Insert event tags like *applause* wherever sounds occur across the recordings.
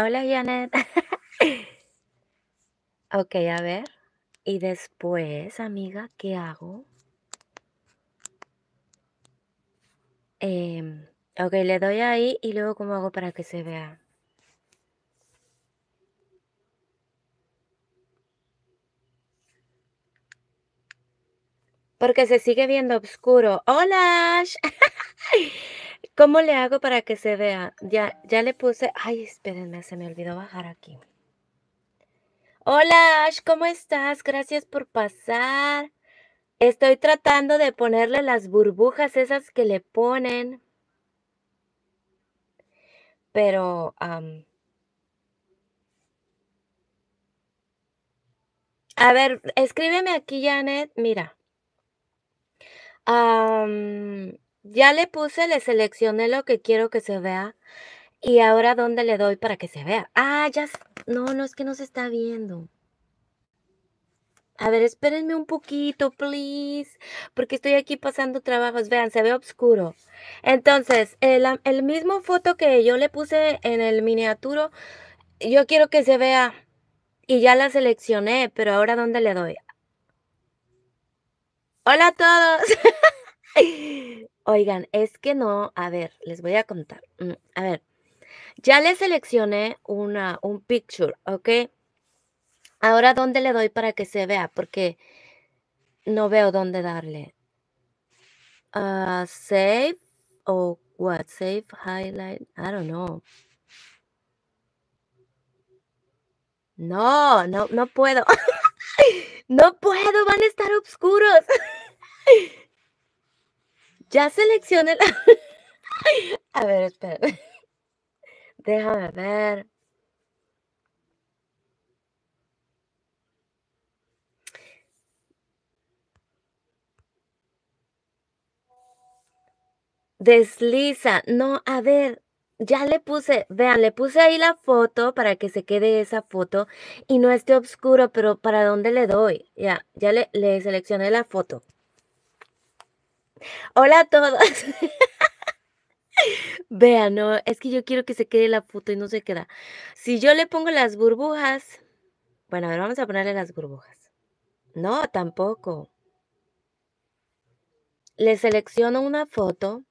Hola, Janet. *laughs* Ok, a ver. Y después, amiga, ¿qué hago? Em, ok, le doy ahí y luego cómo hago para que se vea. Porque se sigue viendo oscuro. ¡Hola! *laughs* ¿Cómo le hago para que se vea? Ya, ya le puse. Ay, espérenme, se me olvidó bajar aquí. Hola, Ash, ¿cómo estás? Gracias por pasar. Estoy tratando de ponerle las burbujas esas que le ponen. Pero, a ver, escríbeme aquí, Janet. Mira. Am, ya le puse, le seleccioné lo que quiero que se vea. Y ahora, ¿dónde le doy para que se vea? Ah, ya. No, no es que no se está viendo. A ver, espérenme un poquito, please. Porque estoy aquí pasando trabajos. Vean, se ve oscuro. Entonces, el mismo foto que yo le puse en el miniaturo, yo quiero que se vea. Y ya la seleccioné, pero ahora ¿dónde le doy? Hola a todos. *laughs* Oigan, es que no, a ver, les voy a contar. Mm, A ver, ya le seleccioné una, un picture, ¿ok? Ahora ¿dónde le doy para que se vea? Porque no veo dónde darle. Ah, save o what? Save, highlight, I don't know. No, no, no puedo. *laughs* No puedo, van a estar oscuros. *laughs* Ya seleccioné la... *laughs* A ver, espera. Déjame ver. Desliza. No, a ver, ya le puse, vean, le puse ahí la foto para que se quede esa foto y no esté oscuro, pero ¿para dónde le doy? Ya, ya le, le seleccioné la foto. Hola a todos. Vean, no, es que yo quiero que se quede la foto y no se queda. Si yo le pongo las burbujas, bueno, a ver, vamos a ponerle las burbujas. No, tampoco. Le selecciono una foto,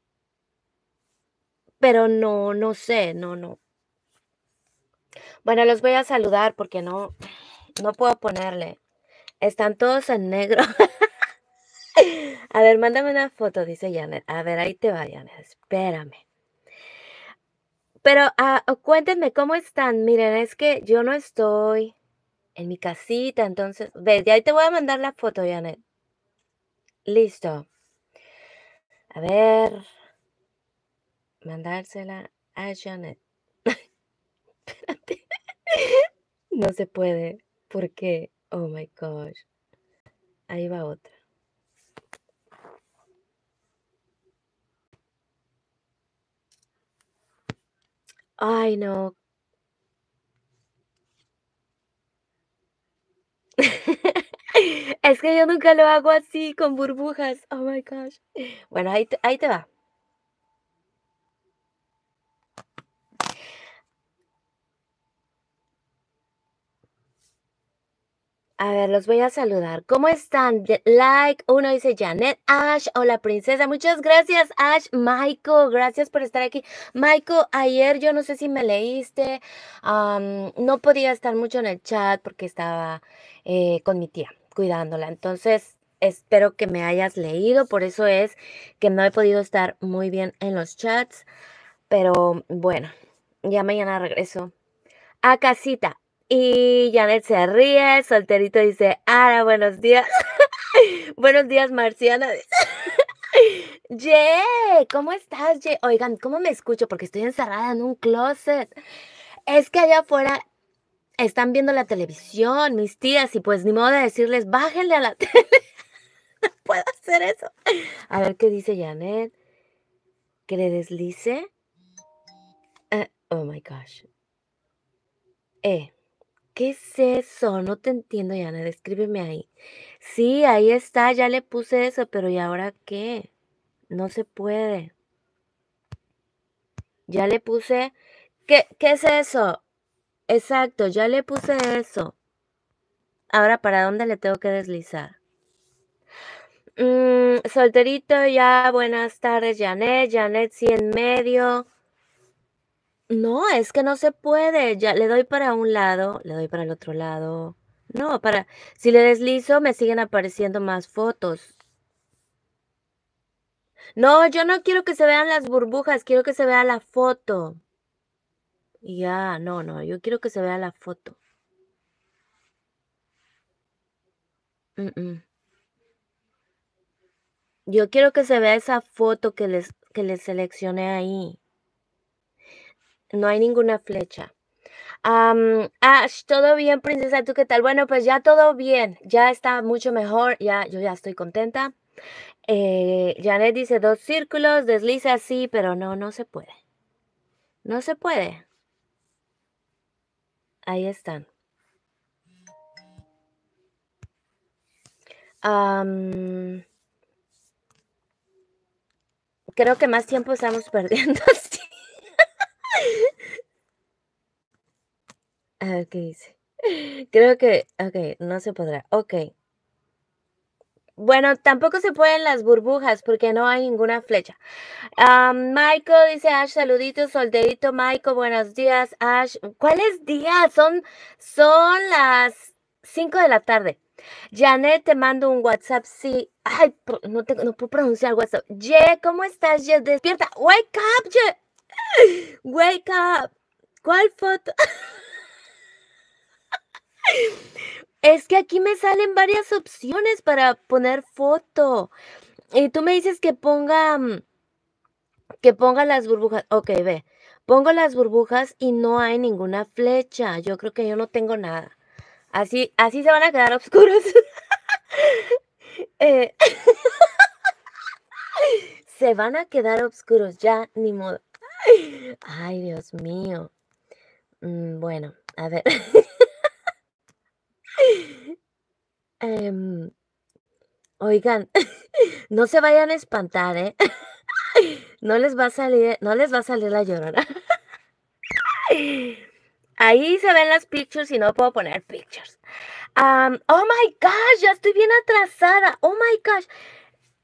pero no, no sé, no, no. Bueno, los voy a saludar porque no, no puedo ponerle. Están todos en negro. *laughs* A ver, mándame una foto, dice Janet. A ver, ahí te va, Janet. Espérame. Pero ah, cuéntenme cómo están. Miren, es que yo no estoy en mi casita, entonces, ves, ahí te voy a mandar la foto, Janet. Listo. A ver, mandársela a Janet. *laughs* Espérate. No se puede. ¿Por qué? Oh my gosh. Ahí va otra. Ay, no. *laughs* Es que yo nunca lo hago así con burbujas. Oh my gosh. Bueno, ahí te, ahí te va. A ver, los voy a saludar. ¿Cómo están? Like, uno dice Janet, Ash, hola princesa. Muchas gracias, Ash. Michael, gracias por estar aquí. Michael, ayer yo no sé si me leíste. no podía estar mucho en el chat porque estaba eh, con mi tía cuidándola. Entonces, espero que me hayas leído. Por eso es que no he podido estar muy bien en los chats. Pero bueno, ya mañana regreso a casita. Y Janet se ríe, solterito dice, Ara, buenos días. *laughs* buenos días, Marciana. *laughs* Ye, ¿cómo estás, Ye? Oigan, ¿cómo me escucho? Porque estoy encerrada en un closet. Es que allá afuera están viendo la televisión, mis tías, y pues ni modo de decirles, bájenle a la *laughs* tele. no puedo hacer eso. A ver qué dice Janet. ¿Que le deslice? Eh, oh my gosh. Eh. ¿Qué es eso? No te entiendo, Yana. Descríbeme ahí. Sí, ahí está, ya le puse eso, pero ¿y ahora qué? No se puede. Ya le puse. ¿Qué, qué es eso? Exacto, ya le puse eso. Ahora, ¿para dónde le tengo que deslizar? Mm, solterito ya, buenas tardes, Janet. Janet, sí en medio. No, es que no se puede. Ya le doy para un lado, le doy para el otro lado. No, para. Si le deslizo, me siguen apareciendo más fotos. No, yo no quiero que se vean las burbujas, quiero que se vea la foto. Ya, no, no, yo quiero que se vea la foto. Yo quiero que se vea esa foto que les, que les seleccioné ahí. No hay ninguna flecha. Ash, ¿todo bien, princesa? ¿Tú qué tal? Bueno, pues ya todo bien. Ya está mucho mejor. Ya, yo ya estoy contenta. Eh, Janet dice dos círculos, desliza así, pero no, no se puede. No se puede. Ahí están. creo que más tiempo estamos *laughs* perdiendo. Ok, dice. Creo que, no se podrá. Ok. Bueno, tampoco se pueden las burbujas porque no hay ninguna flecha. Michael dice Ash, saluditos, solterito. Michael, buenos días, Ash. ¿Cuáles días? Son, son las 5 de la tarde. Janet, te mando un WhatsApp. Sí. Ay, no, te, no puedo pronunciar WhatsApp. Ye, ¿cómo estás? Ye, despierta. Wake up, Ye. Wake up. ¿Cuál foto? Es que aquí me salen varias opciones para poner foto. Y tú me dices que ponga mm, que ponga las burbujas. Ok, ve. Pongo las burbujas y no hay ninguna flecha. Yo creo que yo no tengo nada. Así, así se van a quedar *laughs* oscuros. Eh, *laughs* se van a quedar oscuros, ya, ni modo. Ay, Dios mío. Mm, bueno, a ver. *laughs* Em, oigan, *laughs* no se vayan a espantar, ¿eh? *laughs* No les va a salir, no les va a salir la llorona. Ahí se ven las pictures y no puedo poner pictures. oh my gosh, ya estoy bien atrasada. Oh my gosh.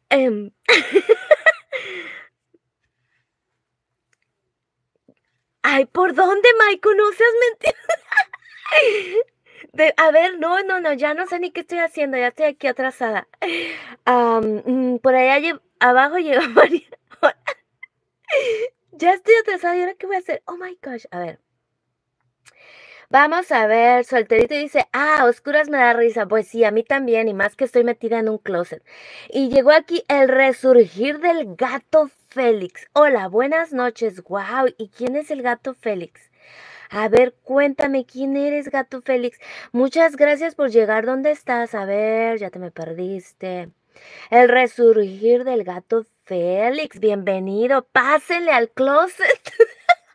Em, ay, ¿por dónde, Michael? No seas mentira *laughs* a ver, no, no, no, ya no sé ni qué estoy haciendo, ya estoy aquí atrasada. Mm, por allá abajo llegó *laughs* María. ya estoy atrasada, ¿y ahora qué voy a hacer? Oh my gosh, a ver. Vamos a ver, solterito dice, ah, oscuras me da risa. Pues sí, a mí también, y más que estoy metida en un closet. Y llegó aquí el resurgir del gato Félix. Hola, buenas noches. Wow, ¿y quién es el gato Félix? A ver, cuéntame quién eres, gato Félix. Muchas gracias por llegar. ¿Dónde estás? A ver, ya te me perdiste. El resurgir del gato Félix. Bienvenido. Pásenle al closet.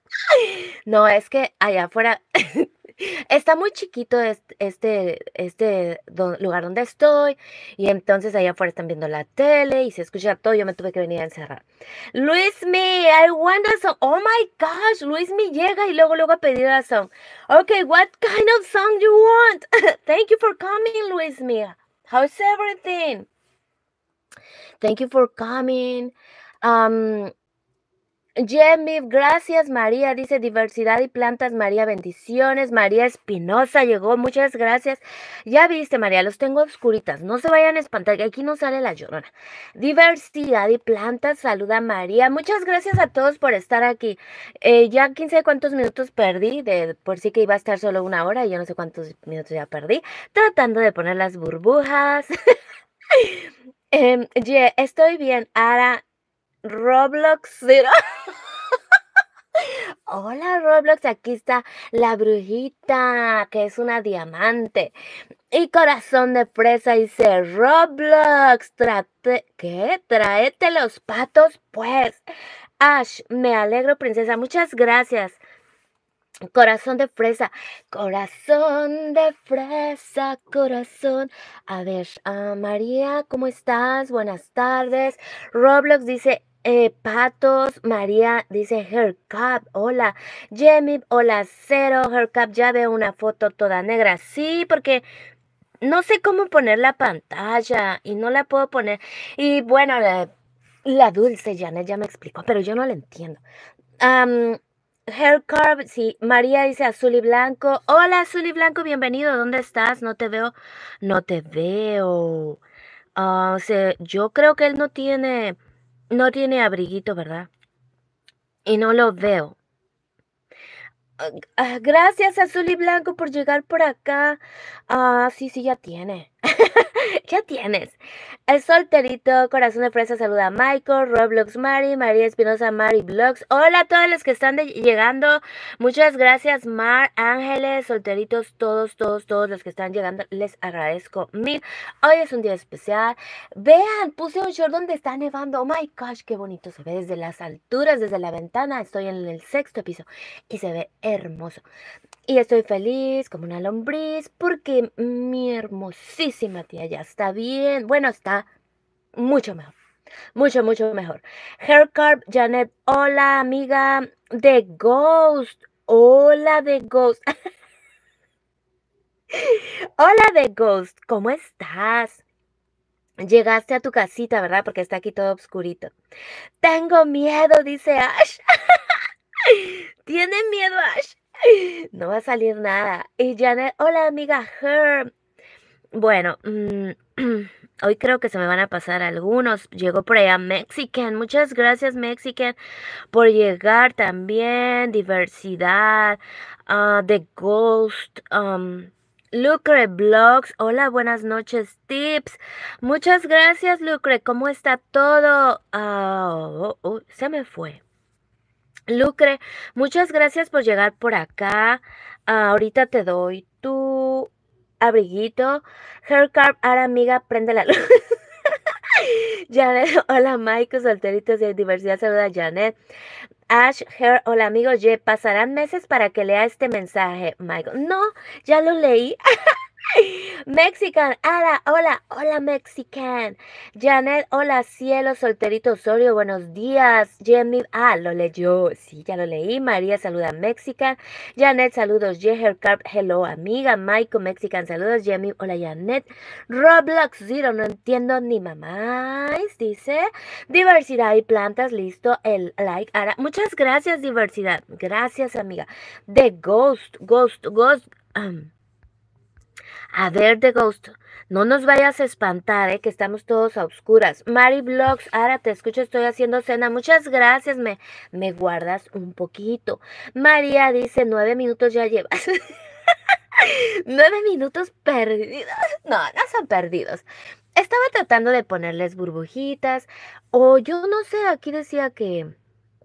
*laughs* no, es que allá afuera *laughs* Está muy chiquito este, este, lugar donde estoy y entonces allá afuera están viendo la tele y se escucha todo, yo me tuve que venir a encerrar. Luis me, I want a song. Oh my gosh, Luis me llega y luego luego a pedir a song. Okay, what kind of song you want? *laughs* Thank you for coming, Luis me. How's everything? Thank you for coming. Um, Jemmy, gracias María, dice diversidad y plantas, María, bendiciones. María Espinosa llegó, muchas gracias. Ya viste, María, los tengo oscuritas, no se vayan a espantar, que aquí no sale la llorona. Diversidad y plantas, saluda María. Muchas gracias a todos por estar aquí. Eh, ya 15 cuántos minutos perdí, de por sí que iba a estar solo una hora, y yo no sé cuántos minutos ya perdí, tratando de poner las burbujas. *laughs* eh, estoy bien. Ahora Roblox *laughs* Hola Roblox, aquí está la brujita, que es una diamante. Y corazón de fresa dice, Roblox, trate, ¿qué? Traete los patos, pues. Ash, me alegro, princesa, muchas gracias. Corazón de fresa, corazón de fresa, corazón. A ver, ah, María, ¿cómo estás? Buenas tardes. Roblox dice, eh, Patos, María dice Haircap, hola. Jamie, hola, cero. Haircap, ya veo una foto toda negra. Sí, porque no sé cómo poner la pantalla y no la puedo poner. Y bueno, la, dulce ya me explicó, pero yo no la entiendo. Um, Hair sí, María dice azul y blanco. Hola, azul y blanco, bienvenido. ¿Dónde estás? No te veo. No te veo. Ah, yo creo que él no tiene, no tiene abriguito, ¿verdad? Y no lo veo. Ah, gracias, azul y blanco, por llegar por acá. Ah, sí, sí, ya tiene. *laughs* ya tienes. El solterito, corazón de fresa, saluda a Michael, Roblox Mari, María Espinosa, Mari Blogs. Hola a todos los que están llegando. Muchas gracias, Mar, Ángeles, solteritos, todos, todos, todos los que están llegando. Les agradezco mil. Hoy es un día especial. Vean, puse un short donde está nevando. Oh my gosh, qué bonito se ve desde las alturas, desde la ventana. Estoy en el sexto piso y se ve hermoso. Y estoy feliz como una lombriz porque mi hermosísima tía ya está bien. Bueno, está mucho mejor. Mucho, mucho mejor. Haircarp, Janet, hola amiga de Ghost. Hola de Ghost. *laughs* hola de Ghost, ¿cómo estás? Llegaste a tu casita, ¿verdad? Porque está aquí todo oscurito. Tengo miedo, dice Ash. *laughs* ¿Tiene miedo Ash? No va a salir nada. Y Janet, hola amiga Herb. Bueno, mm, *clears throat* hoy creo que se me van a pasar algunos. Llegó por allá Mexican. Muchas gracias Mexican por llegar también. Diversidad. Uh, The Ghost. Um, Lucre Blogs, hola, buenas noches, tips. Muchas gracias, Lucre. ¿Cómo está todo? Ah, oh, oh, se me fue. Lucre, muchas gracias por llegar por acá. Ah, ahorita te doy tu abriguito. Haircarp, ahora amiga, prende la luz. *laughs* Janet, hola Michael, solteritos de diversidad, saluda Janet. Ash, Hair, hola amigos, pasarán meses para que lea este mensaje, Michael. No, ya lo leí. *laughs* Mexican, hola, hola, hola Mexican. Janet, hola cielo, solterito Osorio, buenos días. Jamie, ah, lo leyó, sí, ya lo leí. María, saluda Mexican. Janet, saludos. Jeher Carp, hello amiga. Michael, Mexican, saludos. Jamie, hola Janet. Roblox Zero, no entiendo ni mamás, dice. Diversidad y plantas, listo, el like. Ahora, muchas gracias, diversidad. Gracias, amiga. The Ghost, Ghost, Ghost. Um, *clears throat* a ver, The Ghost, no nos vayas a espantar, ¿eh? que estamos todos a oscuras. Mari Vlogs, ahora te escucho, estoy haciendo cena. Muchas gracias, me, me guardas un poquito. María dice, nueve minutos ya llevas. *laughs* nueve minutos perdidos. No, no son perdidos. Estaba tratando de ponerles burbujitas. O yo no sé, aquí decía que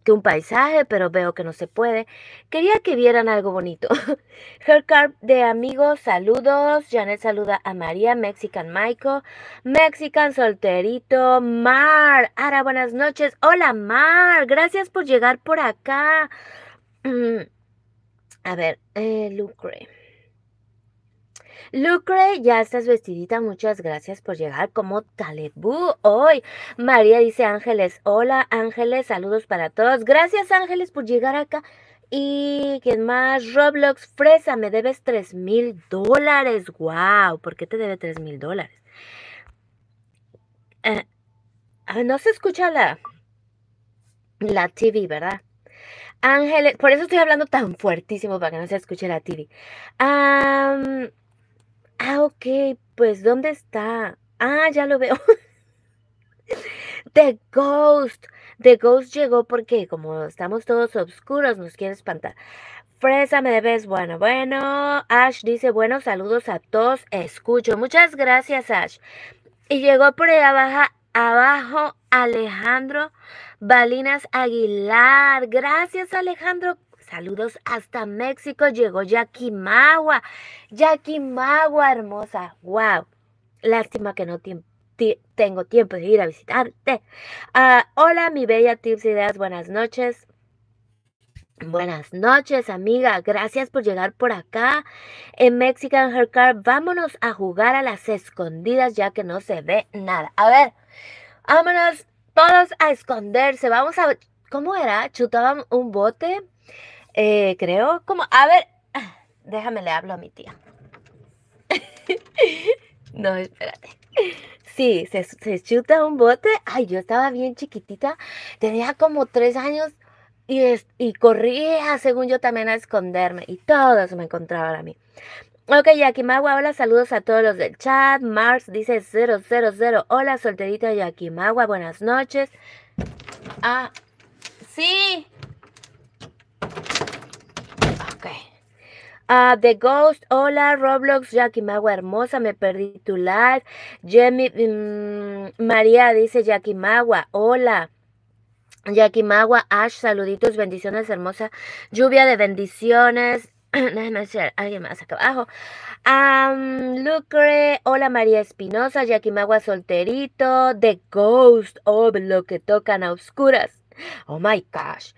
que un paisaje, pero veo que no se puede. Quería que vieran algo bonito. *laughs* Hercarp de amigos, saludos. Janet saluda a María, Mexican Michael, Mexican Solterito, Mar. Ara, buenas noches. Hola, Mar. Gracias por llegar por acá. *clears throat* a ver, eh, Lucre. Lucre, ya estás vestidita. Muchas gracias por llegar como Talebú hoy. María dice Ángeles. Hola Ángeles, saludos para todos. Gracias Ángeles por llegar acá. Y quién más, Roblox Fresa, me debes 3 mil dólares. Wow, ¿por qué te debe 3 mil dólares? Eh, ah, no se escucha la, la TV, ¿verdad? Ángeles, por eso estoy hablando tan fuertísimo para que no se escuche la TV. Ah, ok, pues ¿dónde está? Ah, ya lo veo. *laughs* The Ghost. The Ghost llegó porque como estamos todos oscuros nos quiere espantar. Fresa, me debes. Bueno, bueno. Ash dice, bueno, saludos a todos. Escucho. Muchas gracias, Ash. Y llegó por ahí abajo, abajo Alejandro Balinas Aguilar. Gracias, Alejandro. Saludos hasta México. Llegó Jackie Magua. Jackie Magua, hermosa. Wow. Lástima que no tengo tiempo de ir a visitarte. Ah, hola, mi bella Tips Ideas. Buenas noches. Buenas noches, amiga. Gracias por llegar por acá. En Mexican Hair Car, vámonos a jugar a las escondidas ya que no se ve nada. A ver, vámonos todos a esconderse. Vamos a ¿cómo era? ¿Chutaban un bote? Eh, creo, como, a ver, *sighs* déjame le hablo a mi tía. *laughs* no, espérate. Sí, se, se chuta un bote. Ay, yo estaba bien chiquitita, tenía como tres años y, y corría, según yo, también a esconderme. Y todos me encontraban a mí. Ok, Yakimagua, hola, saludos a todos los del chat. Mars dice 000, hola, solterita Yakimagua, buenas noches. Ah, sí. Ok. Ah, The Ghost, hola, Roblox, Yakimagua hermosa, me perdí tu live. Jamie, mm, María dice Yakimagua, hola. Yakimagua, Ash, saluditos, bendiciones, hermosa. Lluvia de bendiciones. *clears throat* Déjenme hacer alguien más acá abajo. Lucre, hola María Espinosa, Yakimagua solterito, The Ghost, oh, lo que tocan a oscuras. Oh my gosh.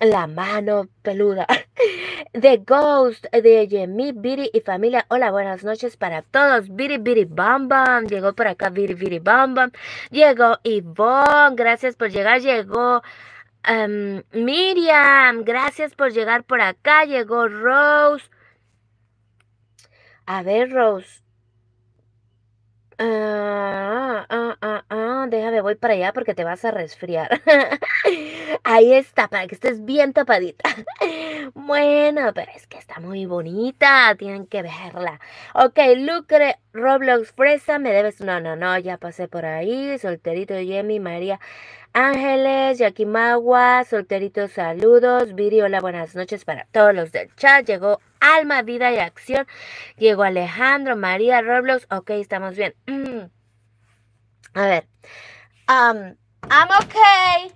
La mano peluda. *laughs* The Ghost de Yemi, Biri y familia. Hola, buenas noches para todos. Biri, Biri, Bam Bam. Llegó por acá Biri, Biri, Bam Bam. Llegó Yvonne. Gracias por llegar. Llegó Miriam, gracias por llegar por acá. Llegó Rose. A ver, Rose. Ah, ah, ah, ah, déjame, voy para allá porque te vas a resfriar. *laughs* Ahí está, para que estés bien tapadita. *laughs* Bueno, pero es que está muy bonita, tienen que verla. Ok, Lucre, Roblox Fresa, me debes. No, no, no, ya pasé por ahí. Solterito, Yemi, María. Ángeles, Yakimagua, solteritos saludos, Viri, hola, buenas noches para todos los del chat. Llegó Alma, Vida y Acción. Llegó Alejandro, María, Roblox. Ok, estamos bien. A ver. I'm okay.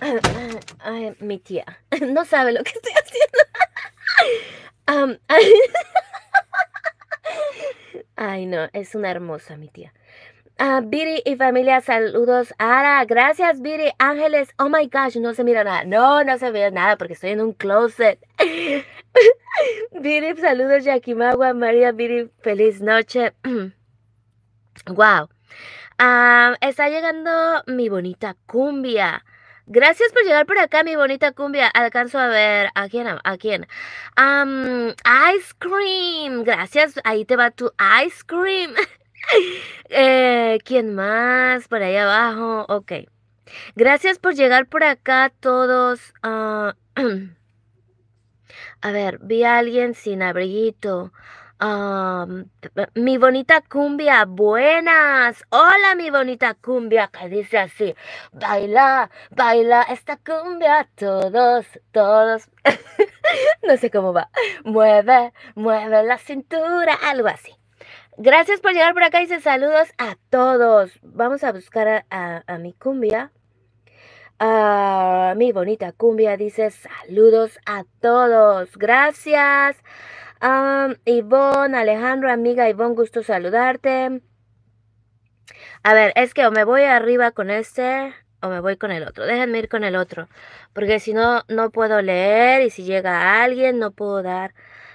*coughs* Ay, mi tía *laughs* no sabe lo que estoy haciendo. *laughs* *laughs* Ay, no, es una hermosa mi tía. Uh, y familia, saludos. Ara, gracias, Viri. Ángeles, oh my gosh, no se mira nada. No, no se ve nada porque estoy en un closet. Viri, saludos, Yakimagua, María, Viri, feliz noche. *clears throat* wow. Ah, está llegando mi bonita cumbia. Gracias por llegar por acá, mi bonita cumbia. Alcanzo a ver a quién, a quién. ice cream. Gracias. Ahí te va tu ice cream. *laughs* Eh, ¿Quién más? Por ahí abajo. Ok. Gracias por llegar por acá todos. Ah, *clears throat* a ver, vi a alguien sin abriguito. mi bonita cumbia, buenas. Hola, mi bonita cumbia, que dice así. Baila, baila esta cumbia, todos, todos. *laughs* no sé cómo va. Mueve, mueve la cintura, algo así. Gracias por llegar por acá. Dice saludos a todos. Vamos a buscar a, mi cumbia. A mi bonita cumbia dice saludos a todos. Gracias. Um, Alejandro, amiga Ivonne, gusto saludarte. A ver, es que o me voy arriba con este o me voy con el otro. Déjenme ir con el otro. Porque si no, no puedo leer. Y si llega alguien, no puedo dar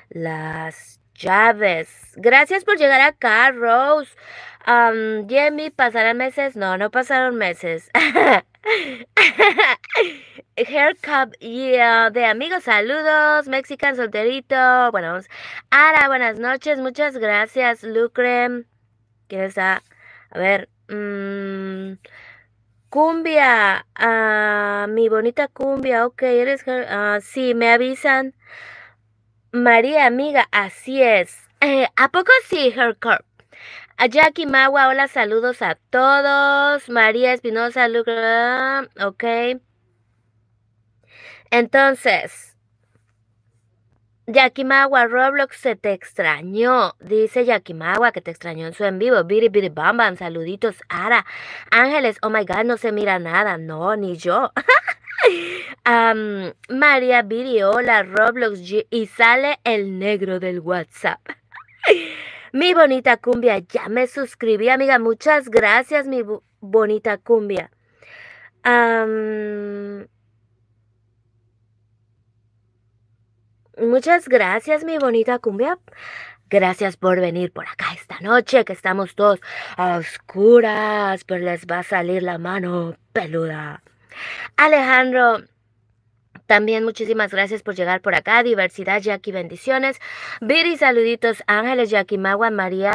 las Chávez. Gracias por llegar acá, Rose. Um, Jamie, ¿pasarán meses? No, no pasaron meses. *laughs* *laughs* Haircut yeah, de amigos, saludos. Mexican solterito. Bueno, vamos. Ara, buenas noches. Muchas gracias, Lucre. ¿Quién está? A ver. Mmm, cumbia. Ah, mi bonita cumbia. Ok, eres. Uh, sí, me avisan. María, amiga, así es. Eh, ¿A poco sí, Hercorp? A Jackie Magua, hola, saludos a todos. María Espinosa, ok. Entonces, Jackie Magua, Roblox se te extrañó. Dice Jackie Magua que te extrañó en su en vivo. Biri Biri Bam Bam, saluditos. Ara, Ángeles, oh my god, no se mira nada. No, ni yo. *laughs* María Viriola, Roblox y sale el negro del WhatsApp. *laughs* mi bonita cumbia, ya me suscribí, amiga. Muchas gracias, mi bonita cumbia. Muchas gracias, mi bonita cumbia. Gracias por venir por acá esta noche, que estamos todos a oscuras, pero les va a salir la mano peluda. Alejandro, también muchísimas gracias por llegar por acá. Diversidad, Jackie, bendiciones. Viri, saluditos. Ángeles, Jackie, Magua, María.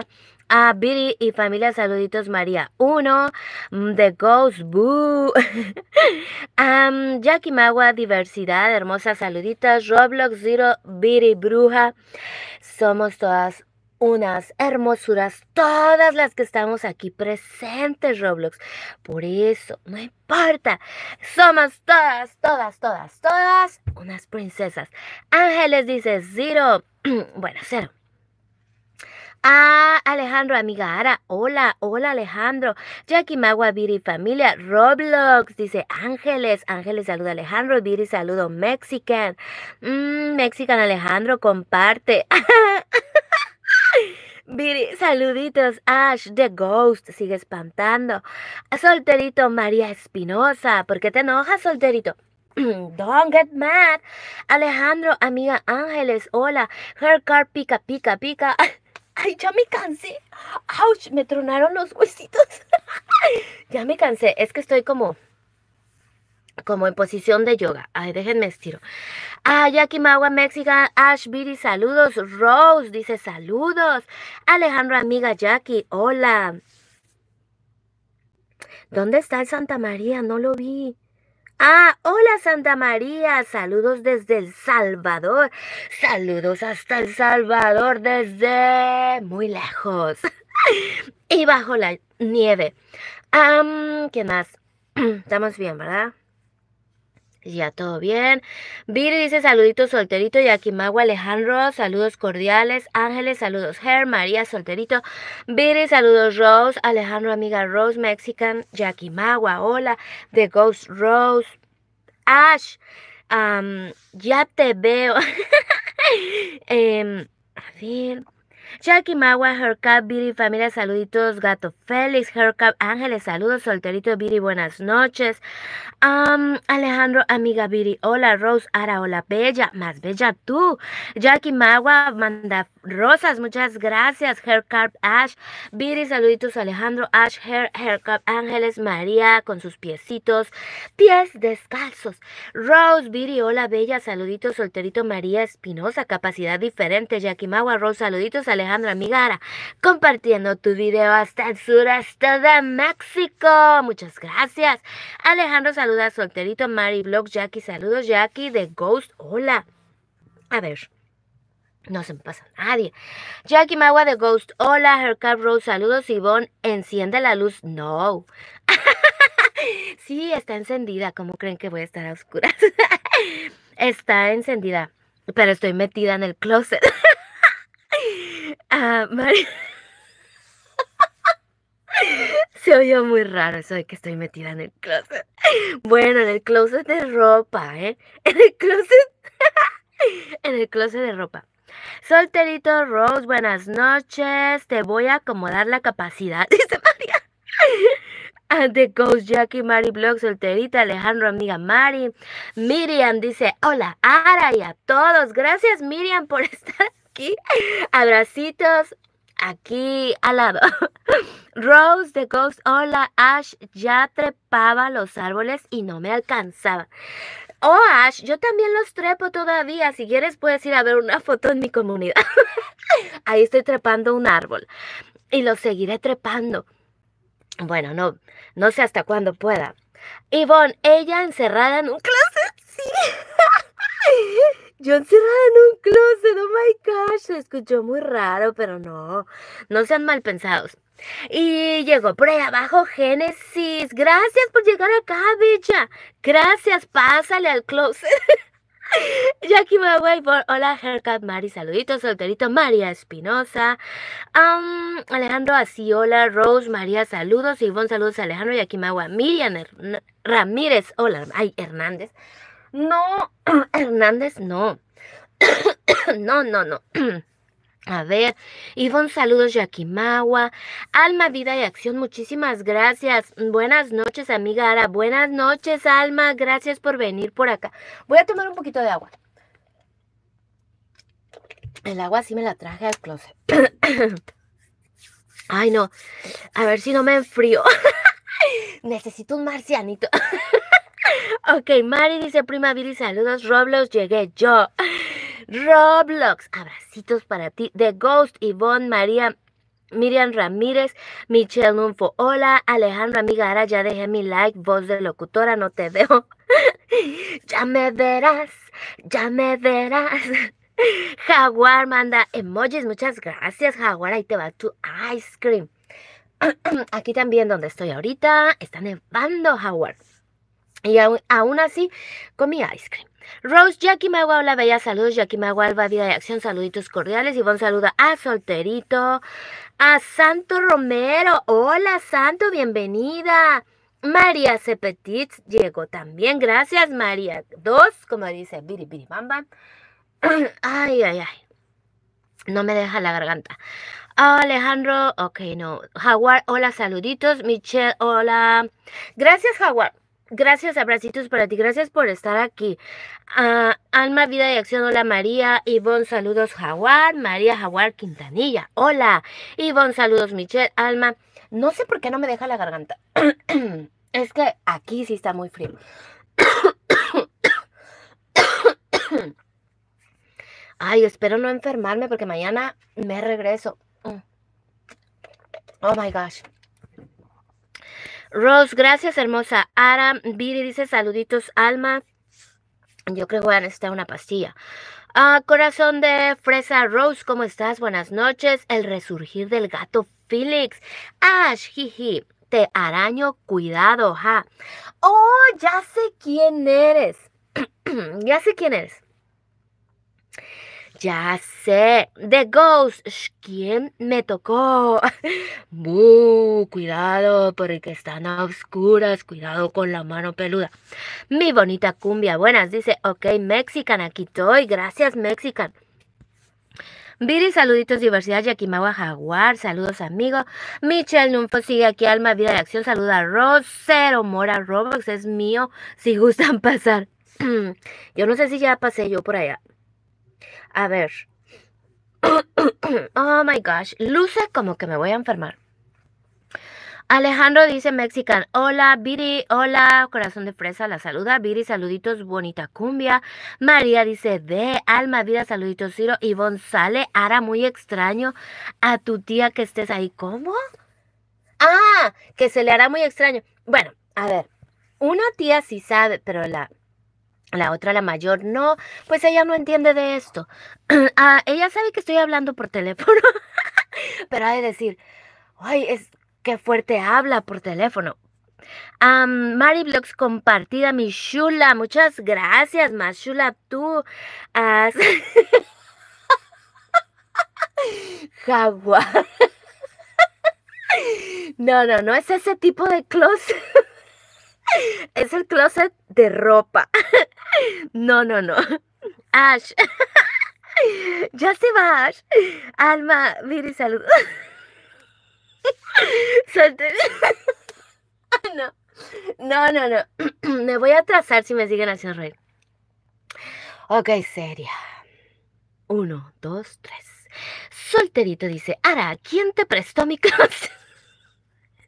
A Viri y familia, saluditos María 1, mm, The Ghost Boo, *laughs* um, Jackie Magua, diversidad, hermosas saluditas, Roblox Zero, Viri Bruja, somos todas unas hermosuras, todas las que estamos aquí presentes, Roblox. Por eso, no importa, somos todas, todas, todas, todas unas princesas. Ángeles dice Zero, *clears throat* bueno, cero. Ah, Alejandro, amiga Ara. Hola, hola Alejandro. Jackie Magua, Viri familia. Roblox, dice Ángeles. Ángeles saluda Alejandro. Viri saludo Mexican. Mmm, Mexican Alejandro, comparte. *laughs* Viri, saluditos. Ash, The Ghost, sigue espantando. Solterito, María Espinosa. ¿Por qué te enojas, solterito? *clears throat* Don't get mad. Alejandro, amiga Ángeles, hola. Haircut, pica, pica, pica. *laughs* Ay, ya me cansé. Ouch, me tronaron los huesitos. *laughs* ya me cansé. Es que estoy como como en posición de yoga. Ay, déjenme estiro. Ah, Jackie Magua, Mexican, Ash Biri, saludos. Rose dice saludos. Alejandro, amiga Jackie, hola. ¿Dónde está el Santa María? No lo vi. Ah, hola Santa María, saludos desde El Salvador, saludos hasta El Salvador desde muy lejos *laughs* y bajo la nieve. ¿Qué más? *clears throat* Estamos bien, ¿verdad? Ya todo bien. Viri dice saluditos solterito. Yakimagua Alejandro, saludos cordiales. Ángeles, saludos. Her, María, solterito. Viri, saludos Rose. Alejandro, amiga Rose, Mexican. Yakimagua, hola. The Ghost Rose. Ash, ya te veo. *laughs* eh, a ver. Jackie Magua, Hercap, Biri, familia, saluditos, Gato Félix, Hercap, Ángeles, saludos, solterito, Biri, buenas noches. Alejandro, amiga Biri, hola, Rose, Ara, hola, bella, más bella tú. Jackie Magua, manda rosas, muchas gracias. Hercap, Ash, Biri, saluditos, Alejandro, Ash, Her, Hercap, Ángeles, María, con sus piecitos, pies descalzos. Rose, Biri, hola, bella, saluditos, solterito, María Espinosa, capacidad diferente. Jackie Magua, Rose, saluditos, Alejandro. Alejandra Migara, compartiendo tu video hasta el sureste de México. Muchas gracias. Alejandro saluda a Solterito, Mari Blog, Jackie, saludos, Jackie, de Ghost, hola. A ver. No se me pasa nadie. Jackie Magua de Ghost. Hola, Hercap Rose. Saludos, Ivonne. Enciende la luz. No. *laughs* sí, está encendida. ¿Cómo creen que voy a estar a oscuras? *laughs* está encendida. Pero estoy metida en el closet. *laughs* *laughs* Ah, María. Se oyó muy raro eso de que estoy metida en el closet. Bueno, en el closet de ropa, ¿eh? En el closet. *laughs* en el closet de ropa. Solterito Rose, buenas noches. Te voy a acomodar la capacidad, *laughs* dice María. The Ghost Jackie, Mari Blog, solterita, Alejandro, amiga Mari. Miriam dice, hola, Ara y a todos. Gracias Miriam por estar aquí. *laughs* Abracitos aquí al lado. *laughs* Rose the Ghost, hola Ash, ya trepaba los árboles y no me alcanzaba. Oh Ash, yo también los trepo todavía. Si quieres puedes ir a ver una foto en mi comunidad. *laughs* Ahí estoy trepando un árbol y lo seguiré trepando. Bueno, no, no sé hasta cuándo pueda. Yvonne, ella encerrada en un closet. Yo encerrada en un closet, oh my gosh, se escuchó muy raro, pero no, no sean mal pensados. Y llegó por ahí abajo Génesis. Gracias por llegar acá, bella. Gracias, pásale al closet. *laughs* Jackie por hola Haircut Mari, saluditos, solterito María Espinosa, Alejandro Asiola, Rose, María, saludos, Ivonne, saludos Alejandro, Jackie Magua, Miriam Ramírez, hola, ay, Hernández, no, *clears throat* Hernández, *clears throat* no. no, no, no. *clears throat* A ver, Ivonne, saludos, Yakimawa. Alma, vida y acción, muchísimas gracias. Buenas noches, amiga Ara. Buenas noches, Alma. Gracias por venir por acá. Voy a tomar un poquito de agua. El agua sí me la traje al closet. Ay, no. A ver si no me enfrío. *laughs* Necesito un marcianito. *laughs* ok, Mari dice, prima Billy, saludos. Roblox, llegué yo. *laughs* Roblox, abracitos para ti. The Ghost, Yvonne, María, Miriam Ramírez, Michelle Nunfo, hola, Alejandra, amiga, ahora ya dejé mi like, voz de locutora, no te veo. *laughs* ya me verás, ya me verás. *laughs* Jaguar manda emojis, muchas gracias, Jaguar, ahí te va tu ice cream. *clears throat* Aquí también donde estoy ahorita, está nevando, Jaguar. Y aún, así, con mi ice cream. Rose, Jackie Magua, hola bella, saludos, Jackie Magua, Alba Vida de Acción, saluditos cordiales, y buen saludo a Solterito, a Santo Romero, hola Santo, bienvenida. María Cepetit llegó también, gracias María. Dos, como dice Biri Biri Bamba. *clears throat* Ay, ay, ay. No me deja la garganta. Alejandro, ok, no. Jaguar, hola, saluditos. Michelle, hola. Gracias, Jaguar. Gracias, abracitos para ti. Gracias por estar aquí. Ah, Alma, Vida y Acción. Hola, María. Ivonne, saludos, Jaguar. María Jaguar Quintanilla. Hola. Ivonne, saludos, Michelle. Alma. No sé por qué no me deja la garganta. *clears throat* es que aquí sí está muy frío. *coughs* Ay, espero no enfermarme porque mañana me regreso. Mm. Oh my gosh. Rose, gracias, hermosa. Ara, Viri dice saluditos, Alma. Yo creo que voy a necesitar una pastilla. Ah, corazón de fresa, Rose, ¿cómo estás? Buenas noches. El resurgir del gato Felix. Ash, jiji. Te araño, cuidado, ja. Oh, ya sé quién eres. *clears throat* ya sé quién eres. Ya sé. The Ghost. ¿Quién me tocó? *laughs* Buh, cuidado, porque están a oscuras. Cuidado con la mano peluda. Mi bonita cumbia. Buenas, dice. Ok, Mexican, aquí estoy. Gracias, Mexican. Viri, saluditos, diversidad, Yakimawa Jaguar, saludos amigo. Michelle Nunfo sigue aquí, Alma, Vida de Acción, saluda Rosero Mora Roblox, es mío, si gustan *laughs* pasar. *clears throat* yo no sé si ya pasé yo por allá. A ver. *coughs* oh my gosh. Luce como que me voy a enfermar. Alejandro dice Mexican. Hola, Viri. Hola, corazón de fresa. La saluda. Viri, saluditos. Bonita cumbia. María dice de alma, vida, saluditos. Ciro. Y sale. Ara, muy extraño a tu tía que estés ahí. ¿Cómo? Ah, que se le hará muy extraño. Bueno, a ver. Una tía sí sabe, pero la la otra, la mayor, no, pues ella no entiende de esto. *clears throat* ah, ella sabe que estoy hablando por teléfono, *laughs* pero ha de decir, ay, es que fuerte habla por teléfono. Um, Blogs compartida, mi chula, muchas gracias, más chula tú. Has... *laughs* Jaguar. *laughs* no, no, no es ese tipo de closet. *laughs* es el closet de ropa. *laughs* No, no, no. Ash. *laughs* Ya se va, Ash. Alma, mire, saludos. No. No, no, no. *clears throat* Me voy a atrasar si me siguen haciendo reír. Ok, seria. Uno, dos, tres. Solterito dice, Ara, ¿quién te prestó mi closet?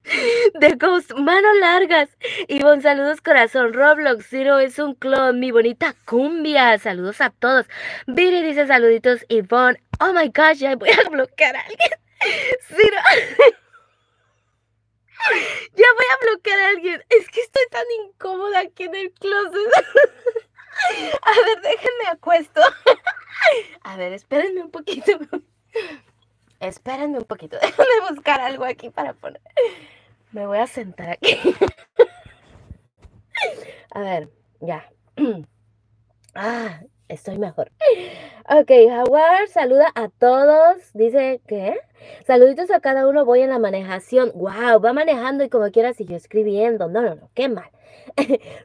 *laughs* The Ghost, manos largas. Ivonne, saludos corazón. Roblox, Ciro es un clon. Mi bonita cumbia. Saludos a todos. Viri dice saluditos. Ivonne, oh my gosh, ya voy a *laughs* bloquear a alguien. Ciro. *laughs* ya voy a bloquear a alguien. Es que estoy tan incómoda aquí en el closet. a ver, déjenme acuesto. a ver, espérenme un poquito. Espérenme un poquito. *laughs* Déjenme buscar algo aquí para poner. Me voy a sentar aquí. *laughs* A ver, ya. *clears throat* Ah, estoy mejor. Ok, Jaguar saluda a todos. Dice que saluditos a cada uno. Voy en la manejación. Wow, va manejando y como quiera sigue escribiendo. No, no, no, qué mal.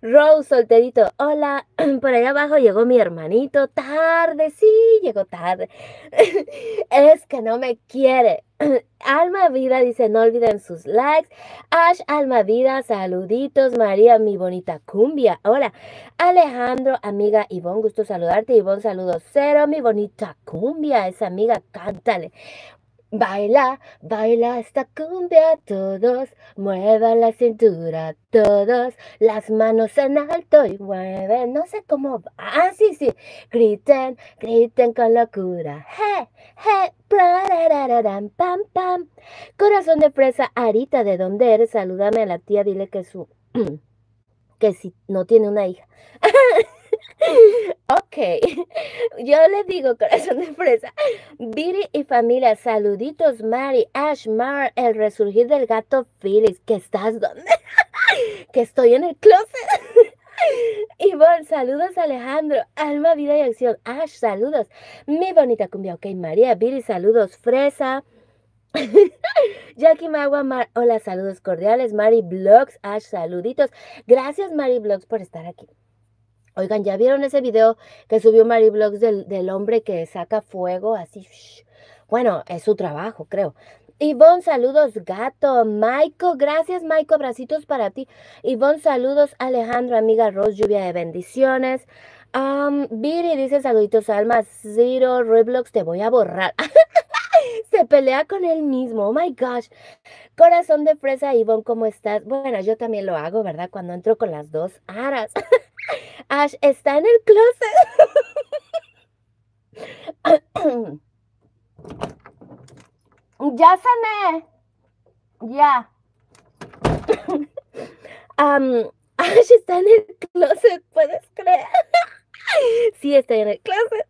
Rose, solterito, hola, *clears throat* por allá abajo llegó mi hermanito, tarde, sí, llegó tarde. *laughs* es que no me quiere. *clears throat* Alma Vida dice, no olviden sus likes. Ash, Alma Vida, saluditos. María, mi bonita cumbia. Hola. Alejandro, amiga Ivonne, gusto saludarte. Ivonne, saludos cero. mi bonita cumbia, esa amiga, cántale. Baila, baila esta cumbia todos, muevan la cintura todos, las manos en alto y mueven, no sé cómo va, ah, sí, sí, griten, griten con locura, he, he, pam, pam, corazón de fresa, Arita, ¿de dónde eres? Salúdame a la tía, dile que su, *clears throat* que si no tiene una hija. *laughs* Ok, *laughs* yo le digo corazón de fresa. Viri y familia, saluditos, Mari, Ash, Mar, el resurgir del gato Phyllis. ¿Que estás donde? *laughs* que estoy en el closet. *laughs* Ivonne, saludos Alejandro, Alma, Vida y Acción, Ash, saludos, mi bonita cumbia, ok, María, Viri, saludos, Fresa, Jackie Magua, Mar, hola, saludos cordiales, Mari Blogs, Ash, saluditos, gracias Mari Blogs por estar aquí. Oigan, ¿ya vieron ese video que subió Mary Vlogs del, hombre que saca fuego así? Bueno, es su trabajo, creo. Ivonne, saludos, gato. Maiko, gracias, Maiko, abracitos para ti. Ivonne, saludos, Alejandro, amiga Rose, lluvia de bendiciones. Um, Viri dice saluditos, Alma. Zero, Roblox, te voy a borrar. *laughs* Se pelea con él mismo, oh my gosh. Corazón de fresa, Ivonne, ¿cómo estás? Bueno, yo también lo hago, ¿verdad? Cuando entro con las dos aras. *laughs* Ash está en el closet. *coughs* ya sané. Ya. *coughs* Ash está en el closet, ¿puedes creer? *laughs* sí, está en el closet.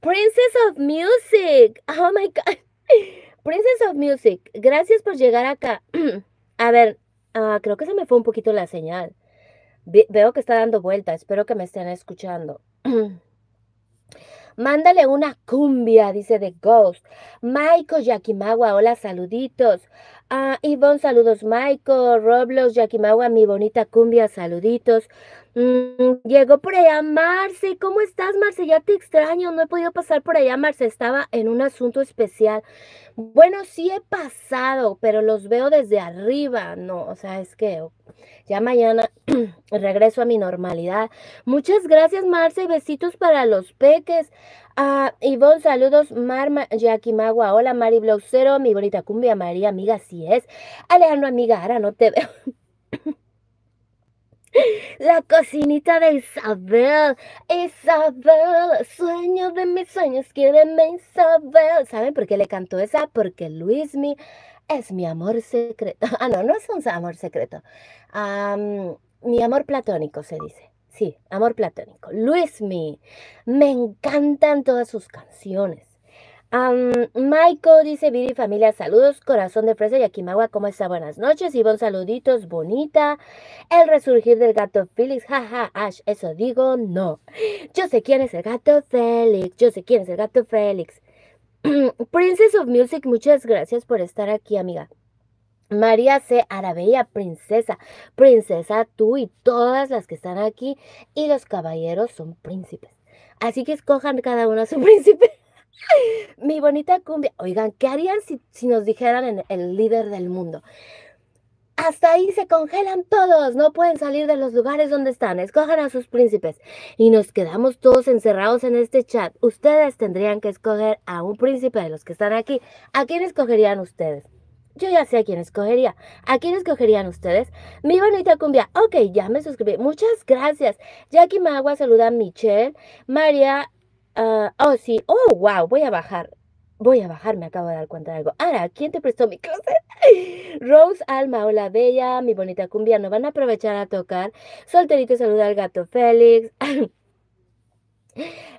Princess of Music. Oh my God. *coughs* Princess of Music, gracias por llegar acá. A ver, ah, creo que se me fue un poquito la señal. Veo que está dando vuelta, espero que me estén escuchando. *clears throat* Mándale una cumbia, dice The Ghost. Maiko Yakimawa, hola, saluditos. Ah, Ivonne, saludos, Maiko. Roblox Yakimawa, mi bonita cumbia, saluditos. Mm, llegó por allá Marce. ¿Cómo estás, Marce? Ya te extraño. No he podido pasar por allá, Marce. Estaba en un asunto especial. Bueno, sí he pasado, pero los veo desde arriba. No, o sea, es que ya mañana *clears throat* regreso a mi normalidad. Muchas gracias, Marce. Besitos para los peques. Ah, Ivonne, saludos. Marma Magua. Hola, Mari Cero. Mi bonita cumbia, María, amiga, así es. Alejandro, amiga, ahora no te veo. *laughs* La cocinita de Isabel, Isabel, sueño de mis sueños, quiéreme Isabel. ¿Saben por qué le cantó esa? Porque Luismi es mi amor secreto. *laughs* Ah, no, no es un amor secreto. mi amor platónico se dice. Sí, amor platónico. Luismi, me encantan todas sus canciones. Um, Maiko dice, Viri familia, saludos, corazón de fresa y Akimagua, ¿cómo está? Buenas noches, y buen saluditos, bonita. El resurgir del gato Félix, jaja, Ash, eso digo, no. Yo sé quién es el gato Félix, yo sé quién es el gato Félix. *clears throat* Princess of Music, muchas gracias por estar aquí, amiga. María C. Arabella, princesa, princesa tú y todas las que están aquí, y los caballeros son príncipes. Así que escojan cada uno a su *laughs* príncipe. Mi bonita cumbia. Oigan, ¿qué harían si, nos dijeran el líder del mundo? Hasta ahí se congelan todos, no pueden salir de los lugares donde están, escojan a sus príncipes y nos quedamos todos encerrados en este chat. Ustedes tendrían que escoger a un príncipe de los que están aquí. ¿A quién escogerían ustedes? Yo ya sé a quién escogería. ¿A quién escogerían ustedes? Mi bonita cumbia. Ok, ya me suscribí. Muchas gracias. Jackie Magua saluda a Michelle. María Ah, oh, sí. Oh, wow. Voy a bajar. Voy a bajar, me acabo de dar cuenta de algo. Ahora, ¿quién te prestó mi closet? *laughs* Rose Alma, hola bella, mi bonita cumbia, ¿no van a aprovechar a tocar? Solterito saluda al gato Félix. *laughs*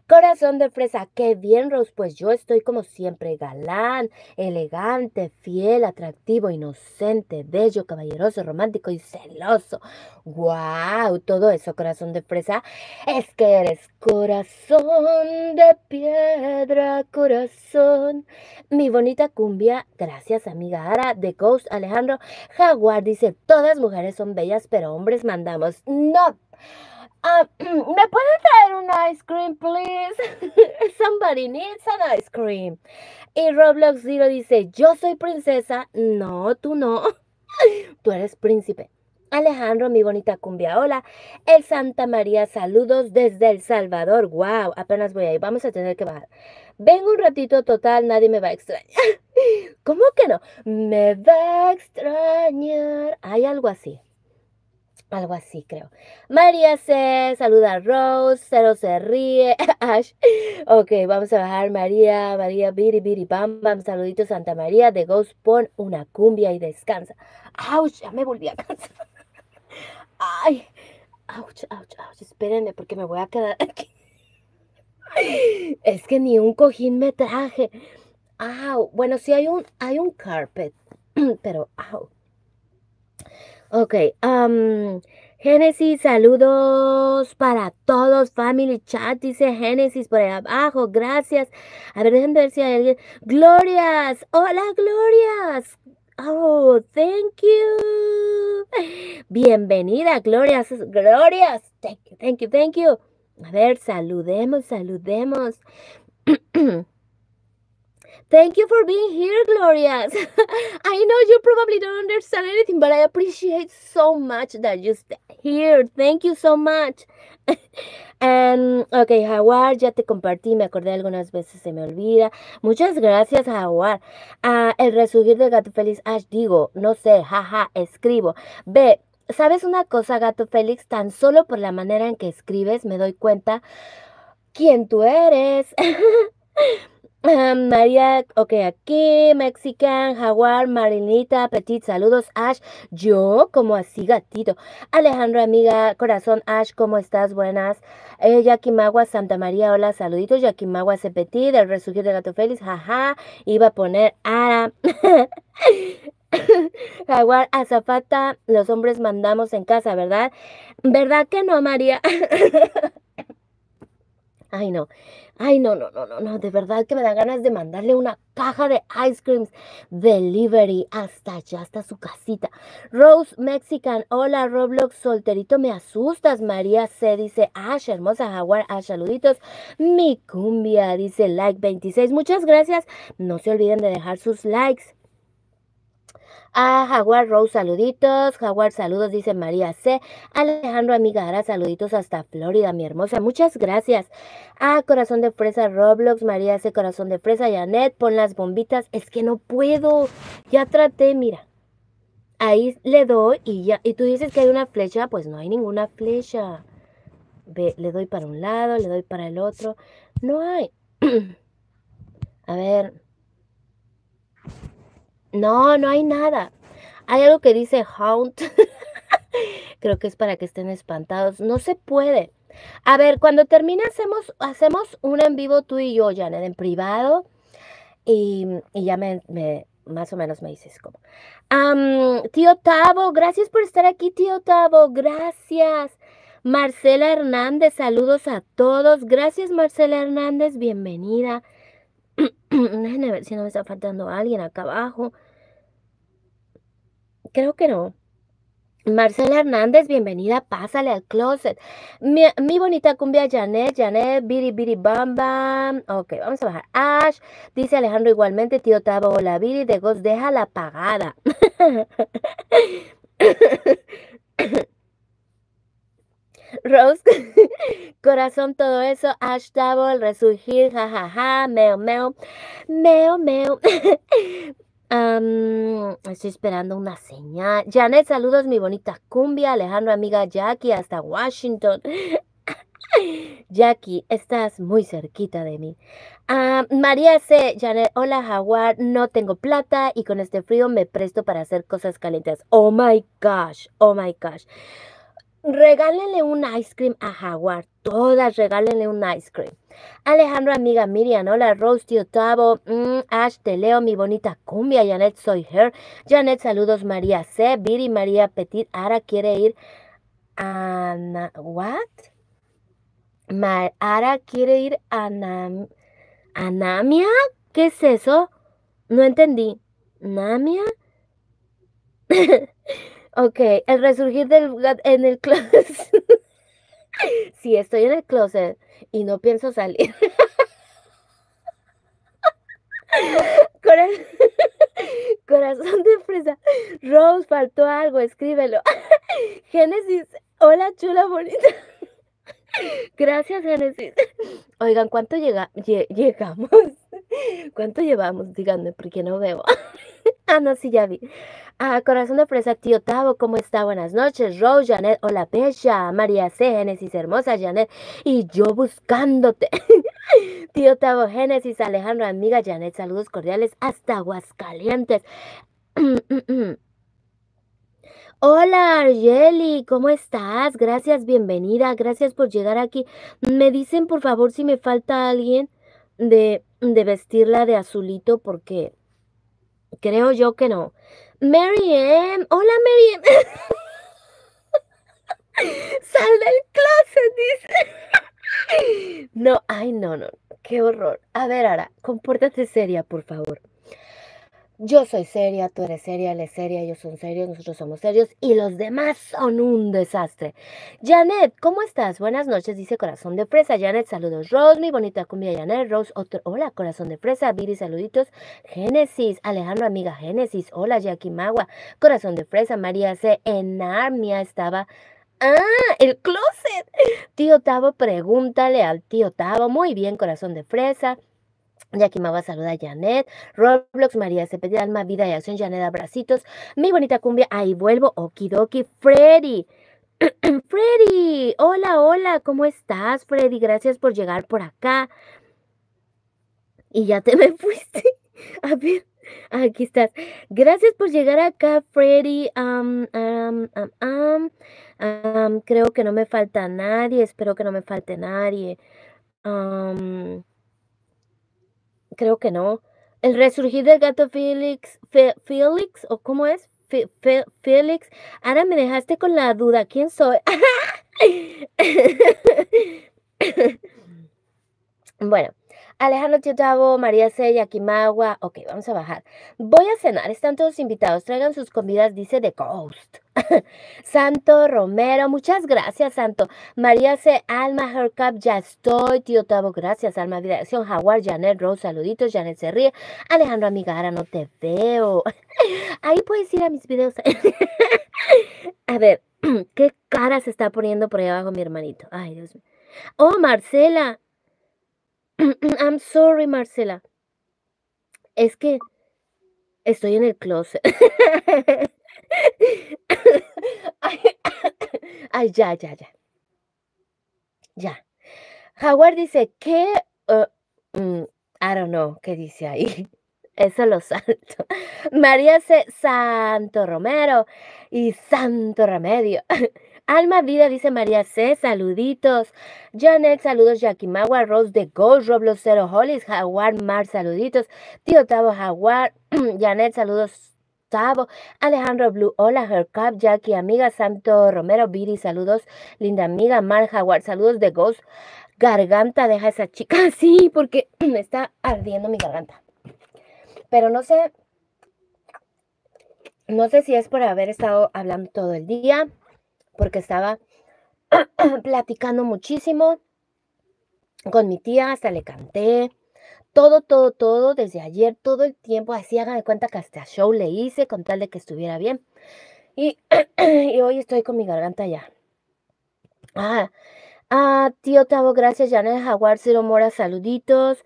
Corazón de fresa, qué bien, Rose. Pues yo estoy como siempre, galán, elegante, fiel, atractivo, inocente, bello, caballeroso, romántico y celoso. ¡Wow! Todo eso, corazón de fresa, es que eres corazón de piedra, corazón. Mi bonita cumbia, gracias, amiga Ara, de Ghost Alejandro Jaguar dice: Todas mujeres son bellas, pero hombres mandamos. No. Ah, *clears throat* ¿Me pueden traer un ice cream, please? *laughs* Somebody needs an ice cream. Y Roblox Zero dice, yo soy princesa. No, tú no. *laughs* Tú eres príncipe. Alejandro, mi bonita cumbia, hola. El Santa María, saludos desde El Salvador. Wow, apenas voy ahí. Vamos a tener que bajar. Vengo un ratito total, nadie me va a extrañar. *laughs* ¿Cómo que no? Me va a extrañar. Hay algo así. Algo así, creo. María C. Saluda a Rose. Cero se ríe. *laughs* Ash. Ok, vamos a bajar. María, María, Biri, Biri, Bam, Bam. Saluditos, Santa María. De Ghost, pon una cumbia y descansa. ¡Auch! Ya me volví a cansar. *laughs* ¡Ay! ¡Auch, ouch, ouch! Espérenme porque me voy a quedar aquí. Es que ni un cojín me traje. ¡Au! Bueno, sí hay un, hay un carpet. *clears throat* Pero, ¡au! Ok, um, Génesis, saludos para todos, family chat, dice Génesis por ahí abajo, gracias. A ver, déjenme ver si hay alguien. Glorias, hola Glorias. Oh, thank you. Bienvenida, Glorias, Glorias. Thank you, thank you, thank you. A ver, saludemos, saludemos. *clears throat* Thank you for being here, Glorias. *laughs* I know you probably don't understand anything, but I appreciate so much that you stay here. Thank you so much. *laughs* And, ok, Jaguar, ya te compartí, me acordé algunas veces, se me olvida. Muchas gracias, Jaguar. Ah, el resurgir de Gato Félix, Ash, digo, no sé, jaja, escribo. Ve, ¿sabes una cosa, Gato Félix? Tan solo por la manera en que escribes me doy cuenta quién tú eres. *laughs* María, ok, aquí, Mexican, Jaguar, Marinita, Petit, saludos, Ash, yo, como así, gatito. Alejandro, amiga, corazón, Ash, ¿cómo estás? Buenas. Eh, Santa María, hola, saluditos. Yakimagua, C. Petit, del resurgir de Gato Félix, jaja, iba a poner Ara. *laughs* Jaguar, azafata, los hombres mandamos en casa, ¿verdad? ¿Verdad que no, María? *laughs* Ay, no. Ay, no, no, no, no, no. De verdad que me da ganas de mandarle una caja de ice creams delivery hasta allá, hasta su casita. Rose Mexican. Hola, Roblox solterito. Me asustas. María C. Dice, Ash, hermosa jaguar. Ash, saluditos. Mi cumbia. Dice like 26. Muchas gracias. No se olviden de dejar sus likes. A Jaguar Rose, saluditos. Jaguar, saludos, dice María C. Alejandro Amigara, saluditos hasta Florida, mi hermosa. Muchas gracias. A Corazón de Fresa Roblox, María C. Corazón de Fresa, Janet, pon las bombitas. Es que no puedo. Ya traté, mira. Ahí le doy y ya. Y tú dices que hay una flecha, pues no hay ninguna flecha. Ve, le doy para un lado, le doy para el otro. No hay. *clears throat* A ver. No, no hay nada. Hay algo que dice haunt. *laughs* Creo que es para que estén espantados. No se puede. A ver, cuando termine hacemos, hacemos un en vivo tú y yo, Janet, en privado. Y, ya me, más o menos me dices cómo. tío Tavo, gracias por estar aquí, tío Tavo. Gracias. Marcela Hernández, saludos a todos. Gracias, Marcela Hernández, bienvenida. *clears throat* Déjenme ver si no me está faltando alguien acá abajo. Creo que no. Marcela Hernández, bienvenida, pásale al closet. Mi, bonita cumbia Janet, Janet, Biri Biri Bam Bam. Ok, vamos a bajar. Ash, dice Alejandro igualmente, tío Tavo, hola Biri de Ghost, déjala apagada. *laughs* *laughs* *laughs* Rose, *laughs* corazón, todo eso, Ash el resurgir, jajaja, ja, ja, meo, meo, meo, meo. *laughs* estoy esperando una señal. Janet, saludos, mi bonita cumbia. Alejandro, amiga Jackie, hasta Washington. Jackie, estás muy cerquita de mí. María C. Janet, hola Jaguar, no tengo plata y con este frío me presto para hacer cosas calientes. Oh my gosh, oh my gosh. Regálenle un ice cream a Jaguar. Todas regálenle un ice cream. Alejandro, amiga Miriam, hola, Rose, tío Tavo, mm, Ash, te leo, mi bonita cumbia, Janet, soy her. Janet, saludos, María C. Viri, María Petit, Ara quiere ir a... ¿What? Ara quiere ir a... ¿Namia? ¿Qué es eso? No entendí. ¿Namia? *laughs* Ok, el resurgir del en el closet. *laughs* sí, estoy en el closet y no pienso salir. *laughs* *laughs* Corazón de fresa. Rose faltó algo, escríbelo. Génesis, hola chula bonita. Gracias, Génesis. *laughs* Oigan, ¿cuánto llega, llegamos? *laughs* ¿Cuánto llevamos? Díganme, porque no veo. *laughs* ah, no, sí, ya vi. Ah, corazón de fresa, tío Tavo, ¿cómo está? Buenas noches. Rose, Janet, hola, Bella, María C, Génesis, hermosa, Janet, y yo buscándote. tío Tavo, Génesis, Alejandro, amiga, Janet, saludos cordiales hasta Aguascalientes. *clears throat* Hola Argeli, ¿cómo estás? Gracias, bienvenida, gracias por llegar aquí. Me dicen por favor si me falta alguien de, de vestirla de azulito porque creo yo que no. Mary M, hola Mary M. *laughs* Sal del closet, dice. *laughs* No, ay, no, no, qué horror. A ver, ahora, compórtate seria, por favor. Yo soy seria, tú eres seria, él es seria, ellos son serios, nosotros somos serios y los demás son un desastre. Janet, ¿cómo estás? Buenas noches, dice Corazón de Fresa. Janet, saludos. Rose, mi bonita cumbia Janet. Rose, otro, hola, Corazón de Fresa. Viri, saluditos. Génesis, Alejandro, amiga Génesis. Hola, Jackie Magua. Corazón de Fresa. María C. En Armia estaba Ah, el closet. Tío Tavo, pregúntale al tío Tavo. Muy bien, corazón de fresa. Jackie Mava saluda a Janet, Roblox, María Cepeda, Alma, Vida y Acción, Janet, abracitos, mi bonita cumbia, ahí vuelvo, okidoki, Freddy. *clears throat* Freddy, hola, hola, ¿cómo estás, Freddy? Gracias por llegar por acá. Y ya te me *laughs* fuiste. A ver, aquí estás. Gracias por llegar acá, Freddy. creo que no me falta nadie. Espero que no me falte nadie. Creo que no. El resurgir del gato Félix, Félix, o cómo es? Félix. Ahora me dejaste con la duda. ¿Quién soy? *laughs* *laughs* bueno, Alejandro Tiotavo, María Sella, Kimagua. Ok, vamos a bajar. Voy a cenar. Están todos invitados. Traigan sus comidas, dice The Ghost. *laughs* Santo Romero, muchas gracias, Santo. María C. Alma Hercap, ya estoy. Tío Tavo, gracias. Alma Dirección, Jaguar, Janet Rose, saluditos. Janet se ríe. Alejandro Amigara, no te veo. *laughs* Ahí puedes ir a mis videos. *laughs* a ver, *clears throat* ¿qué cara se está poniendo por ahí abajo mi hermanito? Ay, Dios mío. Oh, Marcela. *clears throat* I'm sorry, Marcela. Es que estoy en el closet. *laughs* *coughs* ay, ya, ya, ya. Ya. Howard dice que, uh, mm, I don't know, ¿qué dice ahí? *laughs* Eso lo salto. *laughs* María C. Santo Romero y Santo Remedio. Alma Vida, dice María C. Saluditos. Janet, saludos. Yakimawa, Rose de Gold, Roblos Zero Hollis, Jaguar Mar, saluditos. Tío Tavo Jaguar, *clears throat* Janet, saludos. Tavo, Alejandro Blue, hola, Hercap, Jackie, amiga, Santo Romero, Viri, saludos, linda amiga, Mar Jaguar, saludos de Ghost, garganta, deja esa chica, *laughs* sí, porque *clears throat* me está ardiendo mi garganta. Pero no sé, no sé si es por haber estado hablando todo el día, porque estaba *clears throat* platicando muchísimo con mi tía, hasta le canté. Todo, todo, todo, desde ayer, todo el tiempo, así hagan de cuenta que hasta show le hice con tal de que estuviera bien. Y, *clears throat* hoy estoy con mi garganta ya. Ah, ah tío Tavo, gracias. Janet Jaguar, Ciro Mora, saluditos.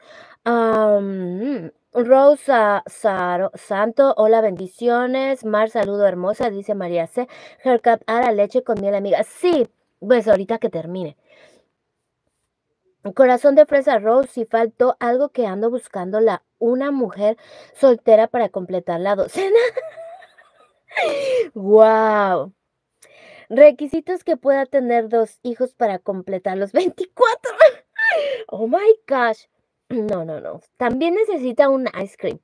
Rosa Santo, hola, bendiciones. Mar, saludo hermosa, dice María C. Haircut a la leche con miel, amiga. Sí, pues ahorita que termine. Corazón de fresa Rose, si faltó algo que ando buscando, la una mujer soltera para completar la docena. *laughs* wow. Requisitos que pueda tener dos hijos para completar los 24. *laughs* oh my gosh. No, no, no. También necesita un ice cream.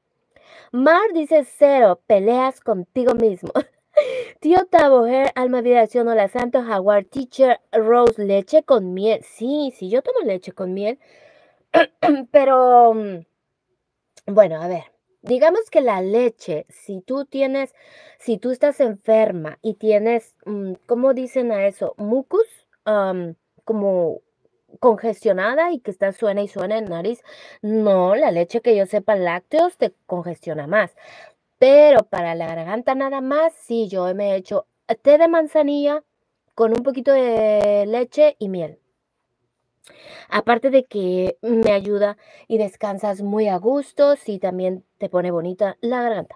Mar dice cero, peleas contigo mismo. *laughs* Tío Taboher, Alma Vida Acción, Hola Santo, Jaguar, Teacher, Rose, leche con miel. Sí, sí, yo tomo leche con miel. *clears throat* Pero, mm, bueno, a ver. Digamos que la leche, si tú tienes, si tú estás enferma y tienes, mm, ¿cómo dicen a eso? Mucus, como congestionada y que está suena y suena en nariz. No, la leche que yo sepa lácteos te congestiona más. Pero para la garganta nada más, sí, yo me he hecho té de manzanilla con un poquito de leche y miel. Aparte de que me ayuda y descansas muy a gusto, sí también te pone bonita la garganta.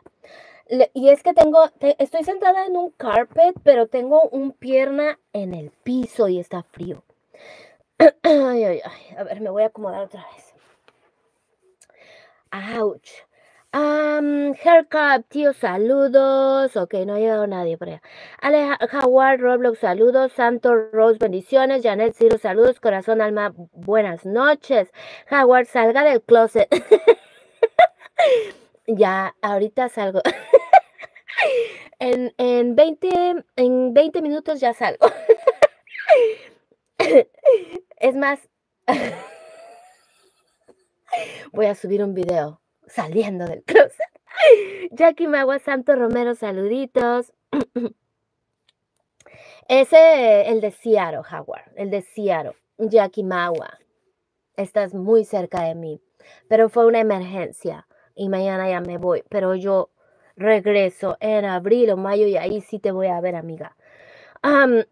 y es que tengo, estoy sentada en un carpet, pero tengo un pierna en el piso y está frío. A ver, me voy a acomodar otra vez. Ouch. Um, haircut, tío, saludos. Ok, no ha llegado nadie por allá. Ale Howard, Roblox, saludos. Santo Rose, bendiciones. Janet Ciro, saludos. Corazón, alma, buenas noches. Howard, salga del closet. *laughs* ya, ahorita salgo. *laughs* en, en, 20, en 20 minutos ya salgo. *laughs* es más, voy a subir un video saliendo del closet. Jackie Magua Santo Romero, saluditos. Ese, el de Seattle, Howard, el de Seattle, Jackie Magua. Estás muy cerca de mí, pero fue una emergencia y mañana ya me voy, pero yo regreso en abril o mayo y ahí sí te voy a ver, amiga.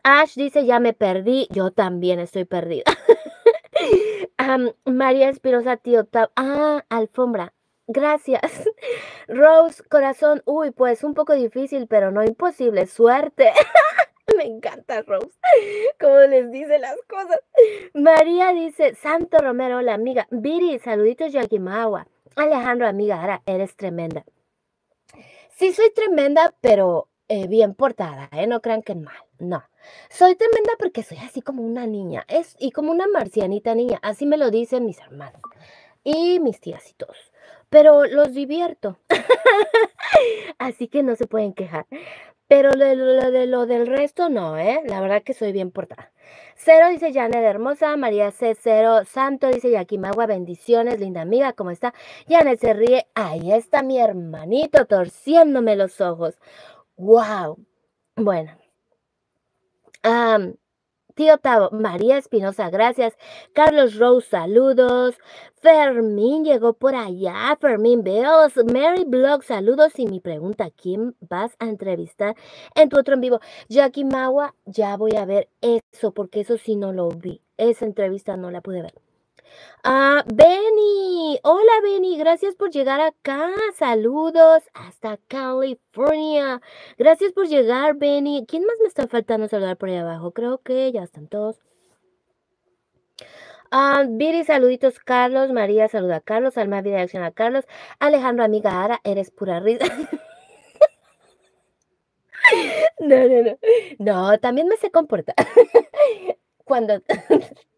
Ash dice, ya me perdí, yo también estoy perdida. *laughs* María Espinosa, tío, ah, alfombra, Gracias. *laughs* Rose, corazón, uy, pues un poco difícil, pero no imposible. Suerte. *laughs* Me encanta Rose, como les dice las cosas. María dice, Santo Romero, la amiga. Viri, saluditos Yakimawa. Alejandro, amiga, ahora eres tremenda. Sí, soy tremenda, pero eh, bien portada, ¿eh? No crean que es mal. No. Soy tremenda porque soy así como una niña. Es, y como una marcianita niña. Así me lo dicen mis hermanos. Y mis tías y todos pero los divierto. *laughs* Así que no se pueden quejar. Pero lo, lo del resto no, ¿eh? La verdad que soy bien portada. Cero dice Janet Hermosa, María C. Cero, Santo dice Yakimagua, bendiciones, linda amiga, ¿cómo está? Janet se ríe, ahí está mi hermanito torciéndome los ojos. ¡Wow! Bueno. Tío Tavo, María Espinosa, gracias. Carlos Rose, saludos. Fermín llegó por allá. Fermín Bells. Mary Blog, saludos. Y mi pregunta, ¿quién vas a entrevistar en tu otro en vivo? Jackie Mawa, ya voy a ver eso, porque eso sí no lo vi. Esa entrevista no la pude ver. Ah, Benny. Hola, Benny. Gracias por llegar acá. Saludos hasta California. Gracias por llegar, Benny. ¿Quién más me está faltando saludar por ahí abajo? Creo que ya están todos. Ah, Viri, saluditos, Carlos. María, saluda a Carlos. Alma, vida, acción a Carlos. Alejandro, amiga Ara, eres pura risa. *laughs* no, no, no. No, también me sé comportar. *laughs* Cuando. *laughs*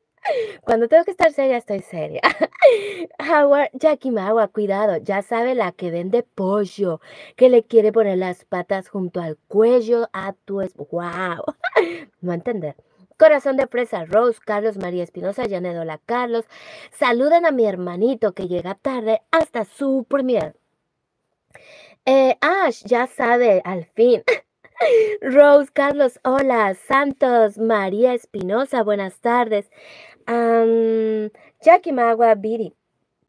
Cuando tengo que estar seria, estoy seria. *laughs* Howard, Jackie Mawa, cuidado, ya sabe la que vende pollo, que le quiere poner las patas junto al cuello a tu es. ¡Wow! *laughs* No entender. Corazón de fresa, Rose, Carlos, María Espinosa, Janedola, Carlos. Saluden a mi hermanito que llega tarde hasta su premier. Eh, Ash, ya sabe, al fin. *laughs* Rose, Carlos, hola. Santos, María Espinosa, buenas tardes. Jackie Magua Biri.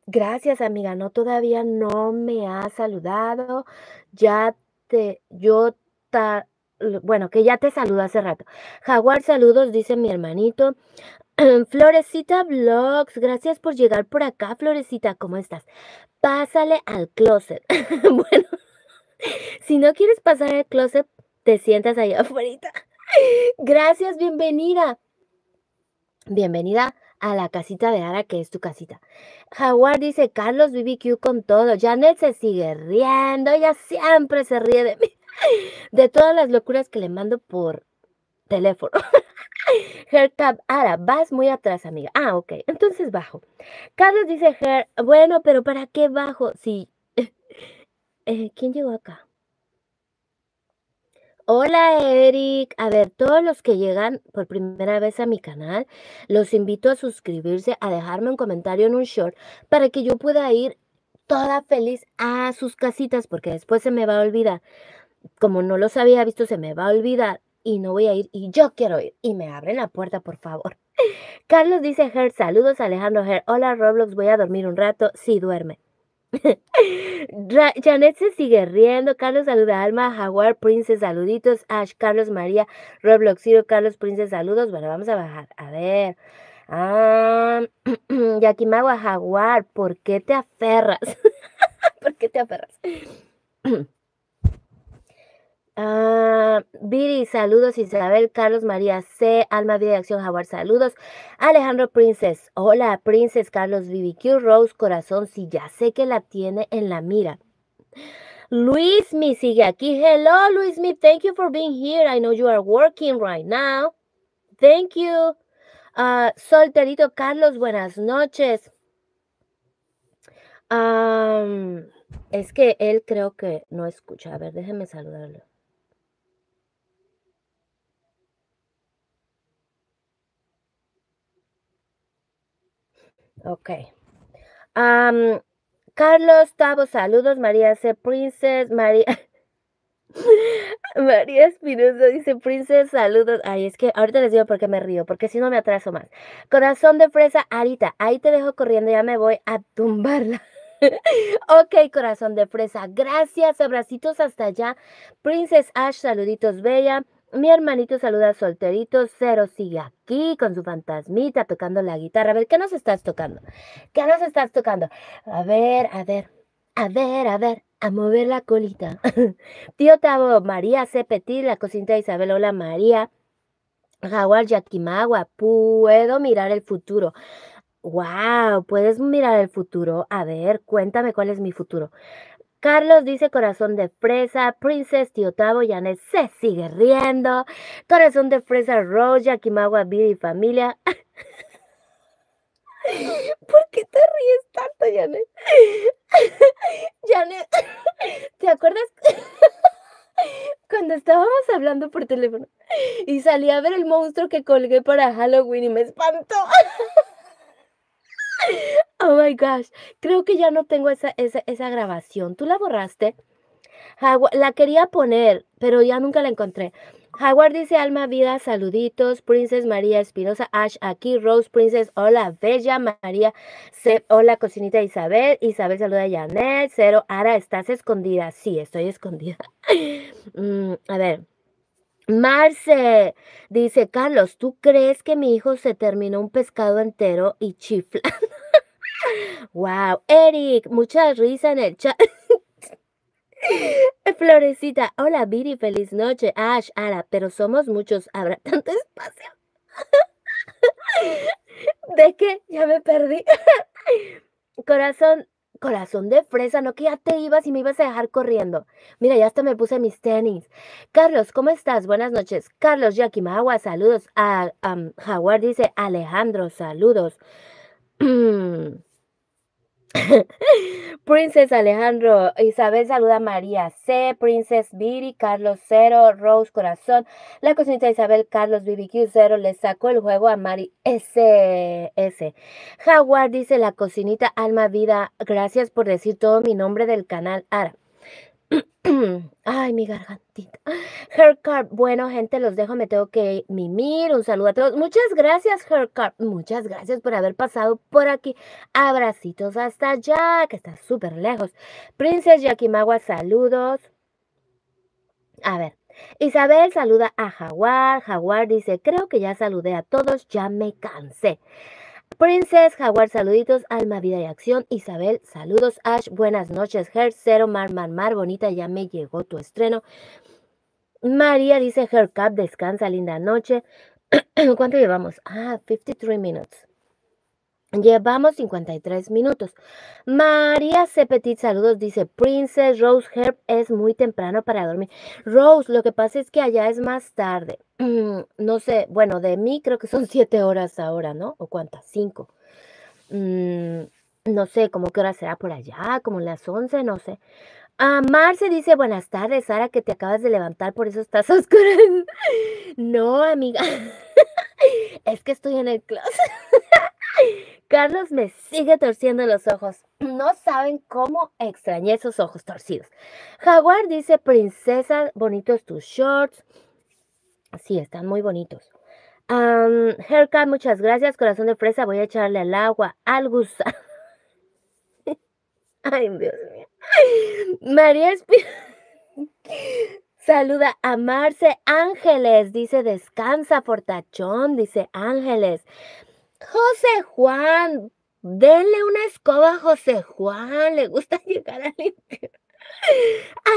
Gracias, amiga. No, todavía no me ha saludado. Ya te, yo, ta, bueno, que ya te saludo hace rato. Jaguar, saludos, dice mi hermanito. *clears throat* Florecita Vlogs, gracias por llegar por acá, Florecita, ¿cómo estás? Pásale al closet. *laughs* bueno, *laughs* si no quieres pasar al closet, te sientas ahí *laughs* afuera. Gracias, bienvenida. Bienvenida a la casita de Ara, que es tu casita. Jaguar dice, Carlos BBQ con todo. Janet se sigue riendo, ella siempre se ríe de mí. *laughs* De todas las locuras que le mando por teléfono. *laughs* Haircap, Ara, vas muy atrás, amiga. Ah, ok, entonces bajo. Carlos dice, bueno, pero ¿para qué bajo? Sí. *laughs* Eh, ¿Quién llegó acá? Hola Eric, a ver, todos los que llegan por primera vez a mi canal, los invito a suscribirse, a dejarme un comentario en un short para que yo pueda ir toda feliz a sus casitas porque después se me va a olvidar. Como no los había visto, se me va a olvidar y no voy a ir y yo quiero ir. Y me abren la puerta, por favor. *laughs* Carlos dice, Her, saludos Alejandro Her. Hola Roblox, voy a dormir un rato. Sí, duerme. *laughs* Janet se sigue riendo. Carlos saluda Alma. Jaguar Princess, saluditos. Ash, Carlos María, Roblox Zero, Carlos Princess, saludos. Bueno, vamos a bajar. A ver. Ah, *clears throat* Yakimawa Jaguar, ¿por qué te aferras? *laughs* ¿Por qué te aferras? *clears throat* Ah, Viri, saludos. Isabel, Carlos, María C, Alma Vida de Acción, Jaguar, saludos. Alejandro Princess, hola, Princess, Carlos, BBQ, Rose, Corazón, si ya sé que la tiene en la mira. Luis me sigue aquí. Hello, Luis me, thank you for being here. I know you are working right now. Thank you. Uh, solterito Carlos, buenas noches. es que él creo que no escucha. A ver, déjeme saludarlo. Ok. Carlos Tavo, saludos. María C. Princess. María. *laughs* María Espinosa dice, Princess, saludos. Ay, es que ahorita les digo por qué me río, porque si no me atraso más. Corazón de fresa, Arita, ahí te dejo corriendo, ya me voy a tumbarla. *laughs* ok, corazón de fresa, gracias, abracitos hasta allá. Princess Ash, saluditos, bella. Mi hermanito saluda solterito, Cero sigue aquí con su fantasmita tocando la guitarra. A ver, ¿qué nos estás tocando? ¿Qué nos estás tocando? A ver, a ver, a ver, a ver, a mover la colita. *laughs* Tío Tavo, María C. la cocinita Isabel, hola María. Jaguar Yakimagua, puedo mirar el futuro. Wow, puedes mirar el futuro. A ver, cuéntame cuál es mi futuro. Carlos dice corazón de fresa, Princess Tiotavo Janet se sigue riendo, corazón de fresa Rose, Yakimagua, Vida y familia. *laughs* ¿Por qué te ríes tanto, Janet? Janet, *laughs* *laughs* ¿te acuerdas cuando estábamos hablando por teléfono y salí a ver el monstruo que colgué para Halloween y me espantó? Oh my gosh, creo que ya no tengo esa, esa, grabación. ¿Tú la borraste? la quería poner, pero ya nunca la encontré. Jaguar dice Alma Vida, saluditos. Princess María Espinosa, Ash aquí, Rose Princess, hola, Bella María, hola, cocinita Isabel. Isabel saluda a Janet, Cero, Ara, ¿estás escondida? Sí, estoy escondida. *laughs* Mm, a ver. Marce dice, Carlos, ¿tú crees que mi hijo se terminó un pescado entero y chifla? *laughs* wow, Eric, mucha risa en el chat. *laughs* Florecita, hola Viri, feliz noche. Ash, Ara, pero somos muchos, habrá tanto espacio. *laughs* ¿De qué? Ya me perdí. Corazón, corazón de fresa, no que ya te ibas y me ibas a dejar corriendo. Mira, ya hasta me puse mis tenis. Carlos, ¿cómo estás? Buenas noches. Carlos Yakimagua, saludos. A, Jaguar dice Alejandro, saludos. *clears throat* *laughs* Princess Alejandro, Isabel saluda a María C, Princess Viri, Carlos Cero, Rose Corazón, la cocinita Isabel, Carlos BBQ Cero, le sacó el juego a Mari SS. Jaguar dice la cocinita Alma Vida, gracias por decir todo mi nombre del canal Ara. Ay, mi gargantita. Hercart, bueno, gente, los dejo, me tengo que mimir. Un saludo a todos. Muchas gracias, Hercart. Muchas gracias por haber pasado por aquí. Abracitos hasta allá, que está súper lejos. Princess Yakimagua, saludos. A ver, Isabel saluda a Jaguar. Jaguar dice, creo que ya saludé a todos, ya me cansé. Princess, Jaguar, saluditos, Alma, Vida y Acción, Isabel, saludos, Ash, buenas noches, Her, Cero, Mar, Mar, Mar, bonita, ya me llegó tu estreno. María dice, Her Cup, descansa, linda noche. *clears throat* ¿Cuánto llevamos? Ah, 53 minutes. Llevamos 53 minutos. María C. Saludos, dice Princess Rose Herb, es muy temprano para dormir. Rose, lo que pasa es que allá es más tarde. *clears throat* No sé, bueno, de mí creo que son siete horas ahora, ¿no? ¿O cuántas? Cinco. Mm, no sé, ¿cómo qué hora será por allá? Como las 11, no sé. Ah, Marce dice, buenas tardes, Sara, que te acabas de levantar, por eso estás *laughs* oscura. no, amiga. *laughs* es que estoy en el closet. Carlos me sigue torciendo los ojos. No saben cómo extrañé esos ojos torcidos. Jaguar dice, princesa, bonitos tus shorts. Sí, están muy bonitos. Um, muchas gracias. Corazón de fresa, voy a echarle al agua al gusano. *laughs* Ay, Dios mío. María Espinosa. *laughs* Saluda a Marce Ángeles, dice descansa fortachón, dice Ángeles. José Juan, denle una escoba a José Juan, le gusta *laughs* llegar a limpiar.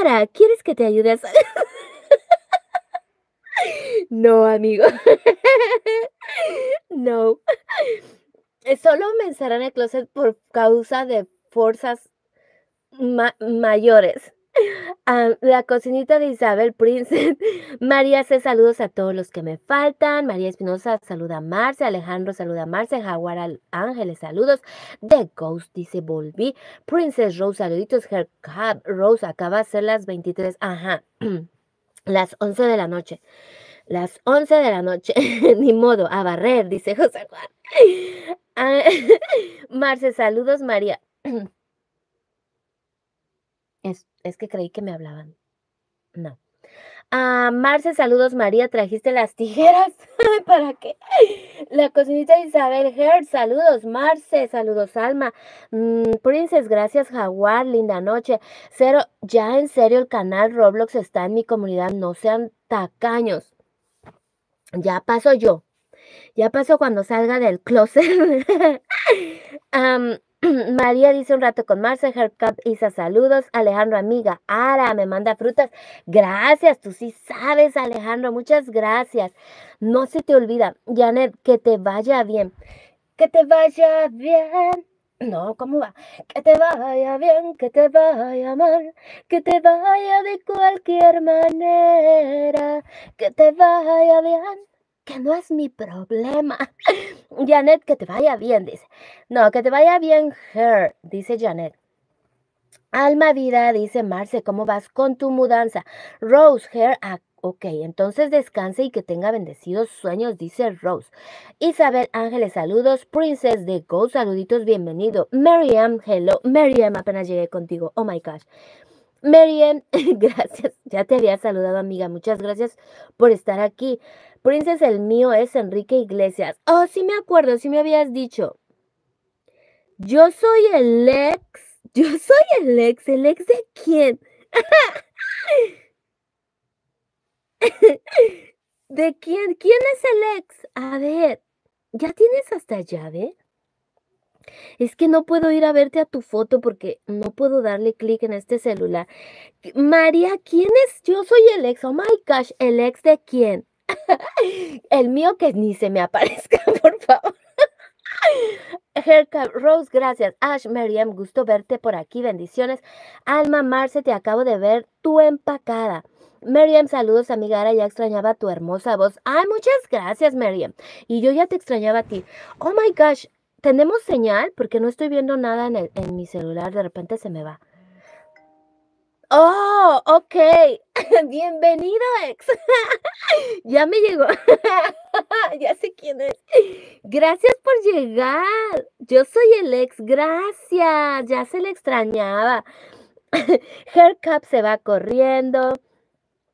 Ara, ¿quieres que te ayude a salir? *laughs* No, amigo. *laughs* No. Solo me en el closet por causa de fuerzas mayores. Ah, la cocinita de Isabel Prince. *laughs* María hace saludos a todos los que me faltan. María Espinosa saluda a Marce. Alejandro saluda a Marce. Jaguar Ángeles saludos. The Ghost dice volví. Princess Rose saluditos. Her Cab Rose acaba de ser las 23. Ajá. *clears throat* Las 11 de la noche. Las 11 de la noche. *laughs* Ni modo, a barrer, dice José Juan. *laughs* Ah, Marce, saludos, María. *clears throat* Es, que creí que me hablaban. No. Ah, Marce, saludos María, trajiste las *laughs* tijeras. ¿Para qué? La cocinita Isabel Her, saludos Marce, saludos Alma. Mm, Princess, gracias Jaguar, linda noche. Cero, ya en serio el canal Roblox está en mi comunidad, no sean tacaños. Ya paso yo. Ya paso cuando salga del closet. *laughs* *clears throat* María dice un rato con Marce, Hercup Isa, saludos. Alejandro, amiga, Ara, me manda frutas. Gracias, tú sí sabes, Alejandro, muchas gracias. No se te olvida, Janet, que te vaya bien. Que te vaya bien. No, ¿cómo va? Que te vaya bien, que te vaya mal, que te vaya de cualquier manera, que te vaya bien que no es mi problema. *laughs* Janet, que te vaya bien, dice. No, que te vaya bien, her, dice Janet. Alma vida, dice Marce, ¿cómo vas con tu mudanza? Rose, her, ah, ok, entonces descanse y que tenga bendecidos sueños, dice Rose. Isabel Ángeles, saludos. Princess de Go, saluditos, bienvenido. Miriam, hello. Miriam, apenas llegué contigo. Oh my gosh. Miriam, *laughs* gracias. Ya te había saludado, amiga. Muchas gracias por estar aquí. Princess, el mío es Enrique Iglesias. Oh, sí me acuerdo, sí me habías dicho. Yo soy el ex. *laughs* Yo soy el ex. ¿El ex de quién? *laughs* ¿De quién? ¿Quién es el ex? A ver, ¿ya tienes hasta llave? Es que no puedo ir a verte a tu foto porque no puedo darle clic en este celular. María, ¿quién es? Yo soy el ex. Oh my gosh, ¿el ex de quién? *laughs* el mío que ni se me aparezca, *laughs* por favor. Haircut Rose, gracias. Ash, Miriam, gusto verte por aquí. Bendiciones. Alma Marce, te acabo de ver tu empacada. Miriam, saludos, amiga. Ahora ya extrañaba tu hermosa voz. Ay, muchas gracias, Miriam. Y yo ya te extrañaba a ti. Oh my gosh, ¿tenemos señal? Porque no estoy viendo nada en, en mi celular. De repente se me va. Oh, ok. *laughs* Bienvenido, ex. *laughs* ya me llegó. *laughs* ya sé quién es. Gracias por llegar. Yo soy el ex. Gracias. Ya se le extrañaba. Haircup se va corriendo.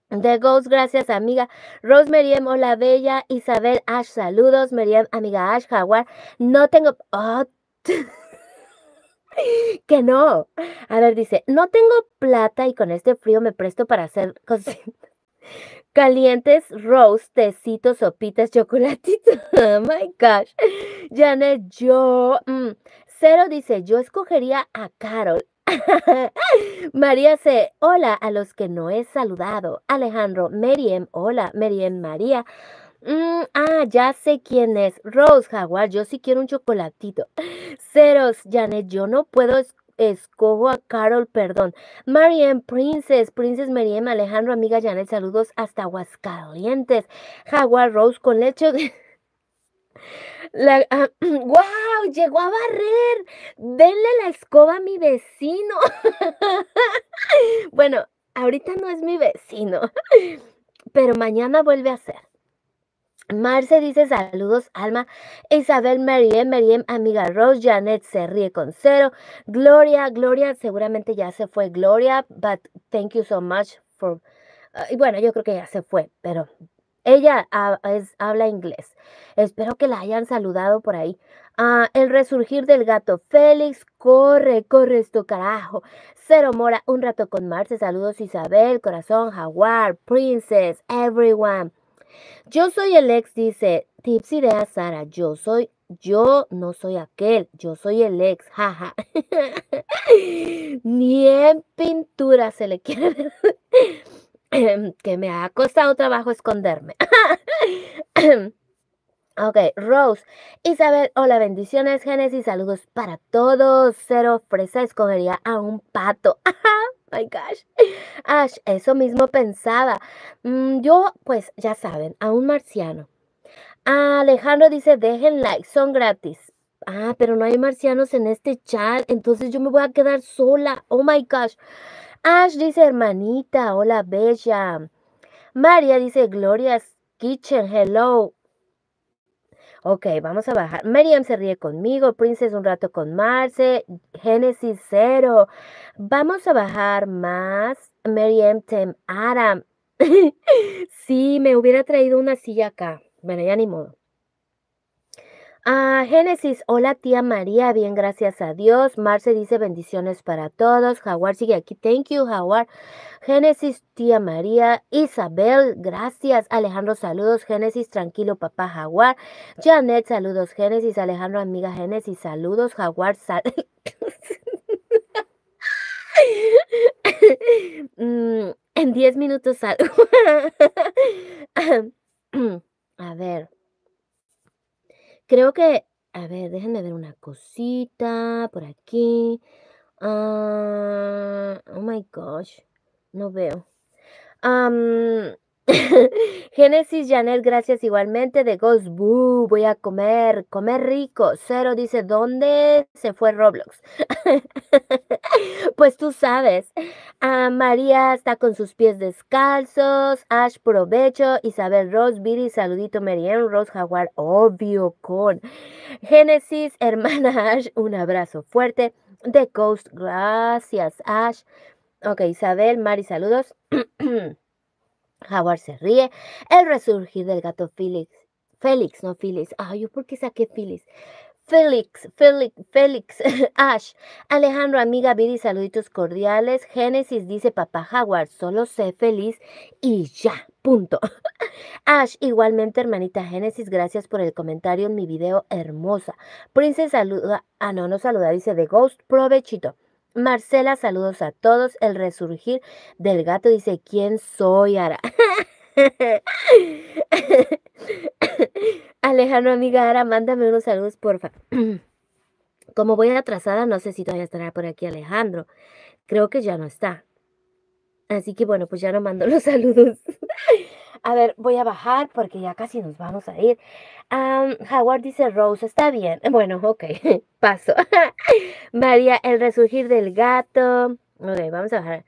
The Ghost, gracias amiga. Rose Meriem, hola bella. Isabel Ash, saludos. Meriem, amiga Ash, Jaguar. No tengo... Oh, *laughs* que no. A ver, dice, no tengo plata y con este frío me presto para hacer *laughs* calientes, rose, tecitos, sopitas, chocolatitos. *laughs* Oh my gosh. Janet, yo. Mm, cero dice, yo escogería a Carol. María C. Hola a los que no he saludado. Alejandro, Meriem, hola, Meriem María. Mm, ah, ya sé quién es. Rose Jaguar, yo sí quiero un chocolatito. *gasps* Ceros, Janet, yo no puedo escojo a Carol, perdón. Marianne, Princess, Princess Mariam, Alejandro, amiga Janet, saludos hasta Aguascalientes. Jaguar Rose con leche de... *laughs* La, ¡Wow! Ah, *clears throat* llegó a barrer. Denle la escoba a mi vecino. *laughs* bueno, ahorita no es mi vecino, *laughs* pero mañana vuelve a ser. Marce dice saludos, Alma. Isabel, Mariem, Mariem, amiga Rose, Janet se ríe con cero. Gloria, Gloria, seguramente ya se fue Gloria, but thank you so much for... Ah, y bueno, yo creo que ya se fue, pero Ella habla inglés. Espero que la hayan saludado por ahí. Ah, el resurgir del gato Félix, corre, corre esto carajo. Cero Mora, un rato con Marce, saludos Isabel, corazón, jaguar, princess, everyone. Yo soy el ex, dice, tips ideas Sara, yo soy, yo no soy aquel, yo soy el ex, jaja. *laughs* Ni en pintura se le quiere *laughs* que me ha costado trabajo esconderme. *laughs* Ok, Rose. Isabel, hola, bendiciones, Génesis, saludos para todos. Cero Fresa escogería a un pato. My gosh. *laughs* Ash, eso mismo pensaba. Mm, yo, pues, ya saben, a un marciano. Alejandro dice, dejen like, son gratis. Ah, pero no hay marcianos en este chat, entonces yo me voy a quedar sola. Oh my gosh. Ash dice, hermanita, hola, bella. María dice, Gloria's Kitchen, hello. Ok, vamos a bajar. Miriam se ríe conmigo. Princess un rato con Marce. Génesis cero. Vamos a bajar más. Miriam Tem Adam. *laughs* sí, me hubiera traído una silla acá. Bueno, ya ni modo. Ah, Génesis, hola tía María, bien, gracias a Dios. Marce dice bendiciones para todos. Jaguar sigue aquí, thank you, Jaguar. Génesis, tía María. Isabel, gracias. Alejandro, saludos. Génesis, tranquilo, papá Jaguar. Janet, saludos. Génesis, Alejandro, amiga Génesis, saludos. Jaguar, sal *laughs* mm, en 10 minutos salgo. *laughs* a ver. Creo que, a ver, déjenme ver una cosita por aquí. Ah, oh my gosh, no veo. *laughs* Génesis Janet, gracias igualmente. De Ghost Boo, voy a comer, comer rico. Cero dice, ¿dónde se fue Roblox? *laughs* pues tú sabes. Ah, María está con sus pies descalzos. Ash, provecho. Isabel Rose, Billy, saludito. Marianne Rose Jaguar, obvio con. Génesis, *laughs* hermana Ash, un abrazo fuerte. The Ghost, gracias Ash. Ok, Isabel, Mari, saludos. *clears throat* Jaguar se ríe. El resurgir del gato Félix. Félix, no Félix. Ay, ¿yo por qué saqué Félix? Félix, Félix, Félix, *laughs* Ash, Alejandro, amiga Viri, saluditos cordiales. Génesis dice papá Jaguar, solo sé feliz y ya, punto. *laughs* Ash, igualmente hermanita Génesis, gracias por el comentario en mi video hermosa. Prince saluda, ah no, no saluda, dice The Ghost, provechito. Marcela, saludos a todos. El resurgir del gato dice, ¿quién soy, Ara? *laughs* Alejandro, amiga Ara, mándame unos saludos, porfa. *clears throat* Como voy atrasada, no sé si todavía estará por aquí Alejandro. Creo que ya no está. Así que bueno, pues ya no mando *laughs* los saludos. A ver, voy a bajar porque ya casi nos vamos a ir. Howard dice Rose, está bien. *laughs* Bueno, ok, *laughs* paso. *laughs* María, el resurgir del gato. Ok, vamos a bajar.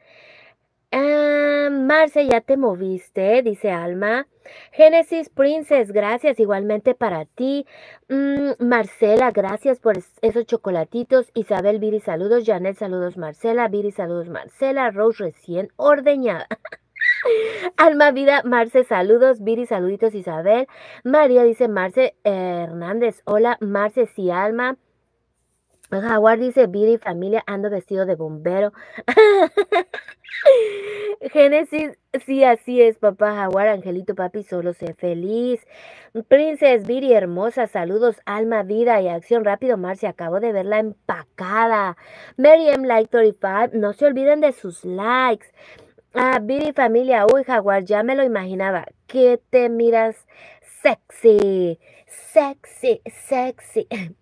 Marce, ya te moviste, dice Alma. Genesis Princess, gracias igualmente para ti. Mm, Marcela, gracias por esos chocolatitos. Isabel Viri, saludos. Janet, saludos. Marcela, Viri, saludos. Marcela, Rose recién ordeñada. Alma Vida, Marce, saludos. Viri, saluditos, Isabel. María dice Marce Hernández. Hola, Marce, sí, Alma. Jaguar dice, Viri, familia, ando vestido de bombero. *laughs* Génesis, sí, así es, papá Jaguar, Angelito, papi, solo sé feliz. Princess, Viri, hermosa, saludos, alma, vida y acción rápido, Marce, acabo de verla empacada. Mary M, like 35, no se olviden de sus likes. Ah, Viri familia, uy, Jaguar, ya me lo imaginaba. Que te miras sexy, sexy, sexy. *laughs*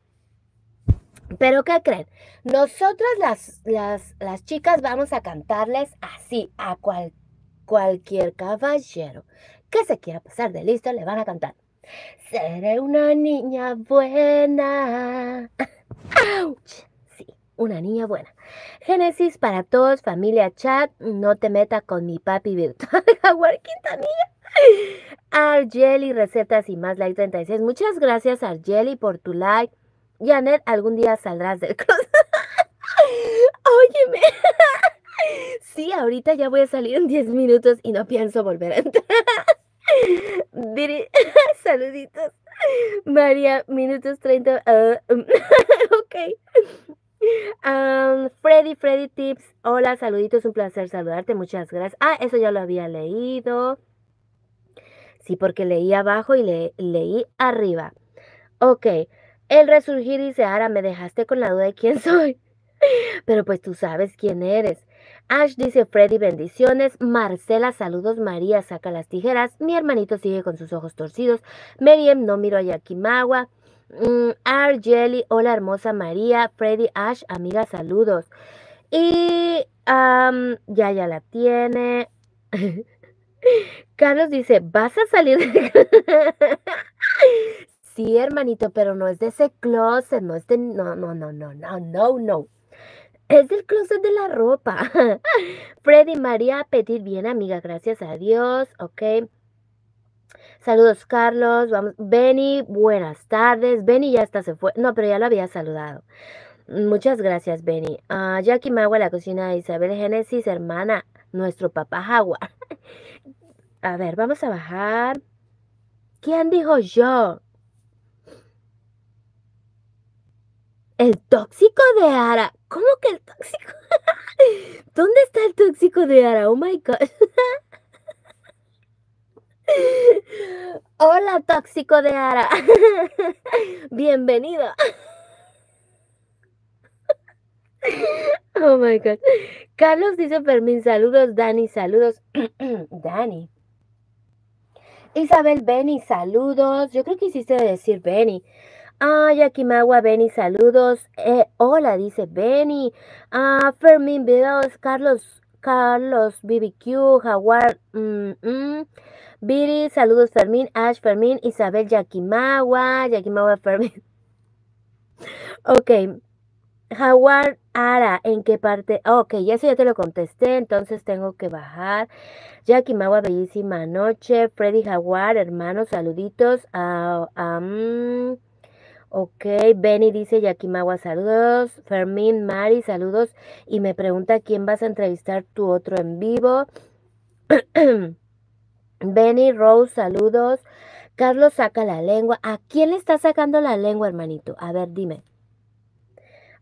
Pero ¿qué creen? Nosotras las, las, las chicas vamos a cantarles así a cual, cualquier caballero que se quiera pasar de listo, le van a cantar. Seré una niña buena. *laughs* ¡Auch! Una niña buena. Génesis para todos, familia chat, no te meta con mi papi virtual, *laughs* Jaguar Quintanilla. Argeli, recetas y más like 36. Muchas gracias Argeli por tu like. Janet, algún día saldrás del *laughs* closet. Óyeme. Sí, ahorita ya voy a salir en 10 minutos y no pienso volver a entrar. Saluditos. María, minutos 30. ah, um, *laughs* ok. Freddy, Freddy Tips. Hola, saluditos, un placer saludarte. Muchas gracias. Ah, eso ya lo había leído. Sí, porque leí abajo y le, leí arriba. Ok. El resurgir dice, ahora me dejaste con la duda de quién *laughs* soy. Pero pues tú sabes quién eres. Ash dice Freddy, bendiciones. Marcela, saludos. María, saca las tijeras. Mi hermanito sigue con sus ojos torcidos. Meriem, no miro a Yakimawa. Mm, R. Jelly, hola hermosa María. Freddy, Ash, amiga, saludos. Y am, ya, ya la tiene. *laughs* Carlos dice, ¿vas a salir? de- *laughs* sí, hermanito, pero no es de ese closet, no es de... No, no, no, no, no, no, no. Es del closet de la ropa. *laughs* Freddy María Petit, bien amiga, gracias a Dios, ok. Saludos, Carlos. Vamos. Benny, buenas tardes. Benny ya hasta se fue. No, pero ya lo había saludado. Muchas gracias, Benny. Ah, Jackie Magua, la cocina de Isabel Génesis, hermana, nuestro papá Jaguar. *laughs* A ver, vamos a bajar. ¿Quién dijo yo? El tóxico de Ara. ¿Cómo que el tóxico? *laughs* ¿Dónde está el tóxico de Ara? Oh my God. *laughs* Hola, tóxico de Ara. *laughs* Bienvenido. Oh my God. Carlos dice Fermín, saludos. Dani, saludos. *clears throat* Dani. Isabel, Benny, saludos. Yo creo que hiciste decir Benny. Ah, Yakimawa, Benny, saludos. Eh, hola, dice Benny. Ah, Fermín, videos. Carlos, Carlos, BBQ, Jaguar. mm, mm. Viri, saludos Fermín, Ash, Fermín, Isabel, Yakimawa, Yakimawa, Fermín. *laughs* Ok. Jaguar, Ara, ¿en qué parte? Ok, ya eso ya te lo contesté, entonces tengo que bajar. Yakimawa, bellísima noche. Freddy Jaguar, hermanos, saluditos. Mm, ok, Benny dice Yakimawa, saludos. Fermín, Mari, saludos. Y me pregunta quién vas a entrevistar tu otro en vivo. *clears throat* Benny, Rose, saludos. Carlos saca la lengua. ¿A quién le está sacando la lengua, hermanito? A ver, dime.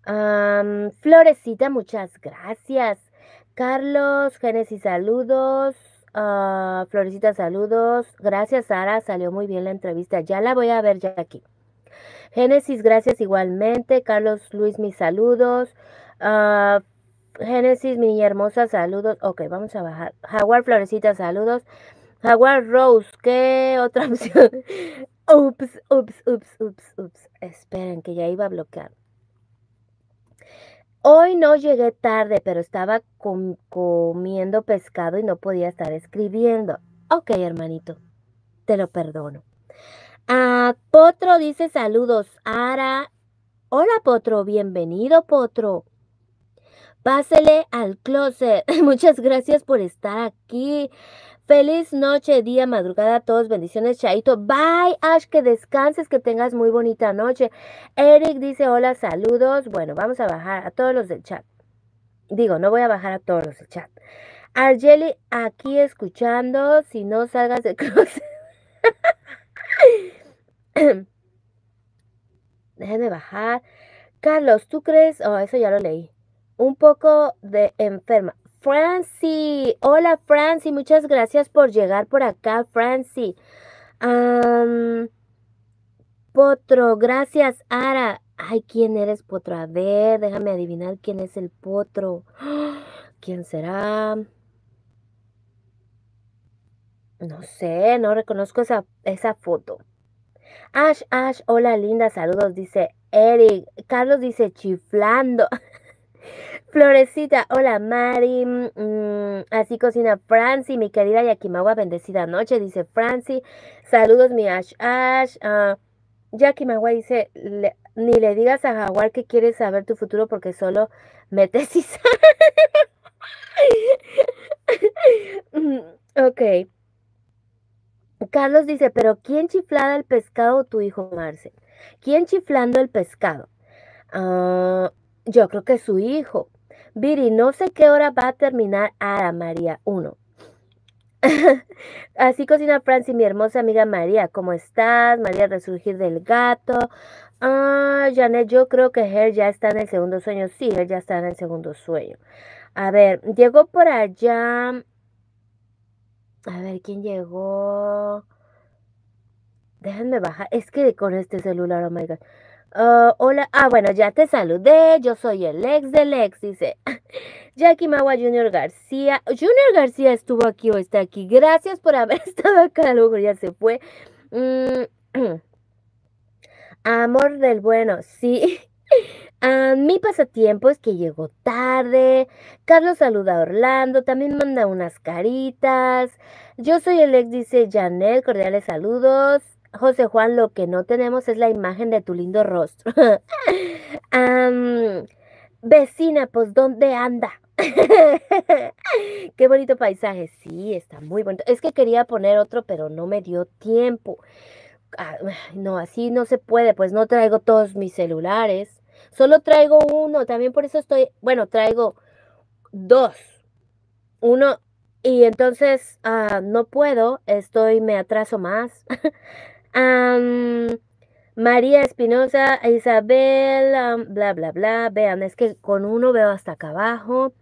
Am, Florecita, muchas gracias. Carlos, Génesis, saludos. Ah, Florecita, saludos. Gracias, Sara. Salió muy bien la entrevista. Ya la voy a ver ya aquí. Génesis, gracias igualmente. Carlos Luis, mis saludos. Ah, Génesis, mi hermosa, saludos. Ok, vamos a bajar. Jaguar, Florecita, saludos. Jaguar Rose, ¿qué otra *laughs* opción? Ups, ups, ups, ups, ups. Esperen, que ya iba a bloquear. Hoy no llegué tarde, pero estaba com- comiendo pescado y no podía estar escribiendo. Ok, hermanito, te lo perdono. Ah, Potro dice saludos. Ara. Hola, Potro. Bienvenido, Potro. Pásele al closet. *laughs* Muchas gracias por estar aquí. Feliz noche, día, madrugada a todos. Bendiciones, Chaito. Bye, Ash, que descanses, que tengas muy bonita noche. Eric dice hola, saludos. Bueno, vamos a bajar a todos los del chat. Digo, no voy a bajar a todos los del chat. Argeli, aquí escuchando. Si no salgas del *laughs* closet. Déjenme bajar. Carlos, ¿tú crees? Oh, eso ya lo leí. Un poco de enferma. Francie, hola Francie, muchas gracias por llegar por acá, Francie. Am, Potro, gracias, Ara. Ay, ¿quién eres, Potro? A ver, déjame adivinar quién es el Potro. *gasps* ¿Quién será? No sé, no reconozco esa, esa foto. Ash, Ash, hola linda, saludos, dice Eric. Carlos dice chiflando. *laughs* Florecita, hola Mari, mm, así cocina Francie, mi querida Yakimawa, bendecida noche, dice Francie. Saludos mi Ash Ash. ah, Yakimawa dice, "Le- ni le digas a Jaguar que quieres saber tu futuro porque solo metes y sales". *laughs* Mm, Ok. Carlos dice, pero ¿quién chiflada el pescado tu hijo Marce? ¿Quién chiflando el pescado? Ah, yo creo que su hijo. Viri, no sé qué hora va a terminar Ara María 1. *laughs* Así cocina Franci, mi hermosa amiga María. ¿Cómo estás? María Resurgir del Gato. Ah, Janet, yo creo que Her ya está en el segundo sueño. Sí, Her ya está en el segundo sueño. A ver, llegó por allá. A ver, ¿quién llegó? Déjenme bajar. Es que con este celular, oh my god. Ah, hola, ah, bueno, ya te saludé. Yo soy el ex del ex, dice *laughs* Jackie Magua Junior García. Junior García estuvo aquí o está aquí. Gracias por haber *laughs* estado acá. Luego ya se fue. Mm, *clears throat* amor del bueno, sí. *laughs* Ah, mi pasatiempo es que llegó tarde. Carlos saluda a Orlando, también manda unas caritas. Yo soy el ex, dice Janel, cordiales saludos. José Juan, lo que no tenemos es la imagen de tu lindo rostro. *laughs* vecina, pues, ¿dónde anda? *laughs* Qué bonito paisaje. Sí, está muy bonito. Es que quería poner otro, pero no me dio tiempo. Ah, no, así no se puede, pues no traigo todos mis celulares. Solo traigo uno, también por eso estoy, bueno, traigo dos. Uno, y entonces ah, no puedo, estoy, me atraso más. *laughs* María Espinosa, Isabel, bla, bla, bla. Vean, es que con uno veo hasta acá abajo.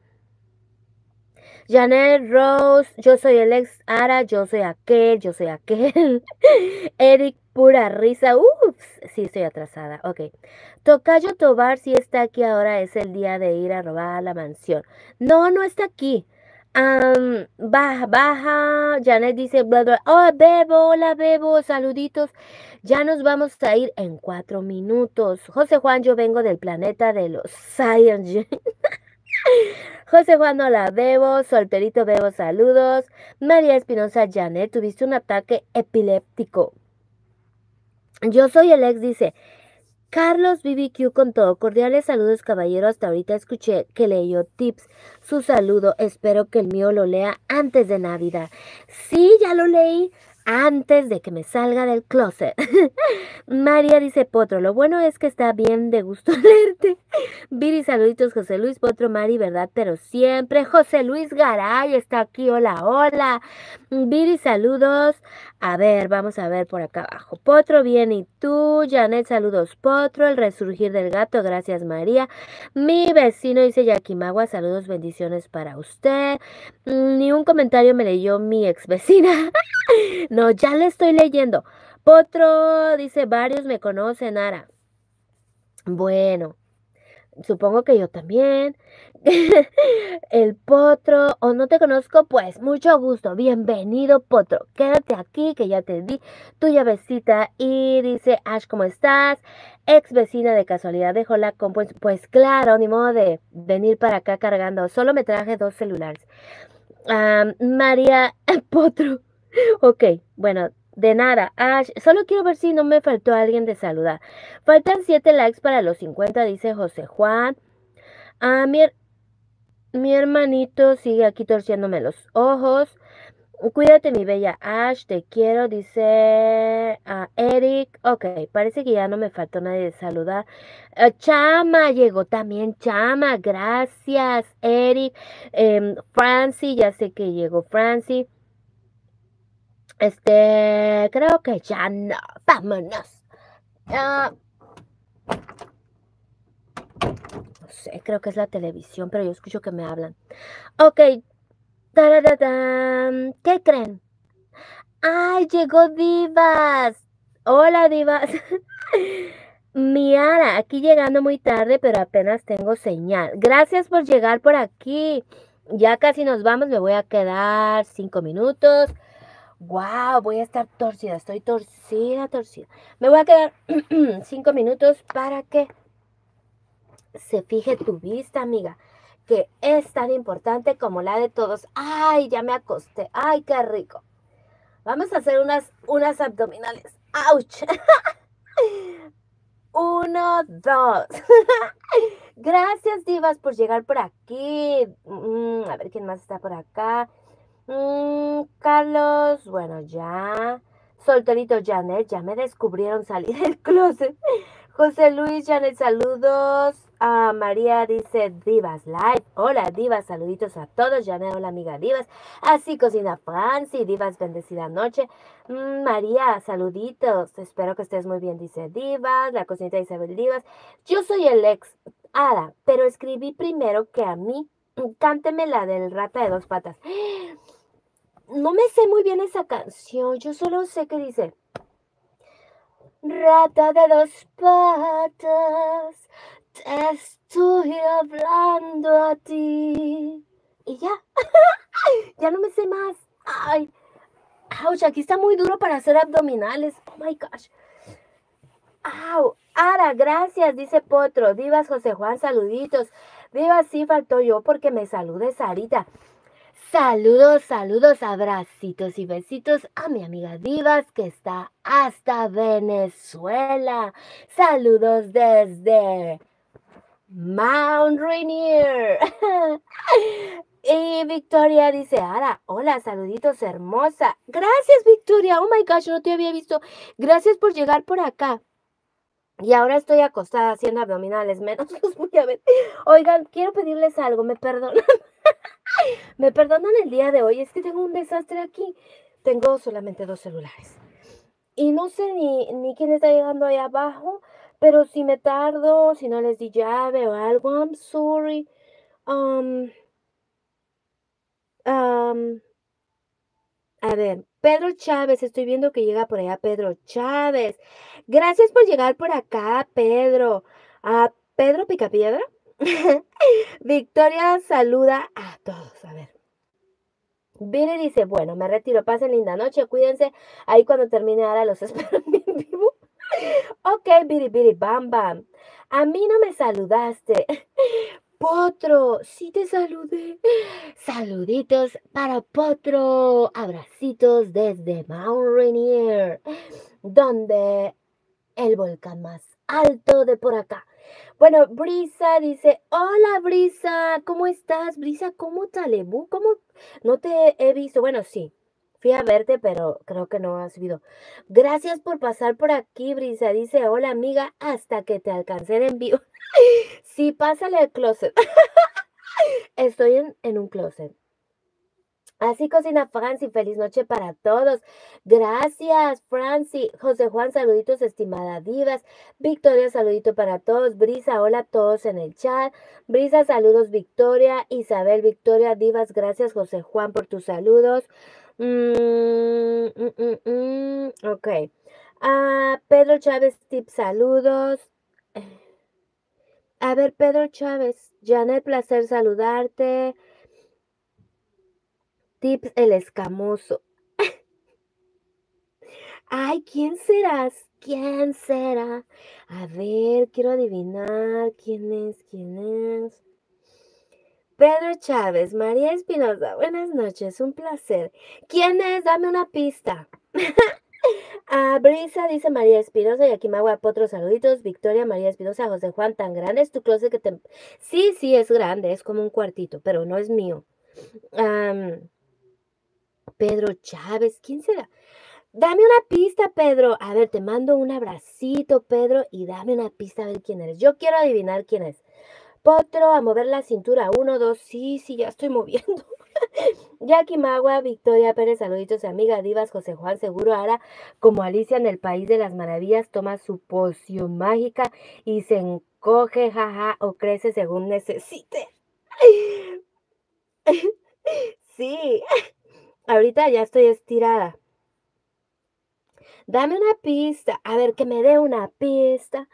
Janet Rose, yo soy el ex Ara, yo soy aquel, yo soy aquel. *laughs* Eric, pura risa. Ups, sí, estoy atrasada. Ok. Tocayo Tobar, si está aquí ahora, es el día de ir a robar la mansión. No, no está aquí baja, baja. Janet dice, bla, Oh, Bebo, hola, Bebo, saluditos. Ya nos vamos a ir en cuatro minutos. José Juan, yo vengo del planeta de los Science. *laughs* José Juan, no la Bebo. Solterito, Bebo, saludos. María Espinosa, Janet, tuviste un ataque epiléptico. Yo soy el ex, dice. Carlos BBQ con todo. Cordiales saludos, caballero. Hasta ahorita escuché que leyó tips. Su saludo. Espero que el mío lo lea antes de Navidad. Sí, ya lo leí antes de que me salga del closet. *laughs* María dice Potro, lo bueno es que está bien de gusto *laughs* leerte. Viri, saluditos, José Luis Potro, Mari, ¿verdad? Pero siempre. José Luis Garay está aquí, hola, hola. Viri, saludos. A ver, vamos a ver por acá abajo. Potro, bien, ¿y tú? Janet, saludos, Potro. El resurgir del gato, gracias, María. Mi vecino dice Yakimagua, saludos, bendiciones para usted. Mm, ni un comentario me leyó mi ex vecina. *laughs* No, ya le estoy leyendo. Potro dice, varios me conocen, Ara. Bueno, supongo que yo también. *laughs* el potro, o no te conozco, pues mucho gusto. Bienvenido, potro. Quédate aquí, que ya te di tu llavecita. Y dice, Ash, ¿cómo estás? Ex vecina de casualidad, dejó la compu. Pues claro, ni modo de venir para acá cargando. Solo me traje dos celulares. María *laughs* Potro Ok, bueno, de nada. Ash, solo quiero ver si no me faltó alguien de saludar. Faltan 7 likes para los 50, dice José Juan. Ah, mi, hermanito sigue aquí torciéndome los ojos. Cuídate, mi bella Ash, te quiero, dice a Eric. Ok, parece que ya no me faltó nadie de saludar. Ah, Chama, llegó también Chama, gracias, Eric. Eh, Francie, ya sé que llegó Francie. Este, creo que ya no. Vámonos. no sé, creo que es la televisión, pero yo escucho que me hablan. Ok. ¿Qué creen? ¡Ay, llegó Divas! Hola, Divas. *laughs* Miara, aquí llegando muy tarde, pero apenas tengo señal. Gracias por llegar por aquí. Ya casi nos vamos, me voy a quedar cinco minutos wow, voy a estar torcida, estoy torcida, torcida. Me voy a quedar *clears throat* cinco minutos para que se fije tu vista, amiga, que es tan importante como la de todos. Ay, ya me acosté, ay, qué rico. Vamos a hacer unas, unas abdominales. ¡Auch! *laughs* Uno, dos. *laughs* Gracias, divas, por llegar por aquí. Mm, a ver quién más está por acá. Mm, Carlos, bueno, ya. Solterito Janet, ya me descubrieron salir del closet. *laughs* José Luis, Janet, saludos. a María dice Divas Live. hola Divas, saluditos a todos, Janet, hola amiga Divas, así cocina Franci, Divas, bendecida noche, mm, María, saluditos, espero que estés muy bien, dice Divas, la cocinita Isabel Divas, yo soy el ex Ada, pero escribí primero que a mí, cánteme la del rata de dos patas. No me sé muy bien esa canción, yo solo sé que dice, Rata de dos patas, te estoy hablando a ti. Y ya, *laughs* ya no me sé más. Ay, ouch, aquí está muy duro para hacer abdominales. Oh my gosh. Au, Ara, gracias, dice Potro. Divas José Juan, saluditos. Divas, sí faltó yo porque me salude Sarita. Saludos, saludos, abracitos y besitos a mi amiga Divas que está hasta Venezuela. Saludos desde Mount Rainier. *laughs* y Victoria dice, Ara, hola, saluditos, hermosa. Gracias, Victoria. Oh my gosh, no te había visto. Gracias por llegar por acá. Y ahora estoy acostada haciendo abdominales, menos los voy a ver. Oigan, quiero pedirles algo, me perdonan. *laughs* me perdonan el día de hoy, es que tengo un desastre aquí. Tengo solamente dos celulares. Y no sé ni, ni quién está llegando ahí abajo, pero si me tardo, si no les di llave o algo, I'm sorry. Um, um, a ver, Pedro Chávez, estoy viendo que llega por allá Pedro Chávez. Gracias por llegar por acá, Pedro. A Pedro Picapiedra. *laughs* Victoria saluda a todos. A ver. Viri dice, bueno, me retiro, pasen linda noche, cuídense. Ahí cuando termine ahora los *laughs* espero en vivo. ok, Viri, bam, bam. A mí no me saludaste. *laughs* Potro, sí te saludé. Saluditos para Potro. Abracitos desde Mount Rainier, donde el volcán más alto de por acá. Bueno, Brisa dice, hola Brisa, ¿cómo estás? Brisa, ¿cómo talebú? ¿Cómo? No te he visto. Bueno, sí, fui a verte, pero creo que no has subido. Gracias por pasar por aquí, Brisa. Dice, hola amiga, hasta que te alcancé en vivo. *laughs* sí, pásale al closet. *laughs* Estoy en, en un closet. Así cocina Franci, feliz noche para todos. Gracias, Franci. José Juan, saluditos, estimada Divas. Victoria, saludito para todos. Brisa, hola a todos en el chat. Brisa, saludos, Victoria. Isabel, Victoria, Divas, gracias, José Juan, por tus saludos. Mm, mm, mm, ok. Ah, Pedro Chávez, tip, saludos. A ver, Pedro Chávez, Janet, placer saludarte. Tips el escamoso. Ay, ¿quién serás? ¿Quién será? A ver, quiero adivinar quién es, quién es. Pedro Chávez, María Espinosa, buenas noches, un placer. ¿Quién es? Dame una pista. A *laughs* ah, Brisa dice María Espinosa y aquí me hago otros saluditos. Victoria, María Espinosa, José Juan, tan grande es tu closet que te... Sí, sí, es grande, es como un cuartito, pero no es mío. Pedro Chávez, ¿quién será? Dame una pista, Pedro. A ver, te mando un abracito, Pedro, y dame una pista a ver quién eres. Yo quiero adivinar quién es. Potro, a mover la cintura. Uno, dos, sí, sí, ya estoy moviendo. *laughs* Jackie Magua, Victoria Pérez, saluditos, amiga Divas, José Juan, seguro ahora, como Alicia en el País de las Maravillas, toma su poción mágica y se encoge, jaja, o crece según necesite. *laughs* Sí. *laughs* Ahorita ya estoy estirada. Dame una pista. A ver, que me dé una pista.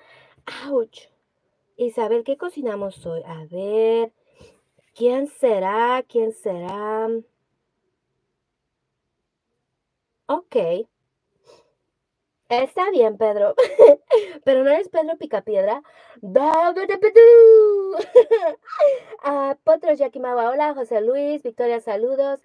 ¡Auch! Isabel, ¿qué cocinamos hoy? A ver. ¿Quién será? ¿Quién será? Ok. Está bien, Pedro. *laughs* Pero no eres Pedro Picapiedra. *laughs* ah, Potro Yakimawa. Hola, José Luis. Victoria, saludos.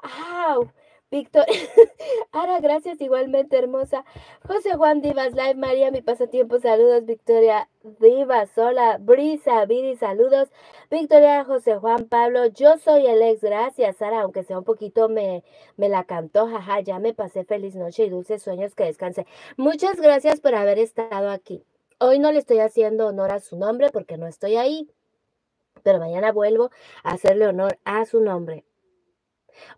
¡Au! Víctor, *laughs* Ara, gracias igualmente, hermosa. José Juan Divas Live, María, mi pasatiempo, saludos. Victoria Divas, hola. Brisa, Viri, saludos. Victoria, José Juan, Pablo, yo soy el ex, gracias, Sara, aunque sea un poquito me, me la cantó, jaja, ya me pasé feliz noche y dulces sueños, que descanse. Muchas gracias por haber estado aquí. Hoy no le estoy haciendo honor a su nombre porque no estoy ahí. pero mañana vuelvo a hacerle honor a su nombre.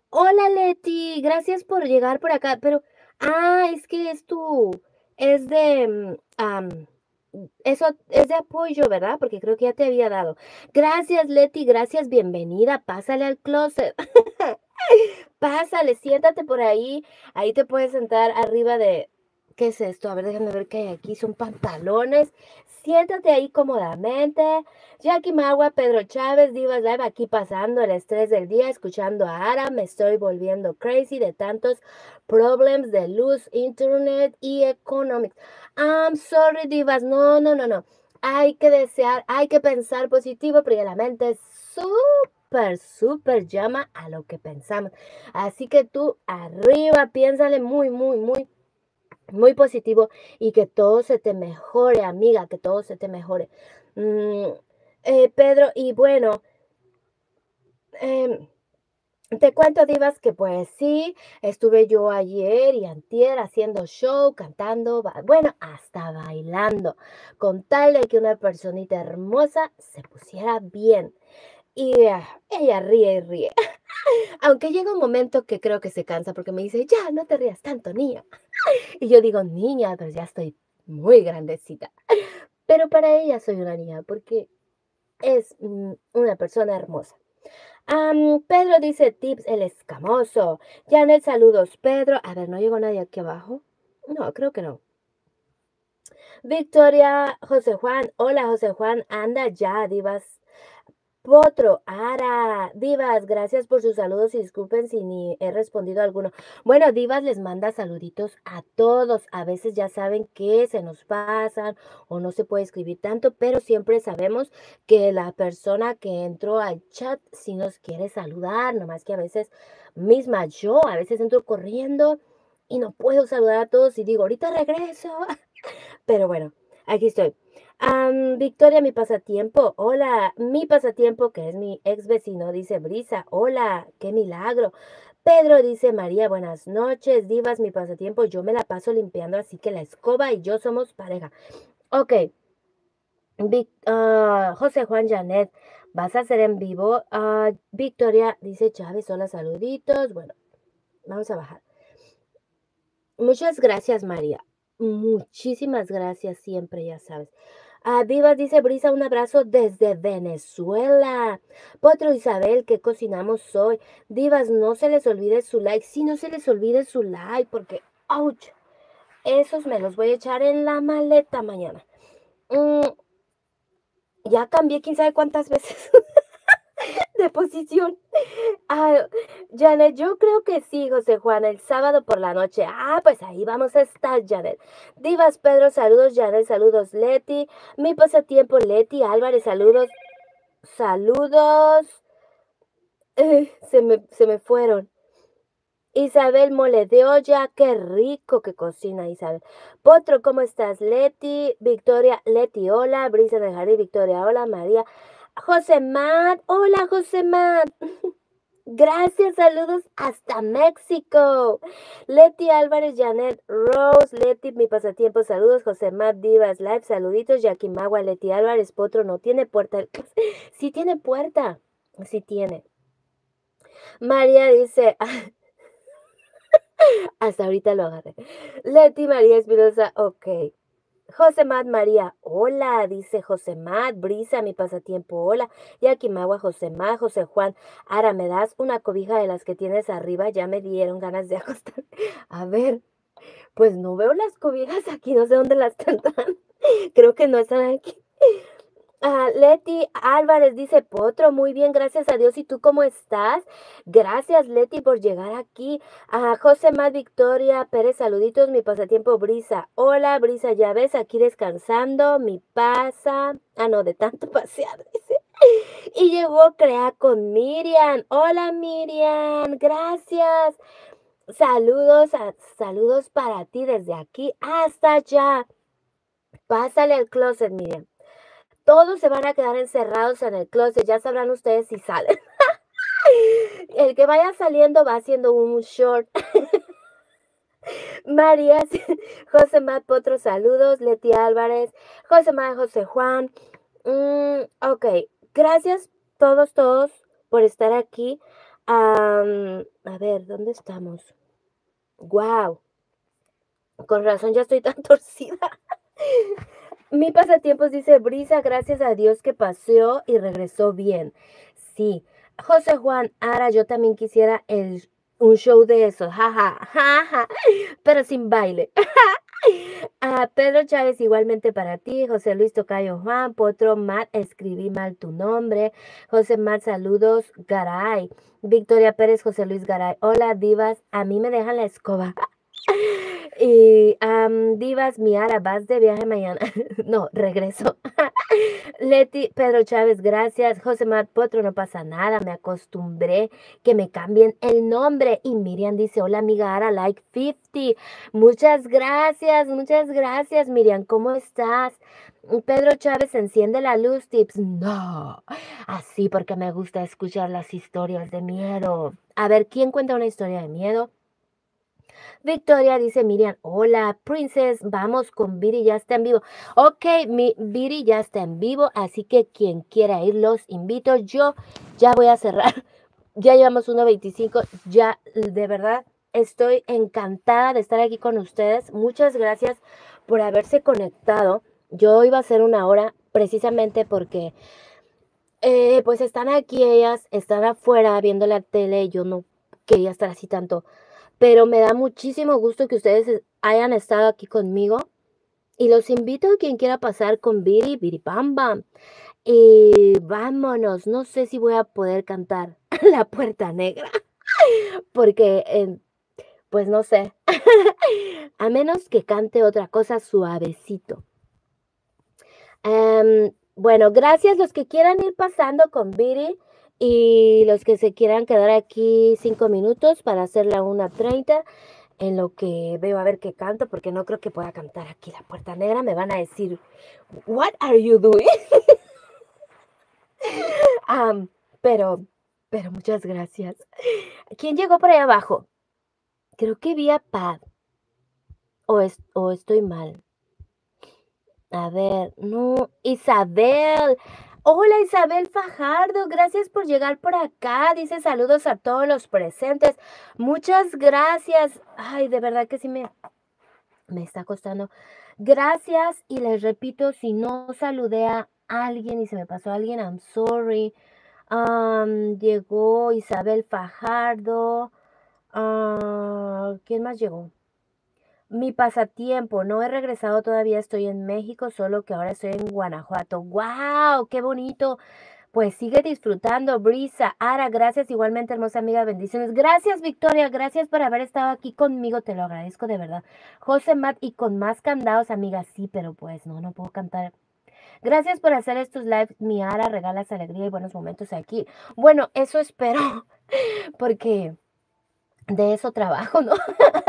Hola Leti, gracias por llegar por acá, pero, ah, es que es tu, es de, um, eso es de apoyo, ¿verdad? Porque creo que ya te había dado. Gracias Leti, gracias, bienvenida, pásale al closet. *laughs* pásale, siéntate por ahí, ahí te puedes sentar arriba de, ¿qué es esto? A ver, déjame ver qué hay aquí, son pantalones. Siéntate ahí cómodamente. Jackie Magua, Pedro Chávez, Divas Live, aquí pasando el estrés del día, escuchando a Ara. Me estoy volviendo crazy de tantos problemas de luz, internet y economics. I'm sorry, Divas. No, no, no, no. Hay que desear, hay que pensar positivo porque la mente es súper, súper llama a lo que pensamos. Así que tú arriba, piénsale muy, muy, muy muy positivo y que todo se te mejore, amiga, que todo se te mejore. Mm, eh, Pedro, y bueno, em, te cuento, Divas, que pues sí, estuve yo ayer y antier haciendo show, cantando, bueno, hasta bailando, con tal de que una personita hermosa se pusiera bien. Y ah, ella ríe y ríe. *laughs* Aunque llega un momento que creo que se cansa porque me dice, ya, no te rías tanto, niña. *laughs* Y yo digo, niña, pero ya estoy muy grandecita. Pero para ella soy una niña porque es mm, una persona hermosa. Pedro dice tips, el escamoso. Janet, saludos. Pedro, a ver, ¿no llegó nadie aquí abajo? No, creo que no. Victoria, José Juan. Hola, José Juan. Anda ya, divas. Potro, Ara, Divas, gracias por sus saludos y disculpen si ni he respondido a alguno. Bueno, Divas les manda saluditos a todos. A veces ya saben que se nos pasan o no se puede escribir tanto, pero siempre sabemos que la persona que entró al chat sí nos quiere saludar, nomás que a veces misma yo, a veces entro corriendo y no puedo saludar a todos y digo, ahorita regreso. *laughs* Pero bueno, aquí estoy. Victoria, mi pasatiempo. Hola, mi pasatiempo, que es mi ex vecino, dice Brisa. Hola, qué milagro. Pedro dice María, buenas noches, divas, mi pasatiempo. Yo me la paso limpiando, así que la escoba y yo somos pareja. Ok. Ah, José Juan Janet, vas a hacer en vivo. Ah, Victoria dice Chávez, hola, saluditos. Bueno, vamos a bajar. Muchas gracias, María. Muchísimas gracias siempre, ya sabes. A Divas dice Brisa, un abrazo desde Venezuela. Potro Isabel, ¿qué cocinamos hoy? Divas, no se les olvide su like. Sí, no se les olvide su like, porque, ouch, esos me los voy a echar en la maleta mañana. Mm, ya cambié quién sabe cuántas veces. De posición. Ah, Janet, yo creo que sí, José Juan, el sábado por la noche. Ah, pues ahí vamos a estar, Janet. Divas Pedro, saludos, Janet, saludos, Leti. Mi pasatiempo, Leti Álvarez, saludos. Saludos. Eh, se, me, se me fueron. Isabel Mole de olla, qué rico que cocina Isabel. Potro, ¿cómo estás? Leti, Victoria, Leti, hola, Brisa de Jardín, Victoria, hola, María. José Matt, hola José Matt. *laughs* Gracias, saludos hasta México. Leti Álvarez, Janet Rose, Leti, mi pasatiempo, saludos. José Matt Divas Live, saluditos. Magua, Leti Álvarez, Potro, no tiene puerta. *laughs* Sí tiene puerta, sí tiene. María dice, *laughs* hasta ahorita lo agarré. Leti María Espinosa, ok. José Mat María, hola, dice José Mat, Brisa, mi pasatiempo, hola. Magua, José Mat, José Juan, ahora me das una cobija de las que tienes arriba, ya me dieron ganas de *laughs* acostar. A ver, pues no veo las cobijas aquí, no sé dónde las están. *laughs* Creo que no están aquí. Ah, Leti Álvarez dice, Potro, muy bien, gracias a Dios. ¿Y tú cómo estás? Gracias, Leti, por llegar aquí. A José Más Victoria Pérez, saluditos, mi pasatiempo Brisa. Hola, Brisa, ya ves, aquí descansando, mi pasa. Ah, no, de tanto *laughs* pasear. Y llegó Crea con Miriam. Hola, Miriam, gracias. Saludos, saludos para ti desde aquí hasta allá. Pásale al closet, Miriam. Todos se van a quedar encerrados en el closet. Ya sabrán ustedes si salen. *laughs* el que vaya saliendo va haciendo un short. *laughs* María, *laughs* José Matt Potro, saludos. Leti Álvarez, José Matt, José Juan. Mm, ok, Gracias todos, todos por estar aquí. a ver, ¿dónde estamos? Wow. Con razón ya estoy tan torcida. Mi pasatiempos dice Brisa, gracias a Dios que paseó y regresó bien. Sí. José Juan, ahora yo también quisiera el, un show de eso. Jaja, jaja, pero sin baile. A *laughs* Pedro Chávez, igualmente para ti. José Luis Tocayo Juan, Potro Matt, escribí mal tu nombre. José Matt, saludos. Garay. Victoria Pérez, José Luis Garay. Hola, divas. A mí me dejan la escoba. Y Divas Miara, vas de viaje mañana. *laughs* no, regreso. *laughs* Leti Pedro Chávez, gracias. José Matt Potro, no pasa nada. Me acostumbré que me cambien el nombre. Y Miriam dice: Hola, amiga Ara, like 50. Muchas gracias, muchas gracias, Miriam. ¿Cómo estás? Pedro Chávez enciende la luz, tips. No, así porque me gusta escuchar las historias de miedo. A ver, ¿quién cuenta una historia de miedo? Victoria dice Miriam, hola, Princess, vamos con Viri, ya está en vivo. Ok, mi Viri ya está en vivo, así que quien quiera ir, los invito. Yo ya voy a cerrar. *laughs* Ya llevamos 1.25, ya de verdad estoy encantada de estar aquí con ustedes. Muchas gracias por haberse conectado. Yo iba a hacer una hora precisamente porque eh, pues están aquí ellas, están afuera viendo la tele, yo no quería estar así tanto pero me da muchísimo gusto que ustedes hayan estado aquí conmigo. Y los invito a quien quiera pasar con Biri, Biri Bam Bam. Y vámonos, no sé si voy a poder cantar *laughs* La Puerta Negra, *laughs* porque, em, pues no sé, *laughs* a menos que cante otra cosa suavecito. Em, bueno, gracias los que quieran ir pasando con Biri. Y los que se quieran quedar aquí cinco minutos para hacer la 1.30 en lo que veo a ver qué canto, porque no creo que pueda cantar aquí la puerta negra, me van a decir, What are you doing? *laughs* pero, pero muchas gracias. ¿Quién llegó por ahí abajo? Creo que vi a Pad. O, o estoy mal. A ver, no, Isabel. Hola Isabel Fajardo, gracias por llegar por acá. Dice saludos a todos los presentes. Muchas gracias. Ay, de verdad que sí me, me está costando. Gracias y les repito, si no saludé a alguien y se me pasó a alguien, I'm sorry. llegó Isabel Fajardo. Ah, ¿Quién más llegó? Mi pasatiempo, no he regresado todavía, estoy en México, solo que ahora estoy en Guanajuato. ¡Wow! ¡Qué bonito! Pues sigue disfrutando, Brisa. Ara, gracias igualmente, hermosa amiga, bendiciones. Gracias, Victoria, gracias por haber estado aquí conmigo, te lo agradezco de verdad. José Matt, y con más candados, amiga, sí, pero pues no, no puedo cantar. Gracias por hacer estos lives, mi Ara, regalas alegría y buenos momentos aquí. Bueno, eso espero, *laughs* porque de eso trabajo, ¿no? *laughs*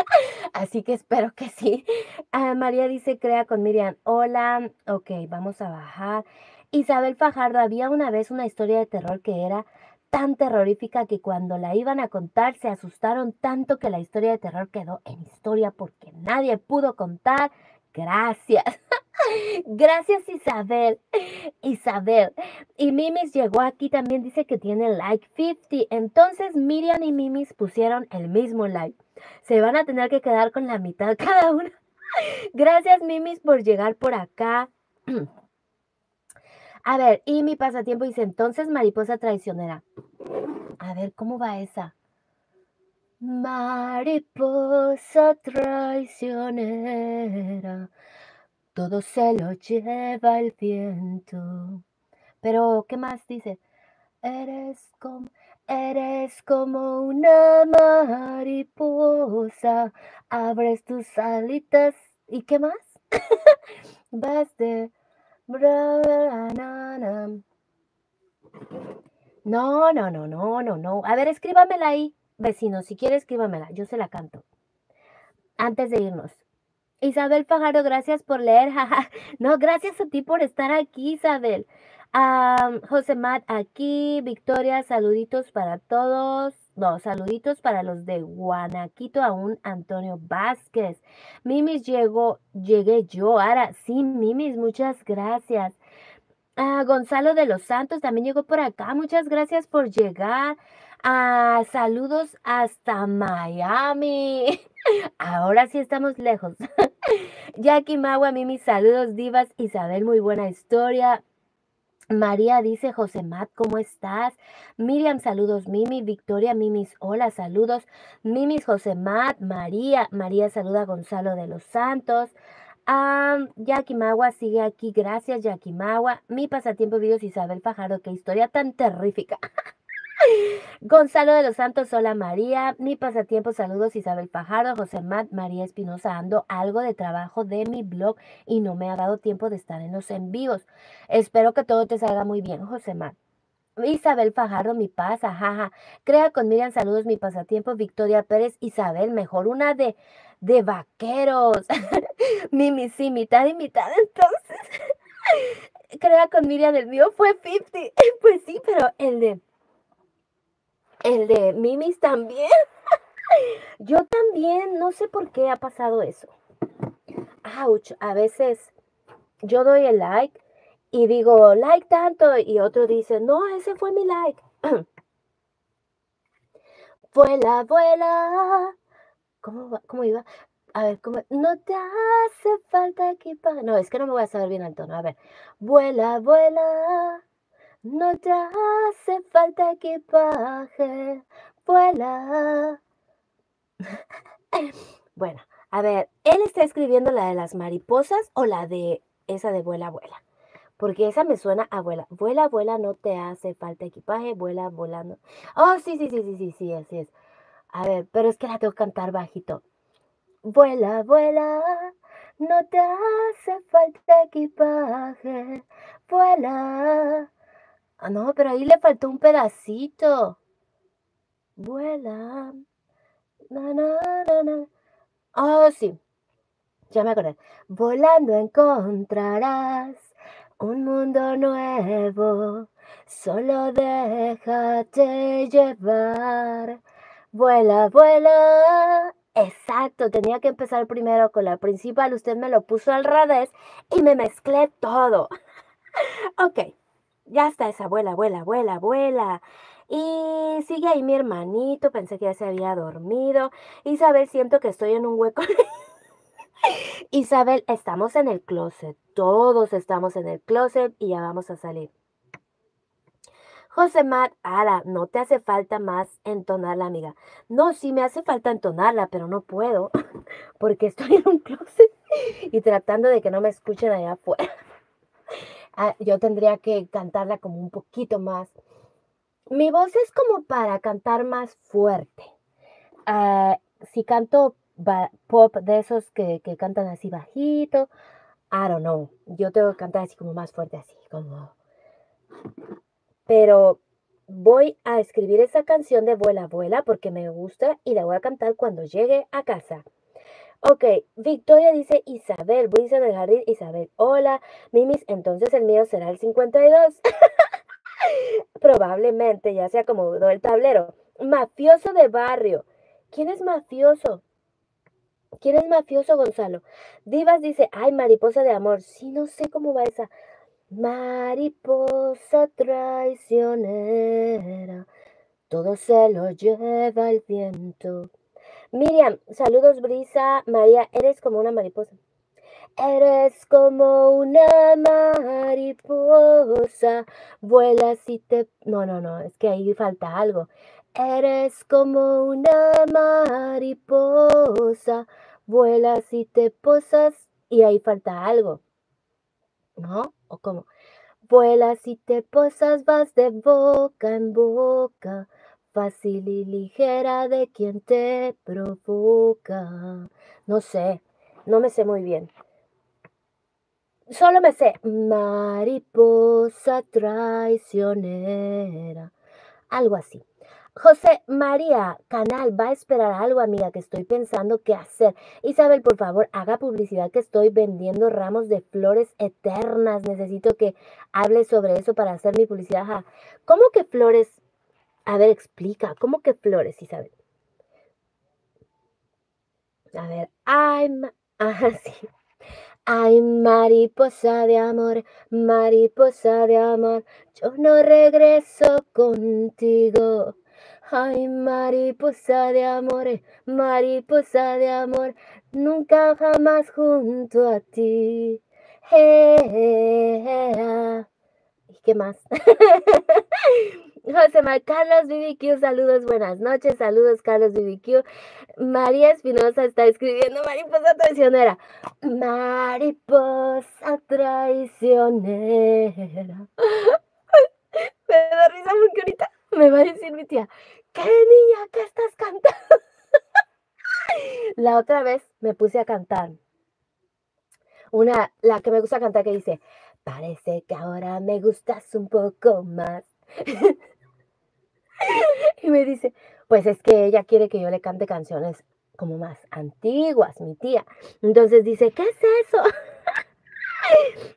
Así que espero que sí. Ah, María dice, crea con Miriam. Hola, ok, vamos a bajar. Isabel Fajardo, había una vez una historia de terror que era tan terrorífica que cuando la iban a contar se asustaron tanto que la historia de terror quedó en historia porque nadie pudo contar. Gracias. *laughs* Gracias Isabel. Isabel. Y Mimis llegó aquí también, dice que tiene like 50. Entonces Miriam y Mimis pusieron el mismo like. Se van a tener que quedar con la mitad *laughs* cada uno. Gracias Mimis por llegar por acá. *clears throat* A ver, y mi pasatiempo dice entonces mariposa traicionera. A ver, ¿cómo va esa? Mariposa traicionera todo se lo lleva el viento. Pero, ¿qué más dice? Eres como, eres como una mariposa, abres tus alitas. ¿Y qué más? *laughs* Vas de... No, no, no, no, no, no. A ver, escríbamela ahí, vecino. Si quiere, escríbamela. Yo se la canto. Antes de irnos. Isabel Fajardo, gracias por leer. *laughs* no, gracias a ti por estar aquí, Isabel. José Matt aquí. Victoria, saluditos para todos. No, saluditos para los de Guanaquito, aún Antonio Vázquez. Mimis llegó, llegué yo. Ahora sí, Mimis, muchas gracias. Ah, Gonzalo de los Santos también llegó por acá. Muchas gracias por llegar. Ah, saludos hasta Miami. *laughs* Ahora sí estamos lejos. *laughs* Jackie Magua, Mimi, saludos, divas. Isabel, muy buena historia. María dice, José Matt, ¿cómo estás? Miriam, saludos, Mimi. Victoria, Mimis, hola, saludos. Mimis, José Matt, María. María saluda a Gonzalo de los Santos. Um, Magua sigue aquí. Gracias, Magua. Mi pasatiempo videos Isabel Fajardo. Qué historia tan terrífica. *laughs* Gonzalo de los Santos, hola María. Mi pasatiempo, saludos Isabel Fajardo, José Matt, María Espinosa. Ando algo de trabajo de mi blog y no me ha dado tiempo de estar en los envíos. Espero que todo te salga muy bien, José Matt. Isabel Fajardo, mi pasa, jaja. Crea con Miriam, saludos, mi pasatiempo. Victoria Pérez, Isabel, mejor una de, de vaqueros. *laughs* Mimi, sí, mitad y mitad, entonces. *laughs* Crea con Miriam, el mío fue 50. *laughs* Pues sí, pero el de el de Mimis también. *laughs* Yo también, no sé por qué ha pasado eso. A veces yo doy el like y digo like tanto y otro dice, no, ese fue mi like. *clears throat* vuela, vuela. ¿Cómo, ¿Cómo iba? A ver, ¿cómo? No te hace falta equipaje. No, es que no me voy a saber bien el tono. A ver, vuela, vuela. No te hace falta equipaje, vuela. *laughs* bueno, a ver, él está escribiendo la de las mariposas o la de esa de vuela, vuela. Porque esa me suena a vuela. Vuela, vuela, no te hace falta equipaje, vuela, volando. Oh, sí, sí, sí, sí, sí, sí, así es. A ver, pero es que la tengo que cantar bajito. Vuela, vuela, no te hace falta equipaje, vuela. Ah, no, pero ahí le faltó un pedacito. Vuela. Na, na, na, Oh, sí. Ya me acordé. Volando encontrarás un mundo nuevo. Solo déjate llevar. Vuela, vuela. Exacto, tenía que empezar primero con la principal. Usted me lo puso al revés y me mezclé todo. *laughs* ok, ya está esa abuela, abuela, abuela, abuela. Y sigue ahí mi hermanito, pensé que ya se había dormido. Isabel, siento que estoy en un hueco. *laughs* Isabel, estamos en el closet, todos estamos en el closet y ya vamos a salir. José Matt, ala, no te hace falta más entonarla, amiga. No, sí me hace falta entonarla, pero no puedo *laughs* porque estoy en un closet y tratando de que no me escuchen allá afuera. Ah, yo tendría que cantarla como un poquito más. Mi voz es como para cantar más fuerte. Ah, si canto pop de esos que, que, cantan así bajito, I don't know. Yo tengo que cantar así como más fuerte, así como. Pero voy a escribir esa canción de Vuela, Vuela porque me gusta y la voy a cantar cuando llegue a casa. Ok, Victoria dice Isabel, Brisa del Jardín, Isabel. Hola, Mimis, entonces el mío será el 52. *laughs* Probablemente ya se acomodó el tablero. Mafioso de barrio. ¿Quién es mafioso? ¿Quién es mafioso, Gonzalo? Divas dice, ay, mariposa de amor. Sí, no sé cómo va esa. Mariposa traicionera, todo se lo lleva el viento. Miriam, saludos Brisa. María, eres como una mariposa. Eres como una mariposa. Vuelas y te... No, no, no, es que ahí falta algo. Eres como una mariposa. Vuelas y te posas y ahí falta algo. ¿No? ¿O cómo? Vuelas y te posas, vas de boca en boca fácil y ligera de quien te provoca. No sé, no me sé muy bien. Solo me sé mariposa traicionera. Algo así. José María Canal va a esperar algo, amiga, que estoy pensando qué hacer. Isabel, por favor, haga publicidad que estoy vendiendo ramos de flores eternas. Necesito que hable sobre eso para hacer mi publicidad. ¿Cómo que flores a ver, explica, ¿cómo que flores, Isabel? A ver, I'm, ajá, sí. Ay, mariposa de amor, mariposa de amor, yo no regreso contigo. Ay, mariposa de amor, mariposa de amor, nunca jamás junto a ti. ¿Y qué más? *laughs* José Mar Carlos BBQ, saludos, buenas noches, saludos Carlos BBQ. María Espinosa está escribiendo mariposa traicionera. Mariposa traicionera. *laughs* Me da risa porque ahorita me va a decir mi tía, ¿qué niña? ¿Qué estás cantando? *laughs* La otra vez me puse a cantar. Una, la que me gusta cantar que dice, parece que ahora me gustas un poco más. *laughs* *laughs* y me dice, pues es que ella quiere que yo le cante canciones como más antiguas, mi tía. Entonces dice, ¿qué es eso? *laughs*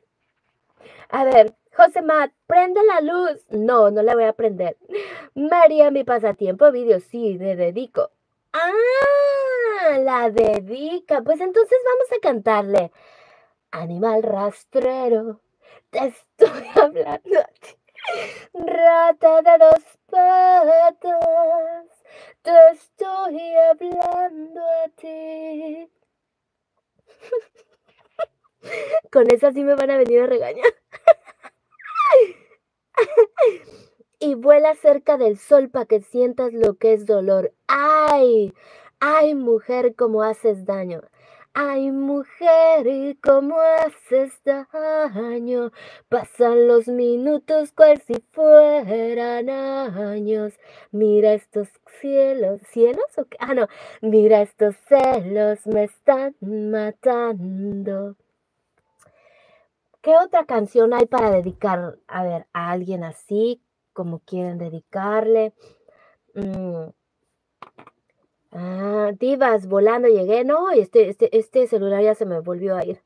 a ver, José Matt, prende la luz. No, no la voy a prender. María, mi pasatiempo video, sí, le dedico. Ah, la dedica. Pues entonces vamos a cantarle. Animal rastrero, te estoy *laughs* hablando. Rata de dos patas, te estoy hablando a ti. Con esa sí me van a venir a regañar. y vuela cerca del sol para que sientas lo que es dolor. ¡Ay! ¡Ay, mujer, cómo haces daño! Ay, mujer, cómo haces daño. Pasan los minutos cual si fueran años. Mira estos cielos, ¿cielos o qué? Ah, no. Mira estos celos, me están matando. ¿Qué otra canción hay para dedicar, a ver, a alguien así, como quieren dedicarle? Mm. Ah, divas, volando llegué. No, este, este, este celular ya se me volvió a ir.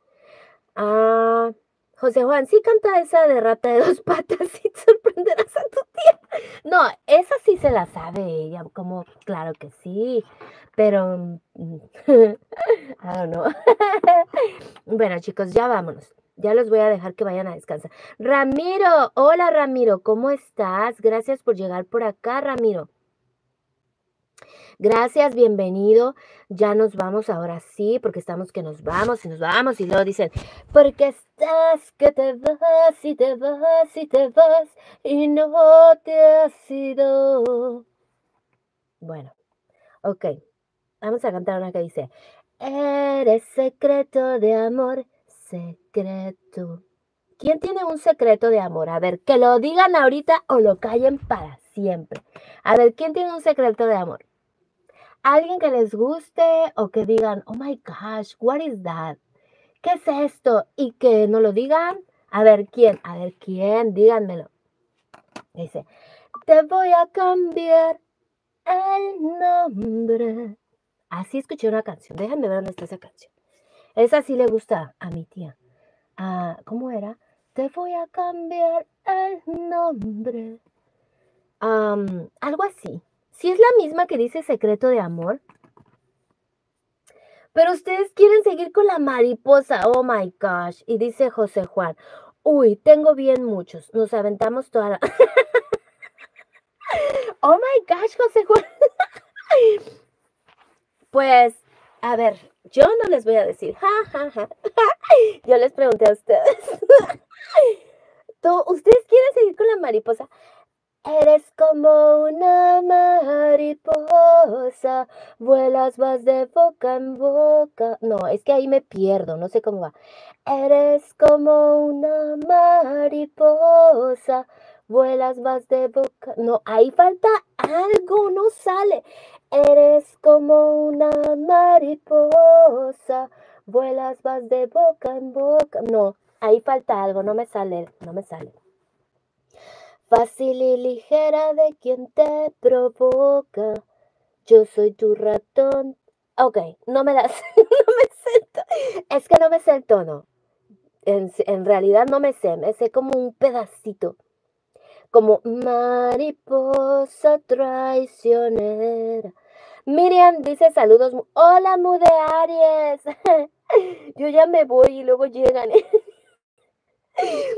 Ah, José Juan, sí canta esa de rata de dos *laughs* patas y sorprenderás a tu tía. No, esa sí se la sabe ella, como, claro que sí, pero, I don't know. bueno, chicos, ya vámonos. Ya los voy a dejar que vayan a descansar. Ramiro, hola Ramiro, ¿cómo estás? Gracias por llegar por acá, Ramiro. Gracias, bienvenido. Ya nos vamos ahora sí, porque estamos que nos vamos y nos vamos. Y luego dicen, porque estás que te vas y te vas y te vas y no te has ido. Bueno, ok. Vamos a cantar una que dice, eres secreto de amor, secreto. ¿Quién tiene un secreto de amor? A ver, que lo digan ahorita o lo callen para siempre. A ver, ¿quién tiene un secreto de amor? Alguien que les guste o que digan, oh my gosh, what is that? ¿Qué es esto? Y que no lo digan. A ver, ¿quién? A ver, ¿quién? Díganmelo. Dice, te voy a cambiar el nombre. Así escuché una canción. Déjenme ver dónde está esa canción. Esa sí le gusta a mi tía. Ah, ¿Cómo era? Te voy a cambiar el nombre. algo así. Si es la misma que dice secreto de amor. Pero ustedes quieren seguir con la mariposa. Oh my gosh. Y dice José Juan. Uy, tengo bien muchos. Nos aventamos toda la. *laughs* oh my gosh, José Juan. *laughs* pues, a ver, yo no les voy a decir. *laughs* yo les pregunté a ustedes. ¿Ustedes quieren seguir con la mariposa? Eres como una mariposa, vuelas, vas de boca en boca. No, es que ahí me pierdo, no sé cómo va. Eres como una mariposa, vuelas, vas de boca. No, ahí falta algo, no sale. Eres como una mariposa, vuelas, vas de boca en boca. No, ahí falta algo, no me sale, no me sale. Fácil y ligera de quien te provoca. Yo soy tu ratón. Ok, no me das, *laughs* no me sé. Es que no me sé el tono. En, en realidad no me sé, me sé como un pedacito. Como mariposa traicionera. Miriam dice saludos. Hola, Mude Aries. *laughs* Yo ya me voy y luego llegan. *laughs*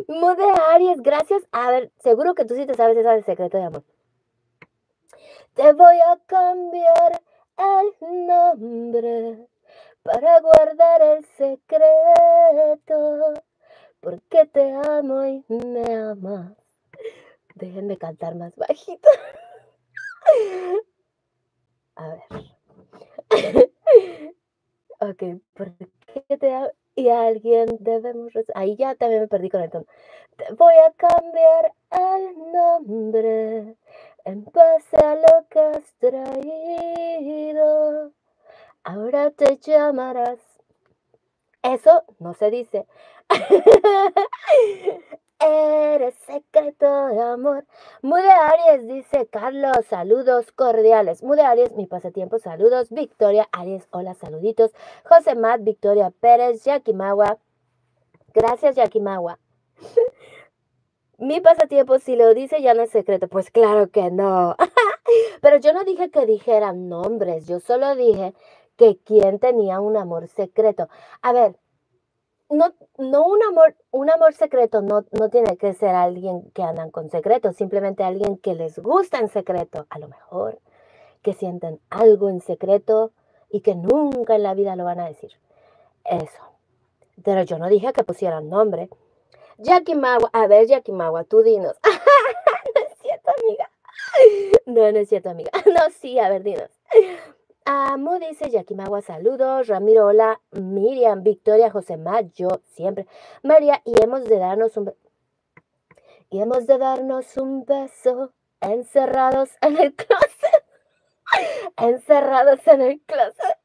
Mude Aries, gracias. A ver, seguro que tú sí te sabes esa de secreto de amor. Te voy a cambiar el nombre para guardar el secreto, porque te amo y me amas. Déjenme cantar más bajito. A ver. *laughs* ok, porque te amo y alguien debemos... Ahí ya también me perdí con el tono. Voy a cambiar el nombre en base a lo que has traído. Ahora te llamarás. Eso no se dice. *laughs* Eres secreto de amor. Mude Aries, dice Carlos, saludos cordiales. Mude Aries, mi pasatiempo, saludos. Victoria Aries, hola, saluditos. José Matt, Victoria Pérez, Yakimawa. Gracias, Yakimawa. *laughs* mi pasatiempo, si lo dice, ya no es secreto. Pues claro que no. *laughs* Pero yo no dije que dijeran nombres, yo solo dije que quien tenía un amor secreto. A ver, no, no un amor, un amor secreto no, no tiene que ser alguien que andan con secreto, simplemente alguien que les gusta en secreto, a lo mejor, que sienten algo en secreto y que nunca en la vida lo van a decir. Eso. Pero yo no dije que pusieran nombre. Yakimawa, a ver, Yakimawa, tú dinos. *laughs* no es cierto, amiga. No, no es cierto, amiga. *laughs* No, sí, a ver, dinos. Amo, dice Yakimawa, saludos. Ramiro, hola. Miriam, Victoria, José yo siempre. María, y hemos de darnos un y hemos de darnos un beso encerrados en el closet. *laughs* encerrados en el closet.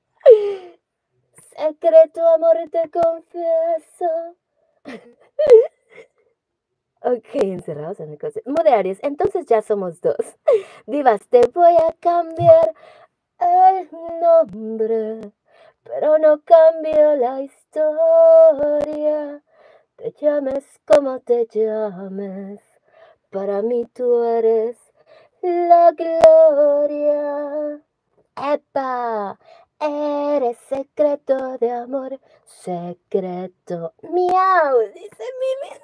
Secreto, amor, te confieso. *laughs* ok, encerrados en el closet. Mude entonces ya somos dos. *laughs* Divas, te voy a cambiar el nombre, pero no cambio la historia. Te llames como te llames, para mí tú eres la gloria. ¡Epa! Eres secreto de amor, secreto. Miau, dice Mimi.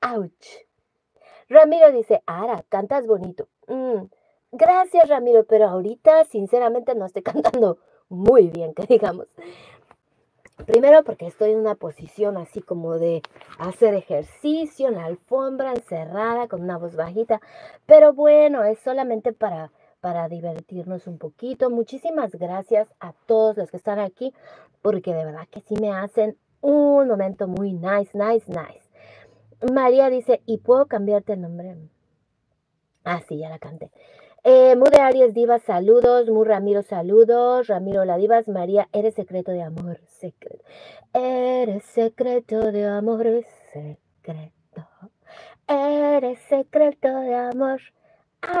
¡Auch! *laughs* Ramiro dice, Ara, cantas bonito. Mm, Gracias, Ramiro, pero ahorita sinceramente no estoy *laughs* cantando muy bien, que digamos. Primero porque estoy en una posición así como de hacer ejercicio en la alfombra, encerrada, con una voz bajita. Pero bueno, es solamente para, para divertirnos un poquito. Muchísimas gracias a todos los que están aquí, porque de verdad que sí me hacen un momento muy nice, nice, nice. María dice, ¿y puedo cambiarte el nombre? Ah, sí, ya la canté. Eh, Mude Arias Divas, saludos. Mu Ramiro, saludos. Ramiro La Divas, María, eres secreto de amor, secreto. Eres secreto de amor, secreto. Eres secreto de amor.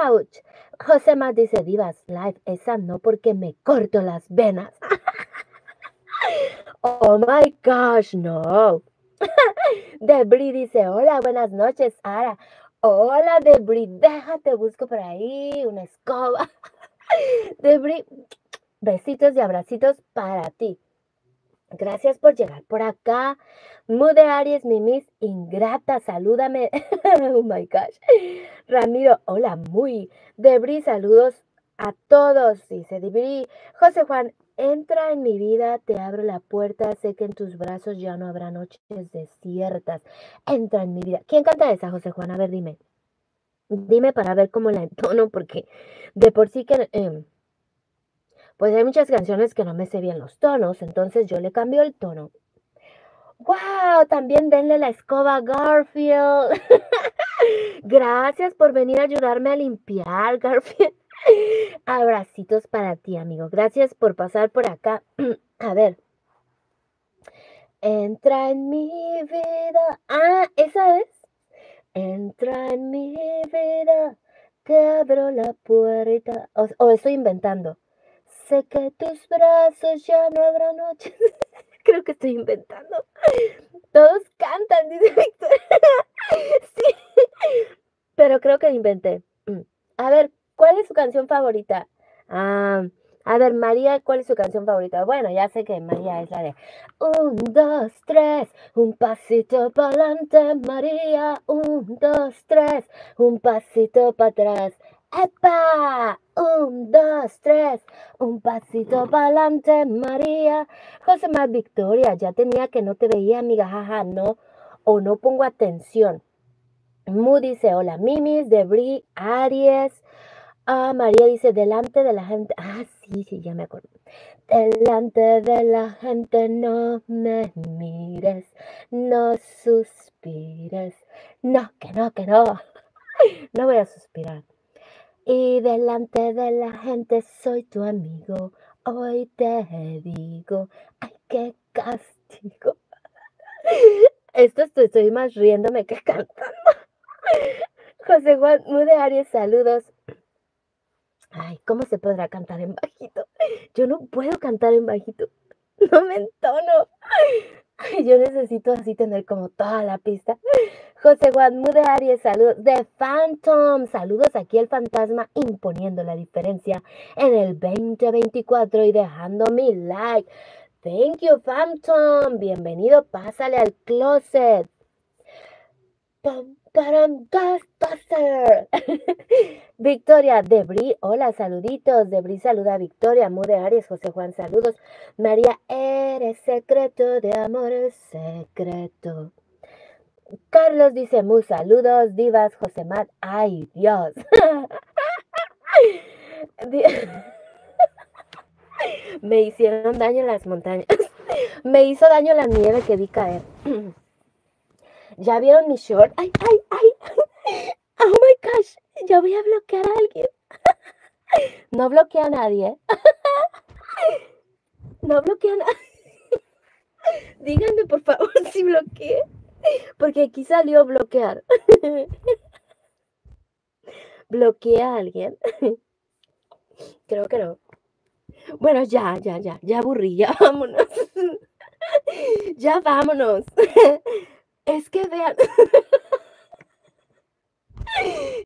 Ouch. José Más dice, Divas, live, esa no porque me corto las venas. *laughs* oh my gosh, no. *laughs* Debris dice, hola, buenas noches, Ara. Hola, Debris, déjate, busco por ahí una escoba. *laughs* Debris, besitos y abracitos para ti. Gracias por llegar por acá. Mude Aries, Mimis, ingrata, salúdame. *laughs* oh my gosh. Ramiro, hola, muy. Debris, saludos a todos, dice Debris. José Juan, Entra en mi vida, te abro la puerta, sé que en tus brazos ya no habrá noches desiertas. Entra en mi vida. ¿Quién canta esa, José Juan? A ver, dime. Dime para ver cómo la entono, porque de por sí que... Em, pues hay muchas canciones que no me sé bien los tonos, entonces yo le cambio el tono. ¡Wow! También denle la escoba a Garfield. *laughs* Gracias por venir a ayudarme a limpiar, *laughs* Garfield. *laughs* Abracitos para ti, amigo. Gracias por pasar por acá. *clears throat* A ver. Entra en mi vida. Ah, esa es. Entra en mi vida. Te abro la puerta. O, estoy inventando. Sé que tus brazos ya no habrá noches. *laughs* Creo que estoy inventando. *laughs* Todos cantan, dice sí. Pero creo que inventé. A ver, ¿Cuál es su canción favorita? Ah, A ver, María, ¿cuál es su canción favorita? Bueno, ya sé que María es la de Un, dos, tres, un pasito para adelante, María. Un, dos, tres, un pasito para atrás. ¡Epa! Un, dos, tres, un pasito para adelante, María. José más Victoria, ya tenía que no te veía, amiga, jaja, no, o no pongo atención. Mu dice, hola, Mimis, Debris, Aries. Ah, María dice, delante de la gente. Ah, sí, sí, ya me acuerdo. Delante de la gente no me mires, no suspires. No, que no, que no. *laughs* No voy a suspirar. Y delante de la gente soy tu amigo. Hoy te digo, ay, qué castigo. *laughs* Esto estoy más riéndome que *laughs* cantando. José Juan Mude Aries, saludos. Ay, ¿cómo se podrá cantar en bajito? Yo no puedo cantar en bajito. *laughs* No me entono. Yo necesito así tener como toda la pista. José Juan Mude Aries, saludos. The Phantom, saludos aquí el fantasma imponiendo la diferencia en el 2024 y dejando mi like. Thank you, Phantom. Bienvenido, pásale al closet. *laughs* Victoria Debris, hola, saluditos. Debris saluda a Victoria. Mude Aries, José Juan, saludos. María, eres secreto de amor, secreto. Carlos dice, muy saludos, divas, José Mat. Ay, Dios. *laughs* *laughs* Me hicieron daño las montañas. Me hizo daño la nieve que vi caer. *clears throat* ¿Ya vieron mi short? ¡Ay, ay, ay! *laughs* ¡Oh my gosh! Ya voy a bloquear a alguien. *laughs* No bloquea a nadie. *laughs* No bloquea a nadie. Díganme por favor si bloqueé. Porque aquí salió bloquear. ¿Bloquea a alguien? Creo que no. Bueno, ya, ya, ya, ya aburrí, ya vámonos. Ya vámonos. Es que vean. *laughs*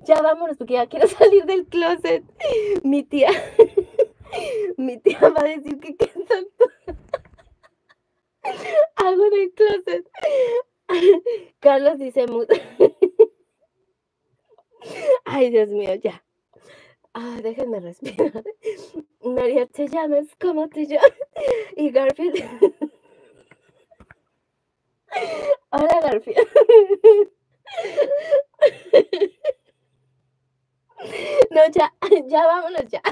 Ya vámonos porque ya quiero *laughs* salir del closet. Mi tía. *laughs* Mi tía va a decir que qué hago en el closet. Carlos dice Ay, Dios mío, ya. Ah, déjenme respirar. María, te llamas, ¿cómo te llamas? Y Garfield. Hola, Garfield. No, ya, ya vámonos, ya.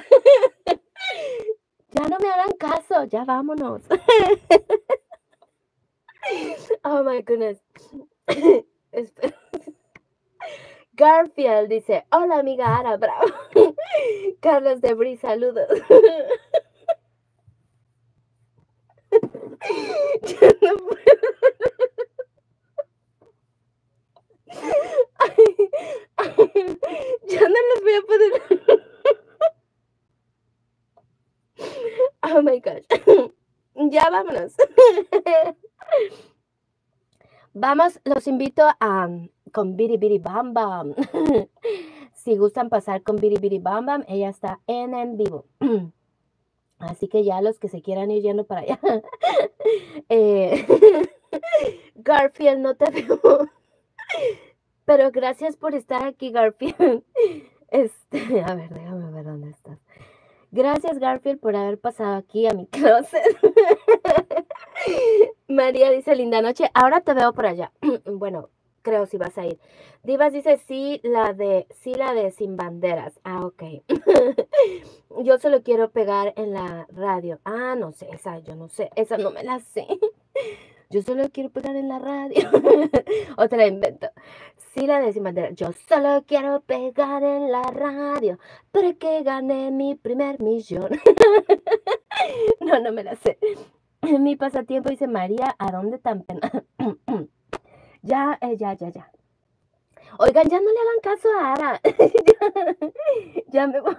Ya no me hagan caso, ya vámonos. Oh my goodness. Garfield dice, hola amiga Ara, bravo. Carlos de Bri, saludos. Ya no puedo. Ya no los voy a poder. Oh my gosh. Ya vámonos. Vamos, los invito a con Biri Bam Bam. si gustan pasar con Biri Bam Bam, ella está en en vivo. Así que ya los que se quieran ir yendo para allá. Eh, Garfield, no te veo. Pero gracias por estar aquí, Garfield. *laughs* Este, a ver, déjame ver dónde estás. Gracias, Garfield, por haber pasado aquí a mi *laughs* closet. María dice, linda noche. Ahora te veo por allá. *clears throat* bueno, creo si vas a ir. Divas dice, sí, la de, sí, la de sin banderas. Ah, ok. *laughs* yo solo quiero pegar en la radio. Ah, no sé, esa yo no sé, esa no me la sé. Yo solo quiero pegar en la radio. *laughs* Otra invento. Sí, la sin bandera. Yo solo quiero pegar en la radio para que gane mi primer millón. *laughs* no, no me la sé. *laughs* Mi pasatiempo dice María, ¿a dónde tan pena? *clears throat* ya, eh, ya, ya, ya. Oigan, ya no le hagan caso a Ara. ya, me voy.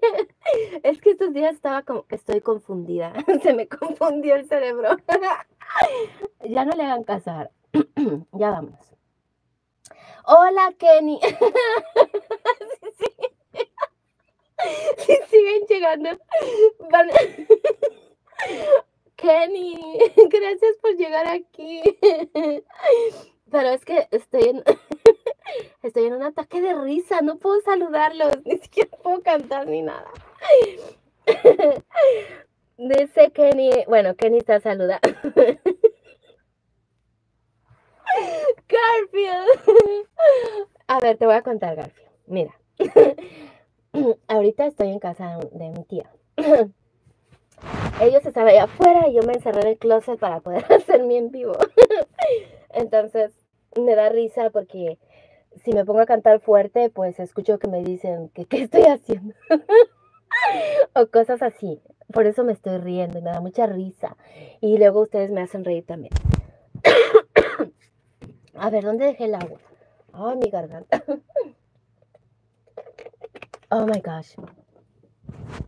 *laughs* es que estos días estaba como que estoy confundida. *laughs* Se me confundió el cerebro. *laughs* ya no le hagan Ara. *clears throat* ya vamos. Hola, Kenny. si siguen llegando. Kenny, gracias por llegar aquí. Pero es que estoy en, estoy en un ataque de risa, no puedo saludarlos, *laughs* ni siquiera puedo cantar ni nada. *laughs* Dice Kenny, bueno, Kenny está saludando. *laughs* Garfield. A ver, te voy a contar, Garfield. Mira, ahorita estoy en casa de mi tía. *clears throat* Ellos estaban allá afuera y yo me encerré en el closet para poder hacer mi en vivo. Entonces, me da risa porque si me pongo a cantar fuerte, pues escucho que me dicen que *laughs* qué estoy haciendo. *laughs* o cosas así. Por eso me estoy riendo y me da mucha risa. Y luego ustedes me hacen reír también. *coughs* a ver, ¿dónde dejé el agua? Ay, mi garganta. *coughs* oh my gosh.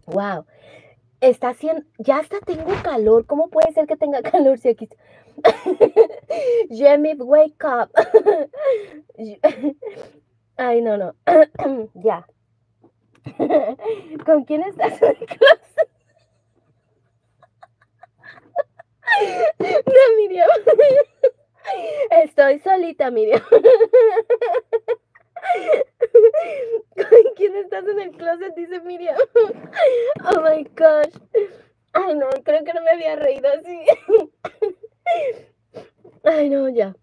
Wow. Está haciendo, ya hasta tengo calor. ¿Cómo puede ser que tenga *laughs* calor si aquí *laughs* Jamie, wake up. *laughs* Ay, no, no. *clears throat* ya. *laughs* ¿Con quién estás en clase? No, Miriam. Estoy solita, Miriam. ¿Con quién estás en el closet? Dice Miriam. Oh my gosh. Ay, no, creo que no me había reído así. Ay, no, ya.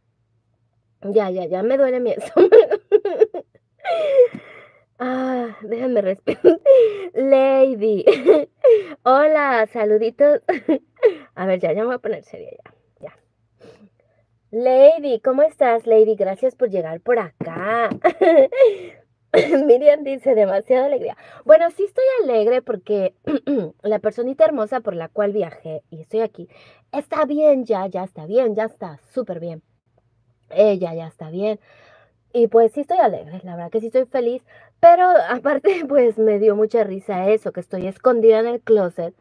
Ya, ya, ya me duele mi estómago. *laughs* Ah, déjenme respirar. *laughs* Lady. *laughs* Hola, saluditos. A ver, ya, ya me voy a poner seria ya. Ya. Lady, ¿cómo estás, Lady? Gracias por llegar por acá. *laughs* Miriam dice, demasiada alegría. Bueno, sí estoy alegre porque *clears throat* la personita hermosa por la cual viajé y estoy aquí, está bien ya, ya está bien, ya está súper bien. Ella ya está bien. Y pues sí estoy alegre, la verdad que sí estoy feliz. Pero *laughs* aparte, pues me dio mucha risa eso, que estoy escondida en el closet.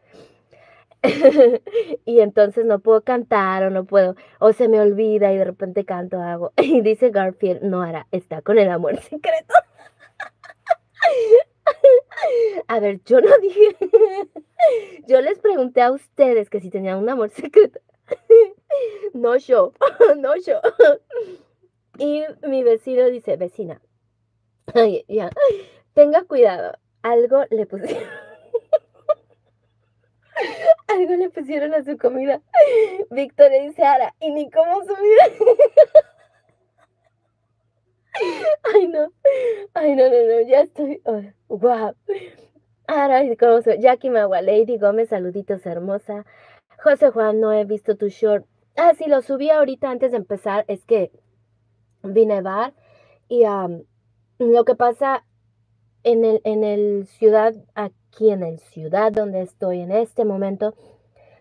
*laughs* y entonces no puedo cantar o no puedo, o se me olvida y de repente canto algo. Y dice Garfield, no hará, está con el amor secreto. A ver, yo no dije. Yo les pregunté a ustedes que si tenían un amor secreto. No yo, no yo. Y mi vecino dice, vecina, ya, tenga cuidado, algo le pusieron. Algo le pusieron a su comida. Victoria dice, Ara, y ni cómo subir. Ay, no. Ay, no, no, no. Ya estoy. Oh, wow. Ahora, ¿cómo soy? Jackie Magua, Lady Gómez, saluditos, hermosa. José Juan, no he visto tu short. Ah, sí, lo subí ahorita antes de empezar. Es que vine a bar y lo que pasa en el, en el ciudad, aquí en el ciudad donde estoy en este momento,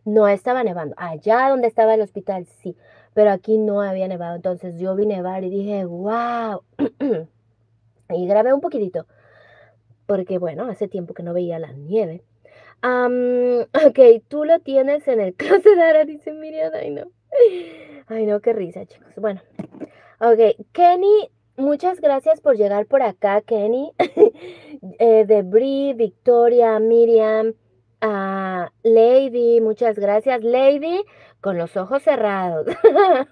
no estaba nevando. Allá donde estaba el hospital, sí pero aquí no había nevado. Entonces yo vi nevar y dije, wow. *clears throat* y grabé un poquitito, porque bueno, hace tiempo que no veía la nieve. *laughs* ok, tú lo tienes en el *laughs* closet ahora, dice Miriam. Ay, no. Ay, no, qué risa, chicos. Bueno, ok, Kenny, muchas gracias por llegar por acá, Kenny. *laughs* eh, Debris, Victoria, Miriam, uh, Lady, muchas gracias. Lady, con los ojos cerrados. *laughs*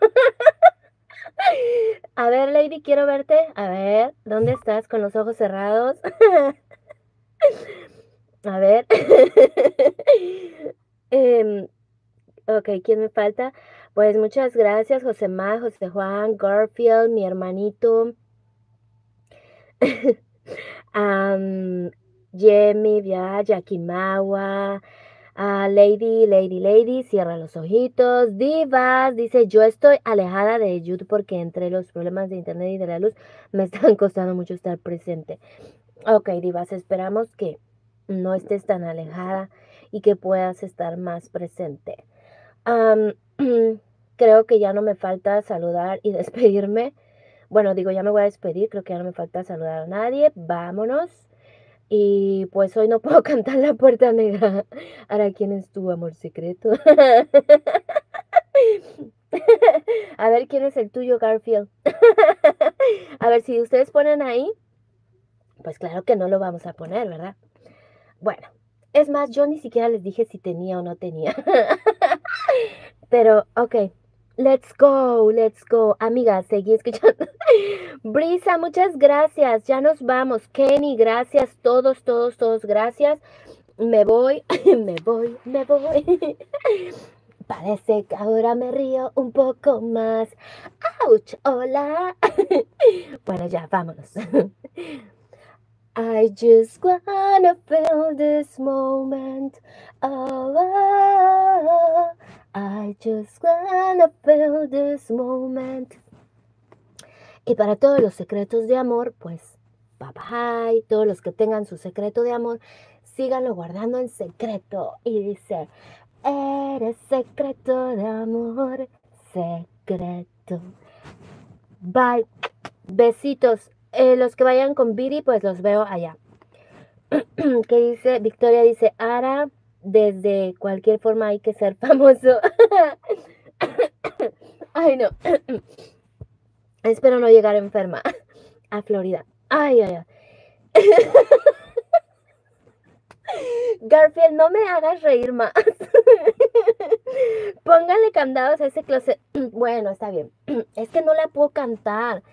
A ver, Lady, quiero verte. A ver, ¿dónde estás con los ojos cerrados? *laughs* A ver. *laughs* Em, ok, ¿quién me falta? Pues muchas gracias, José Má, José Juan, Garfield, mi hermanito. um, Jamie, Via, Yakimawa, Ah, lady, Lady, Lady, cierra los ojitos. Divas, dice, yo estoy alejada de YouTube porque entre los problemas de internet y de la luz me *laughs* están costando mucho estar presente. Ok, Divas, esperamos que no estés tan alejada y que puedas estar más presente. *clears throat* creo que ya no me falta saludar y *laughs* despedirme. Bueno, digo, ya me voy a despedir, creo que ya no me falta saludar a nadie. Vámonos. Y pues hoy no *laughs* puedo cantar la puerta negra. Ahora, ¿quién es tu amor secreto? *laughs* A ver, ¿quién es el tuyo, Garfield? *laughs* A ver, si ustedes ponen ahí, pues claro que no lo vamos a poner, ¿verdad? Bueno, es más, yo ni siquiera les dije si tenía o no tenía. Pero, ok. Let's go, let's go. Amiga, seguí escuchando. *laughs* Brisa, muchas gracias. Ya nos vamos. Kenny, gracias. Todos, todos, todos, gracias. Me voy, *laughs* me voy, me voy. *laughs* Parece que ahora me río un poco más. ¡Auch! Hola. bueno, ya, vámonos. I just wanna feel this moment. Oh, oh, I just wanna feel this moment. Y para todos los secretos de amor, pues, bye. Todos los que tengan su secreto de amor, síganlo guardando en secreto. Y dice, eres secreto de amor, secreto. Bye. Besitos. Eh, los que vayan con Viri, pues los veo allá. *clears throat* ¿Qué dice? Victoria dice, Ara, desde cualquier forma hay que ser *laughs* famoso. Ay, no. Espero no llegar enferma a Florida. Ay, ay, ay. Garfield, no me hagas reír más. Póngale candados a ese closet. Bueno, está bien. Es que no la puedo cantar.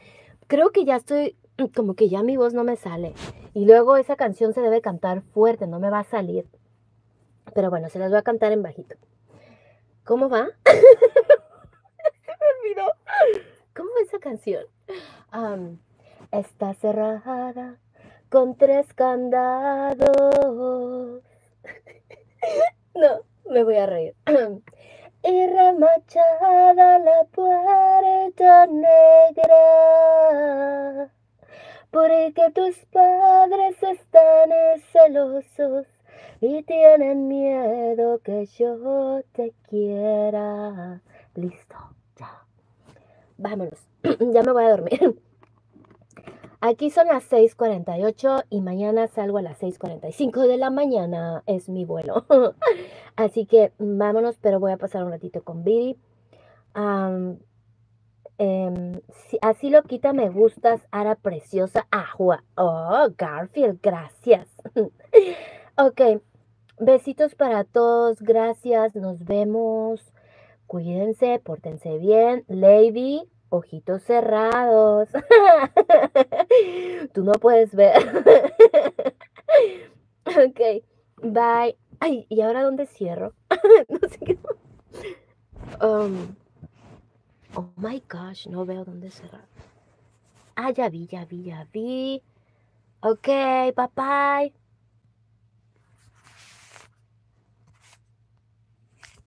Creo que ya estoy, como que ya mi voz no me sale. Y luego esa canción se debe cantar fuerte, no me va a salir. Pero bueno, se las voy a cantar en bajito. ¿Cómo va? *laughs* me olvidó. ¿Cómo va esa canción? está cerrada con tres candados. *laughs* no, me voy a reír. *clears throat* y remachada la puerta negra, porque tus padres están celosos y tienen miedo que yo te quiera. Listo, ya. Vámonos, *clears throat* ya me voy a dormir. *clears throat* Aquí son las 6:48 y mañana salgo a las 6:45 de la mañana. Es mi vuelo. *laughs* Así que vámonos, pero voy a pasar un ratito con Viri. Em, así lo quita, me gustas, Ara preciosa. Ajua. Oh, Garfield, gracias. *laughs* ok, besitos para todos, gracias, nos vemos. Cuídense, pórtense bien. Lady, ojitos cerrados. *laughs* Tú no puedes ver. *laughs* ok, bye. Ay, ¿y ahora dónde cierro? *laughs* no sé qué. Um, oh my gosh, no veo dónde cerrar. Ah, ya vi, ya vi, ya vi. Ok, bye bye.